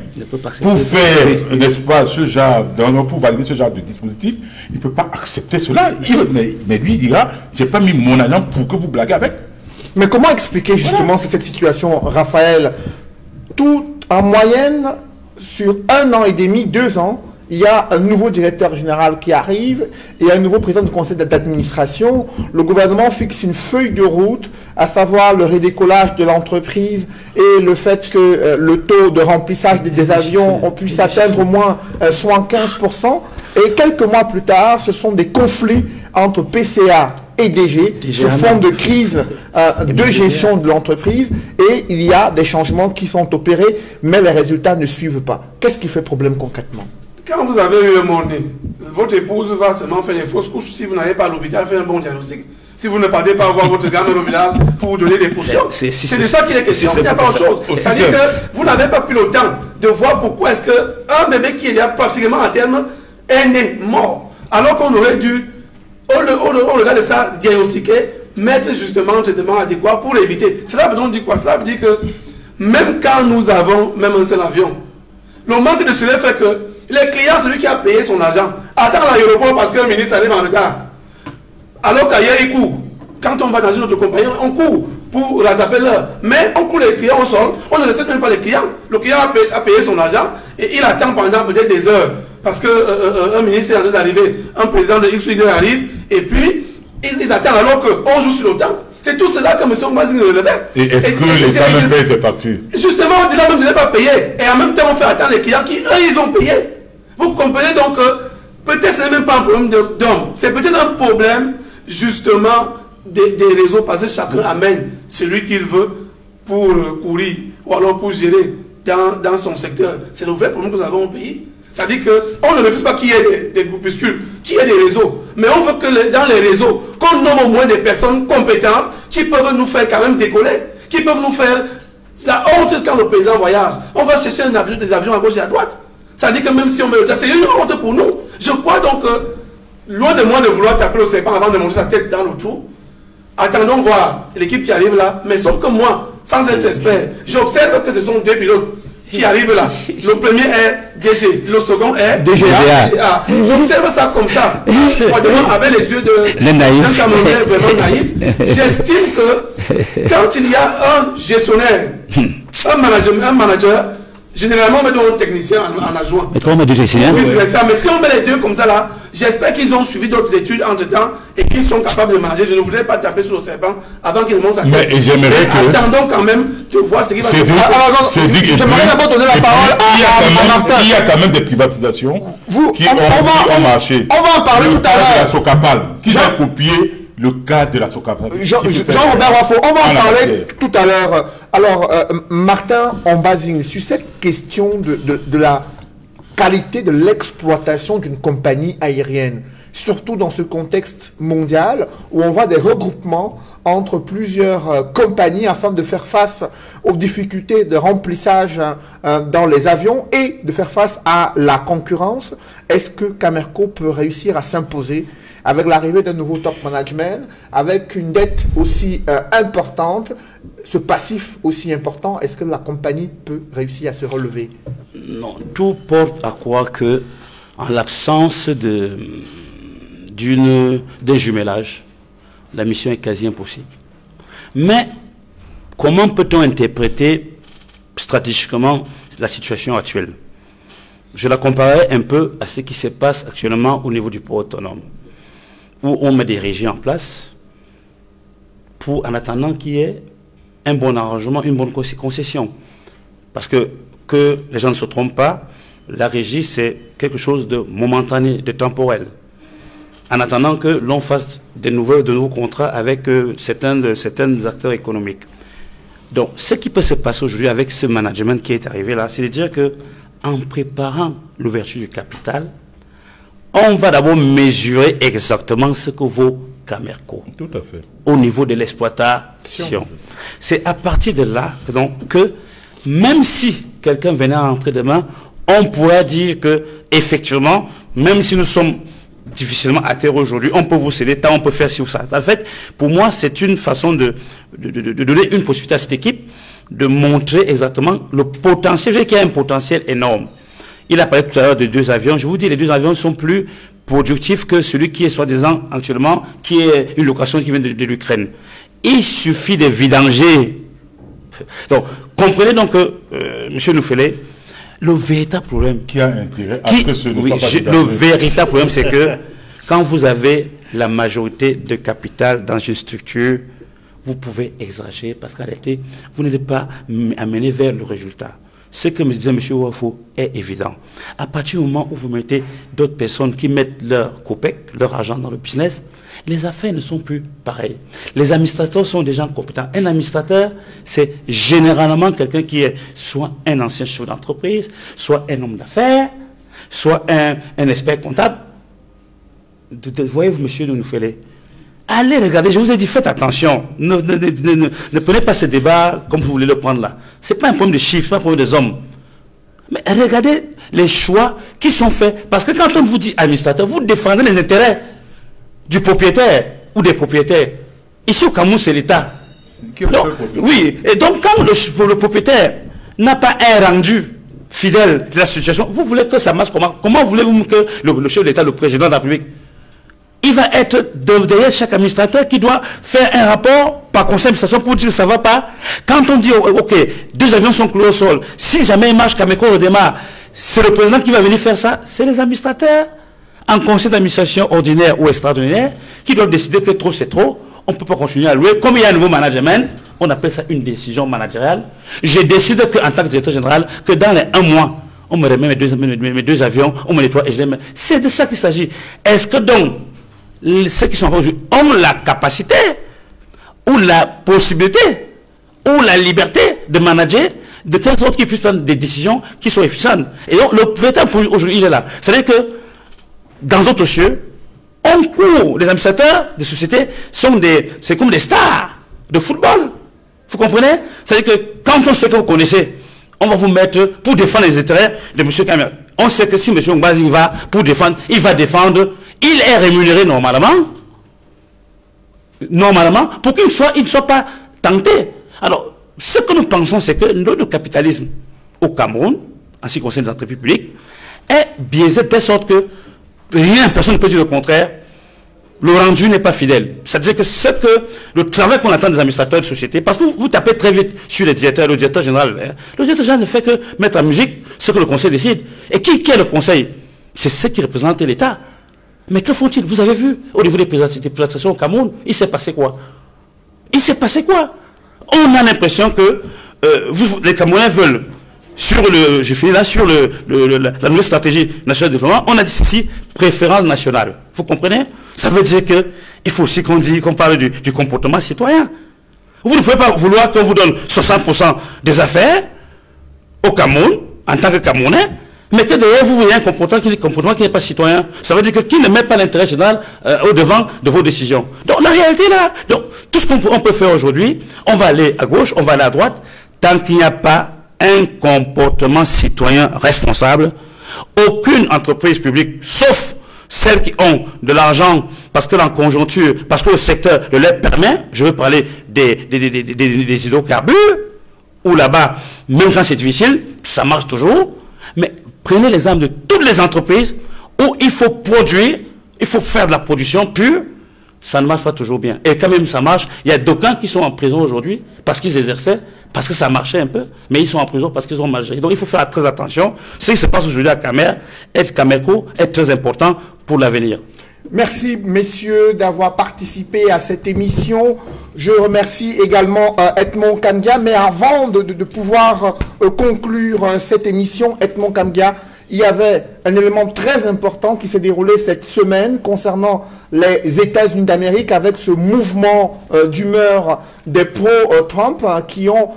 pour faire, Oui. n'est-ce pas, ce genre, pour valider ce genre de dispositif, il ne peut pas accepter cela. Il- mais, mais lui, il dira, j'ai pas mis mon agent pour que vous blaguez avec. Mais comment expliquer justement cette situation, Raphaël? Tout en moyenne, sur un an et demi, deux ans, il y a un nouveau directeur général qui arrive et un nouveau président du conseil d'administration. Le gouvernement fixe une feuille de route, à savoir le redécollage de l'entreprise et le fait que euh, le taux de remplissage des, des avions on puisse atteindre au moins euh, 75%. Et quelques mois plus tard, ce sont des conflits entre PCA et DG sur fond de crise euh, de gestion de l'entreprise et il y a des changements qui sont opérés, mais les résultats ne suivent pas. Qu'est-ce qui fait problème concrètement? Quand vous avez eu un morné, votre épouse va seulement faire les fausses couches si vous n'avez pas à l'hôpital faire un bon diagnostic. Si vous ne partez pas voir votre gamme au village pour vous donner des potions. C'est- de ça qu'il est question. Il n'y a pas autre chose. c'est- C'est-à-dire c'est- que vous n'avez pas pris le temps de voir pourquoi est-ce qu'un bébé qui est déjà pratiquement à terme est né mort. Alors qu'on aurait dû, au, regard de ça, diagnostiquer, mettre justement un traitement adéquat pour l'éviter. Cela veut donc dire quoi? Cela veut dire que même quand nous avons même un seul avion, le manque de cela fait que les clients, celui qui a payé son argent, attend à l'aéroport parce qu'un ministre arrive en retard. Alors qu'ailleurs, il court. Quand on va dans une autre compagnie, on court pour rattraper l'heure. Mais on court les clients, on sort, on ne respecte même pas les clients. Le client a payé, a payé son argent et il attend pendant peut-être des heures. Parce qu'un un ministre est en train d'arriver, un président de X ou Y arrive, et puis ils, ils attendent alors qu'on joue sur le temps. C'est tout cela que M. Mbazing relevait. Et est-ce que l'État et- paye ses factures? Justement, on dit là même de ne pas payer. Et en même temps, on fait attendre les clients qui, eux, ils ont payé. Vous comprenez donc que peut-être ce n'est même pas un problème d'homme. C'est peut-être un problème, justement, des, des réseaux parce que chacun amène celui qu'il veut pour euh, courir ou alors pour gérer dans, dans son secteur. C'est le vrai problème que nous avons au pays. C'est-à-dire qu'on ne refuse pas qu'il y ait des, des groupuscules, qu'il y ait des réseaux. Mais on veut que dans les réseaux, qu'on nomme au moins des personnes compétentes qui peuvent nous faire quand même décoller, qui peuvent nous faire c'est la honte quand le président voyage. On va chercher un avion, des avions à gauche et à droite. Ça dit que même si on met le tas, c'est une honte pour nous. Je crois donc que, loin de moi de vouloir taper le serpent avant de monter sa tête dans le trou, attendons voir l'équipe qui arrive là. Mais sauf que moi, sans être expert, j'observe que ce sont deux pilotes qui arrivent là. Le premier est DG, le second est DGA. J'observe ça comme ça. Froidement, avec les yeux d'un Camerounais vraiment naïf. J'estime que quand il y a un gestionnaire, un manager, un manager généralement on met donc un technicien en, en adjoint. Mais comment on met deux gestionnaires Oui, c'est ça. Mais si on met les deux comme ça là, j'espère qu'ils ont suivi d'autres études entre temps et qu'ils sont capables de manager. Je ne voudrais pas taper sur le serpent avant qu'il ne monte sa tête. Mais j'aimerais que- Attendons quand même de voir ce qui va se passer. Non, c'est dit. et j'aimerais d'abord donner la parole à- il y a à- quand à même- Martin. Il y a quand même des privatisations Vous, qui on- ont, on va- qui ont on- marché. on va en parler Le tout à l'heure. la Socapal, qui a copié le cas de la Socapal. Jean- Jean-Robert Raffo, on va en parler tout à l'heure. Alors, euh, Martin Ambazing, sur cette question de la qualité de l'exploitation d'une compagnie aérienne, surtout dans ce contexte mondial où on voit des regroupements entre plusieurs euh, compagnies afin de faire face aux difficultés de remplissage hein, euh, dans les avions et de faire face à la concurrence. Est-ce que Camerco peut réussir à s'imposer avec l'arrivée d'un nouveau top management, avec une dette aussi euh, importante, ce passif aussi important, est-ce que la compagnie peut réussir à se relever? Non, tout porte à croire que, en l'absence d'un jumelage, la mission est quasi impossible. Mais comment peut-on interpréter stratégiquement la situation actuelle? Je la comparais un peu à ce qui se passe actuellement au niveau du port autonome, où on met des régies en place pour, en attendant qu'il y ait un bon arrangement, une bonne concession. Parce que, que les gens ne se trompent pas, la régie, c'est quelque chose de momentané, de temporel en attendant que l'on fasse de nouveaux, contrats avec euh, certains, certains acteurs économiques. Donc, ce qui peut se passer aujourd'hui avec ce management qui est arrivé là, c'est de dire que en préparant l'ouverture du capital, on va d'abord mesurer exactement ce que vaut Camerco. Tout à fait. Au niveau de l'exploitation. C'est à partir de là donc, que même si quelqu'un venait à entrer demain, on pourrait dire que effectivement, même si nous sommes difficilement à terre aujourd'hui. On peut vous céder tant, on peut faire ci ou ça. En fait, pour moi, c'est une façon de, de, donner une possibilité à cette équipe de montrer exactement le potentiel. Je qu'il y a un potentiel énorme. Il a parlé tout à l'heure de deux avions. Je vous dis, les deux avions sont plus productifs que celui qui est soi-disant actuellement, qui est une location qui vient de, l'Ukraine. Il suffit de vidanger. Donc, comprenez donc que, euh, M. Nouffelé, le véritable problème. Qui a intérêt à ce que ce oui, Le véritable problème, c'est que quand vous avez la majorité de capital dans une structure, vous pouvez exagérer parce qu'en réalité, vous n'êtes pas amené vers le résultat. Ce que me disait M. Wafo est évident. À partir du moment où vous mettez d'autres personnes qui mettent leur copec, leur argent dans le business, les affaires ne sont plus pareilles. Les administrateurs sont des gens compétents. Un administrateur, c'est généralement quelqu'un qui est soit un ancien chef d'entreprise, soit un homme d'affaires, soit un, expert comptable. Voyez-vous, monsieur Nounoufele, allez regarder, je vous ai dit, faites attention. Ne, ne, prenez pas ce débat comme vous voulez le prendre là. Ce n'est pas un problème de chiffres, ce n'est pas un problème des hommes. Mais regardez les choix qui sont faits. Parce que quand on vous dit administrateur, vous défendez les intérêts du propriétaire ou des propriétaires. Ici au Cameroun, c'est l'État. Oui, et donc quand le, le propriétaire n'a pas un rendu fidèle de la situation, vous voulez que ça marche comment? Comment voulez-vous que le, chef de l'État, le président de la République, il va être derrière chaque administrateur qui doit faire un rapport par conseil d'administration pour dire que ça va pas. Quand on dit, ok, deux avions sont cloués au sol, si jamais il marche, Cameco redémarre, c'est le président qui va venir faire ça, c'est les administrateurs en conseil d'administration ordinaire ou extraordinaire qui doivent décider que trop c'est trop, on ne peut pas continuer à louer. Comme il y a un nouveau management, on appelle ça une décision managériale. Je décide qu'en tant que directeur général, que dans les un mois, on me remet mes deux, mes, deux avions, on me nettoie et je les mets. C'est de ça qu'il s'agit. Est-ce que donc, ceux qui sont aujourd'hui ont la capacité ou la possibilité ou la liberté de manager de telle sorte qu'ils puissent prendre des décisions qui sont efficientes. Et donc, le véritable aujourd'hui, il est là. C'est-à-dire que dans d'autres cieux, on court. Les administrateurs des sociétés sont des, c'est comme des stars de football. Vous comprenez? C'est-à-dire que quand on sait que vous connaissez, on va vous mettre pour défendre les intérêts de M. Kamer. On sait que si M. Ngbazi va pour défendre, il va défendre, il est rémunéré normalement, normalement, pour qu'il soit, il ne soit pas tenté. Alors, ce que nous pensons, c'est que notre capitalisme au Cameroun, en ce qui concerne les entreprises publiques, est biaisé de telle sorte que rien, personne ne peut dire le contraire, le rendu n'est pas fidèle. C'est-à-dire que ce que le travail qu'on attend des administrateurs de société, parce que vous, tapez très vite sur les directeurs, le directeur général, hein. le directeur général ne fait que mettre en musique ce que le conseil décide. Et qui, est le conseil? C'est ceux qui représentent l'État. Mais que font-ils? Vous avez vu, au niveau des privatisations au Cameroun, il s'est passé quoi? Il s'est passé quoi? On a l'impression que euh, les Camerounais veulent sur le, je finis là, sur le, la, nouvelle stratégie nationale de développement, on a dit ici préférence nationale. Vous comprenez? Ça veut dire que il faut aussi qu'on qu'on parle du, comportement citoyen. Vous ne pouvez pas vouloir qu'on vous donne 60% des affaires au Cameroun, en tant que Camerounais, que derrière vous, vous un comportement qui, comportement qui n'est pas citoyen. Ça veut dire que qui ne met pas l'intérêt général euh, au devant de vos décisions. Donc la réalité là, donc tout ce qu'on peut, faire aujourd'hui, on va aller à gauche, on va aller à droite, tant qu'il n'y a pas un comportement citoyen responsable, aucune entreprise publique, sauf celles qui ont de l'argent parce que la conjoncture, parce que le secteur le leur permet, je veux parler des hydrocarbures, où là-bas, même quand c'est difficile, ça marche toujours, mais prenez l'exemple de toutes les entreprises où il faut produire, il faut faire de la production pure, ça ne marche pas toujours bien. Et quand même ça marche, il y a d'aucuns qui sont en prison aujourd'hui parce qu'ils exerçaient, parce que ça marchait un peu, mais ils sont en prison parce qu'ils ont mal Donc il faut faire très attention. Ce qui se passe aujourd'hui à Camer, être Camerco est très important pour l'avenir. Merci, messieurs, d'avoir participé à cette émission. Je remercie également euh, Edmond Kamdia. Mais avant de, pouvoir euh, conclure euh, cette émission, Edmond Kamdia, il y avait un élément très important qui s'est déroulé cette semaine concernant les États-Unis d'Amérique avec ce mouvement d'humeur des pro-Trump hein, qui ont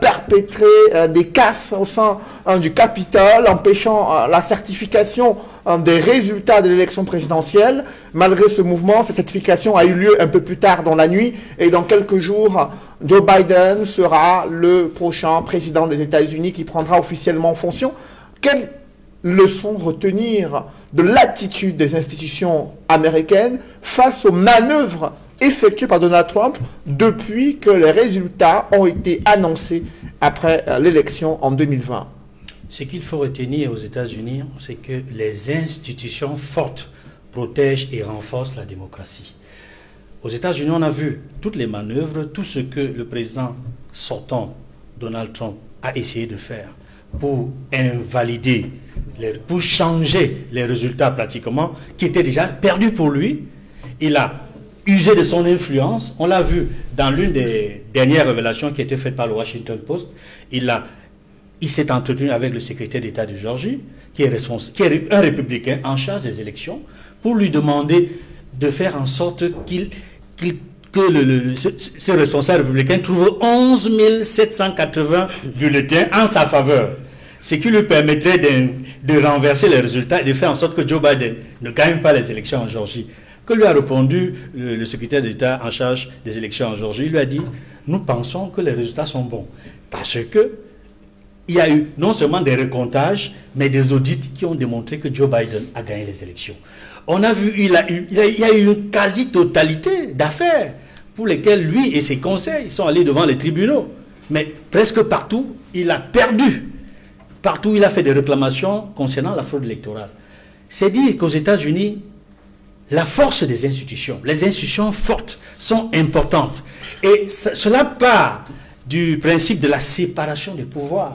perpétré des casses au sein hein, du Capitole, empêchant la certification des résultats de l'élection présidentielle. Malgré ce mouvement, cette certification a eu lieu un peu plus tard dans la nuit et dans quelques jours, Joe Biden sera le prochain président des États-Unis qui prendra officiellement fonction. Quelle leçon retenir de l'attitude des institutions américaines face aux manœuvres effectuées par Donald Trump depuis que les résultats ont été annoncés après l'élection en 2020 ce qu'il faut retenir aux États-Unis, c'est que les institutions fortes protègent et renforcent la démocratie. Aux États-Unis, on a vu toutes les manœuvres, tout ce que le président sortant, Donald Trump, a essayé de faire pour invalider, pour changer les résultats pratiquement, qui étaient déjà perdus pour lui. Il a usé de son influence. On l'a vu dans l'une des dernières révélations qui a été faite par le Washington Post. Il s'est entretenu avec le secrétaire d'État de Géorgie, qui est, un républicain en charge des élections, pour lui demander de faire en sorte qu'il, que ce, responsable républicain trouve 11 780 bulletins en sa faveur. Ce qui lui permettrait de, de, renverser les résultats et de faire en sorte que Joe Biden ne gagne pas les élections en Géorgie. Que lui a répondu le, secrétaire d'État en charge des élections en Il lui a dit Nous pensons que les résultats sont bons. Parce que il y a eu non seulement des recomptages, mais des audits qui ont démontré que Joe Biden a gagné les élections. On a vu, il, a eu, il, y a eu une quasi-totalité d'affaires pour lesquelles lui et ses conseils sont allés devant les tribunaux. Mais presque partout, il a perdu. Partout, il a fait des réclamations concernant la fraude électorale. C'est dire qu'aux États-Unis, la force des institutions, les institutions fortes sont importantes. Et cela part du principe de la séparation des pouvoirs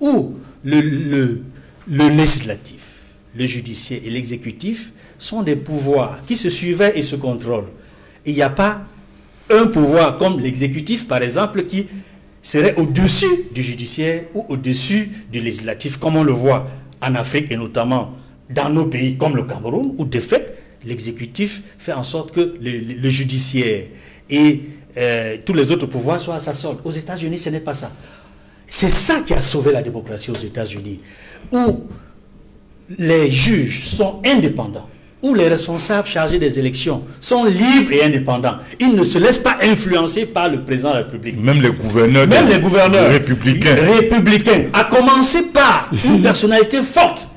où le, législatif, le judiciaire et l'exécutif sont des pouvoirs qui se suivaient et se contrôlent. Il n'y a pas un pouvoir comme l'exécutif, par exemple, qui serait au-dessus du judiciaire ou au-dessus du législatif, comme on le voit en Afrique et notamment dans nos pays comme le Cameroun, où de fait, l'exécutif fait en sorte que le, judiciaire et euh, tous les autres pouvoirs soient à sa solde. Aux États-Unis, ce n'est pas ça. C'est ça qui a sauvé la démocratie aux États-Unis, où les juges sont indépendants, où les responsables chargés des élections sont libres et indépendants. Ils ne se laissent pas influencer par le président de la République. Même les gouverneurs, Même les gouverneurs républicains. républicains. À commencer par une personnalité forte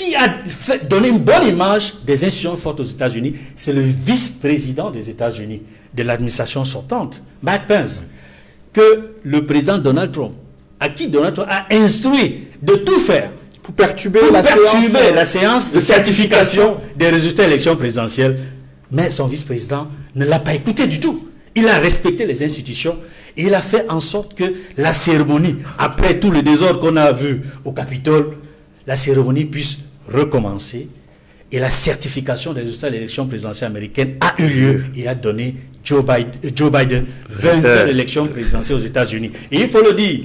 qui a fait, donné une bonne image des institutions fortes aux États-Unis. C'est le vice-président des États-Unis, de l'administration sortante, Mike Pence, que le président Donald Trump à qui Donald Trump a instruit de tout faire pour perturber, la, séance, la, séance, de, certification des résultats d'élection présidentielle. Mais son vice-président ne l'a pas écouté du tout. Il a respecté les institutions et il a fait en sorte que la cérémonie, après tout le désordre qu'on a vu au Capitole, la cérémonie puisse recommencer et la certification des résultats de l'élection présidentielle américaine a eu lieu et a donné Joe Biden, Joe Biden vainqueur de l'élection présidentielle aux États-Unis. Et il faut le dire,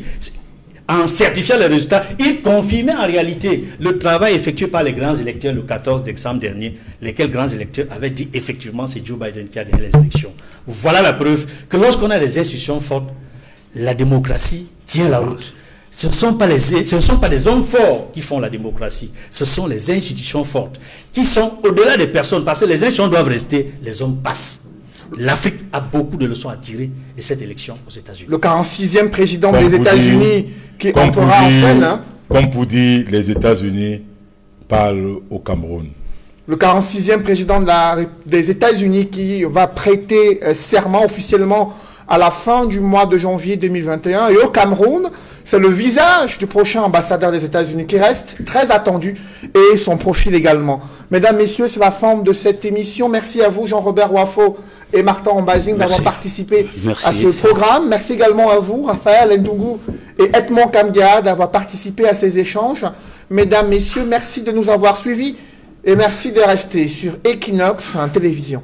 en certifiant les résultats, il confirmait en réalité le travail effectué par les grands électeurs le 14 décembre dernier, lesquels grands électeurs avaient dit effectivement c'est Joe Biden qui a gagné les élections. Voilà la preuve que lorsqu'on a des institutions fortes, la démocratie tient la route. Ce ne sont pas les, ce ne sont pas les hommes forts qui font la démocratie, ce sont les institutions fortes qui sont au-delà des personnes, parce que les institutions doivent rester, les hommes passent. L'Afrique a beaucoup de leçons à tirer de cette élection aux États-Unis. Le 46e président des États-Unis qui entrera en scène. Hein. Comme pour dire, les États-Unis parlent au Cameroun. Le 46e président des États-Unis qui va prêter euh, serment officiellement à la fin du mois de janvier 2021. Et au Cameroun, c'est le visage du prochain ambassadeur des États-Unis qui reste très attendu et son profil également. Mesdames, Messieurs, c'est la fin de cette émission. Merci à vous, Jean-Robert Wafo et Martin Ambazing d'avoir participé à ce programme. Merci également à vous, Raphaël Ndougou et Edmond Kamdia d'avoir participé à ces échanges. Mesdames, Messieurs, merci de nous avoir suivis et merci de rester sur Equinox en télévision.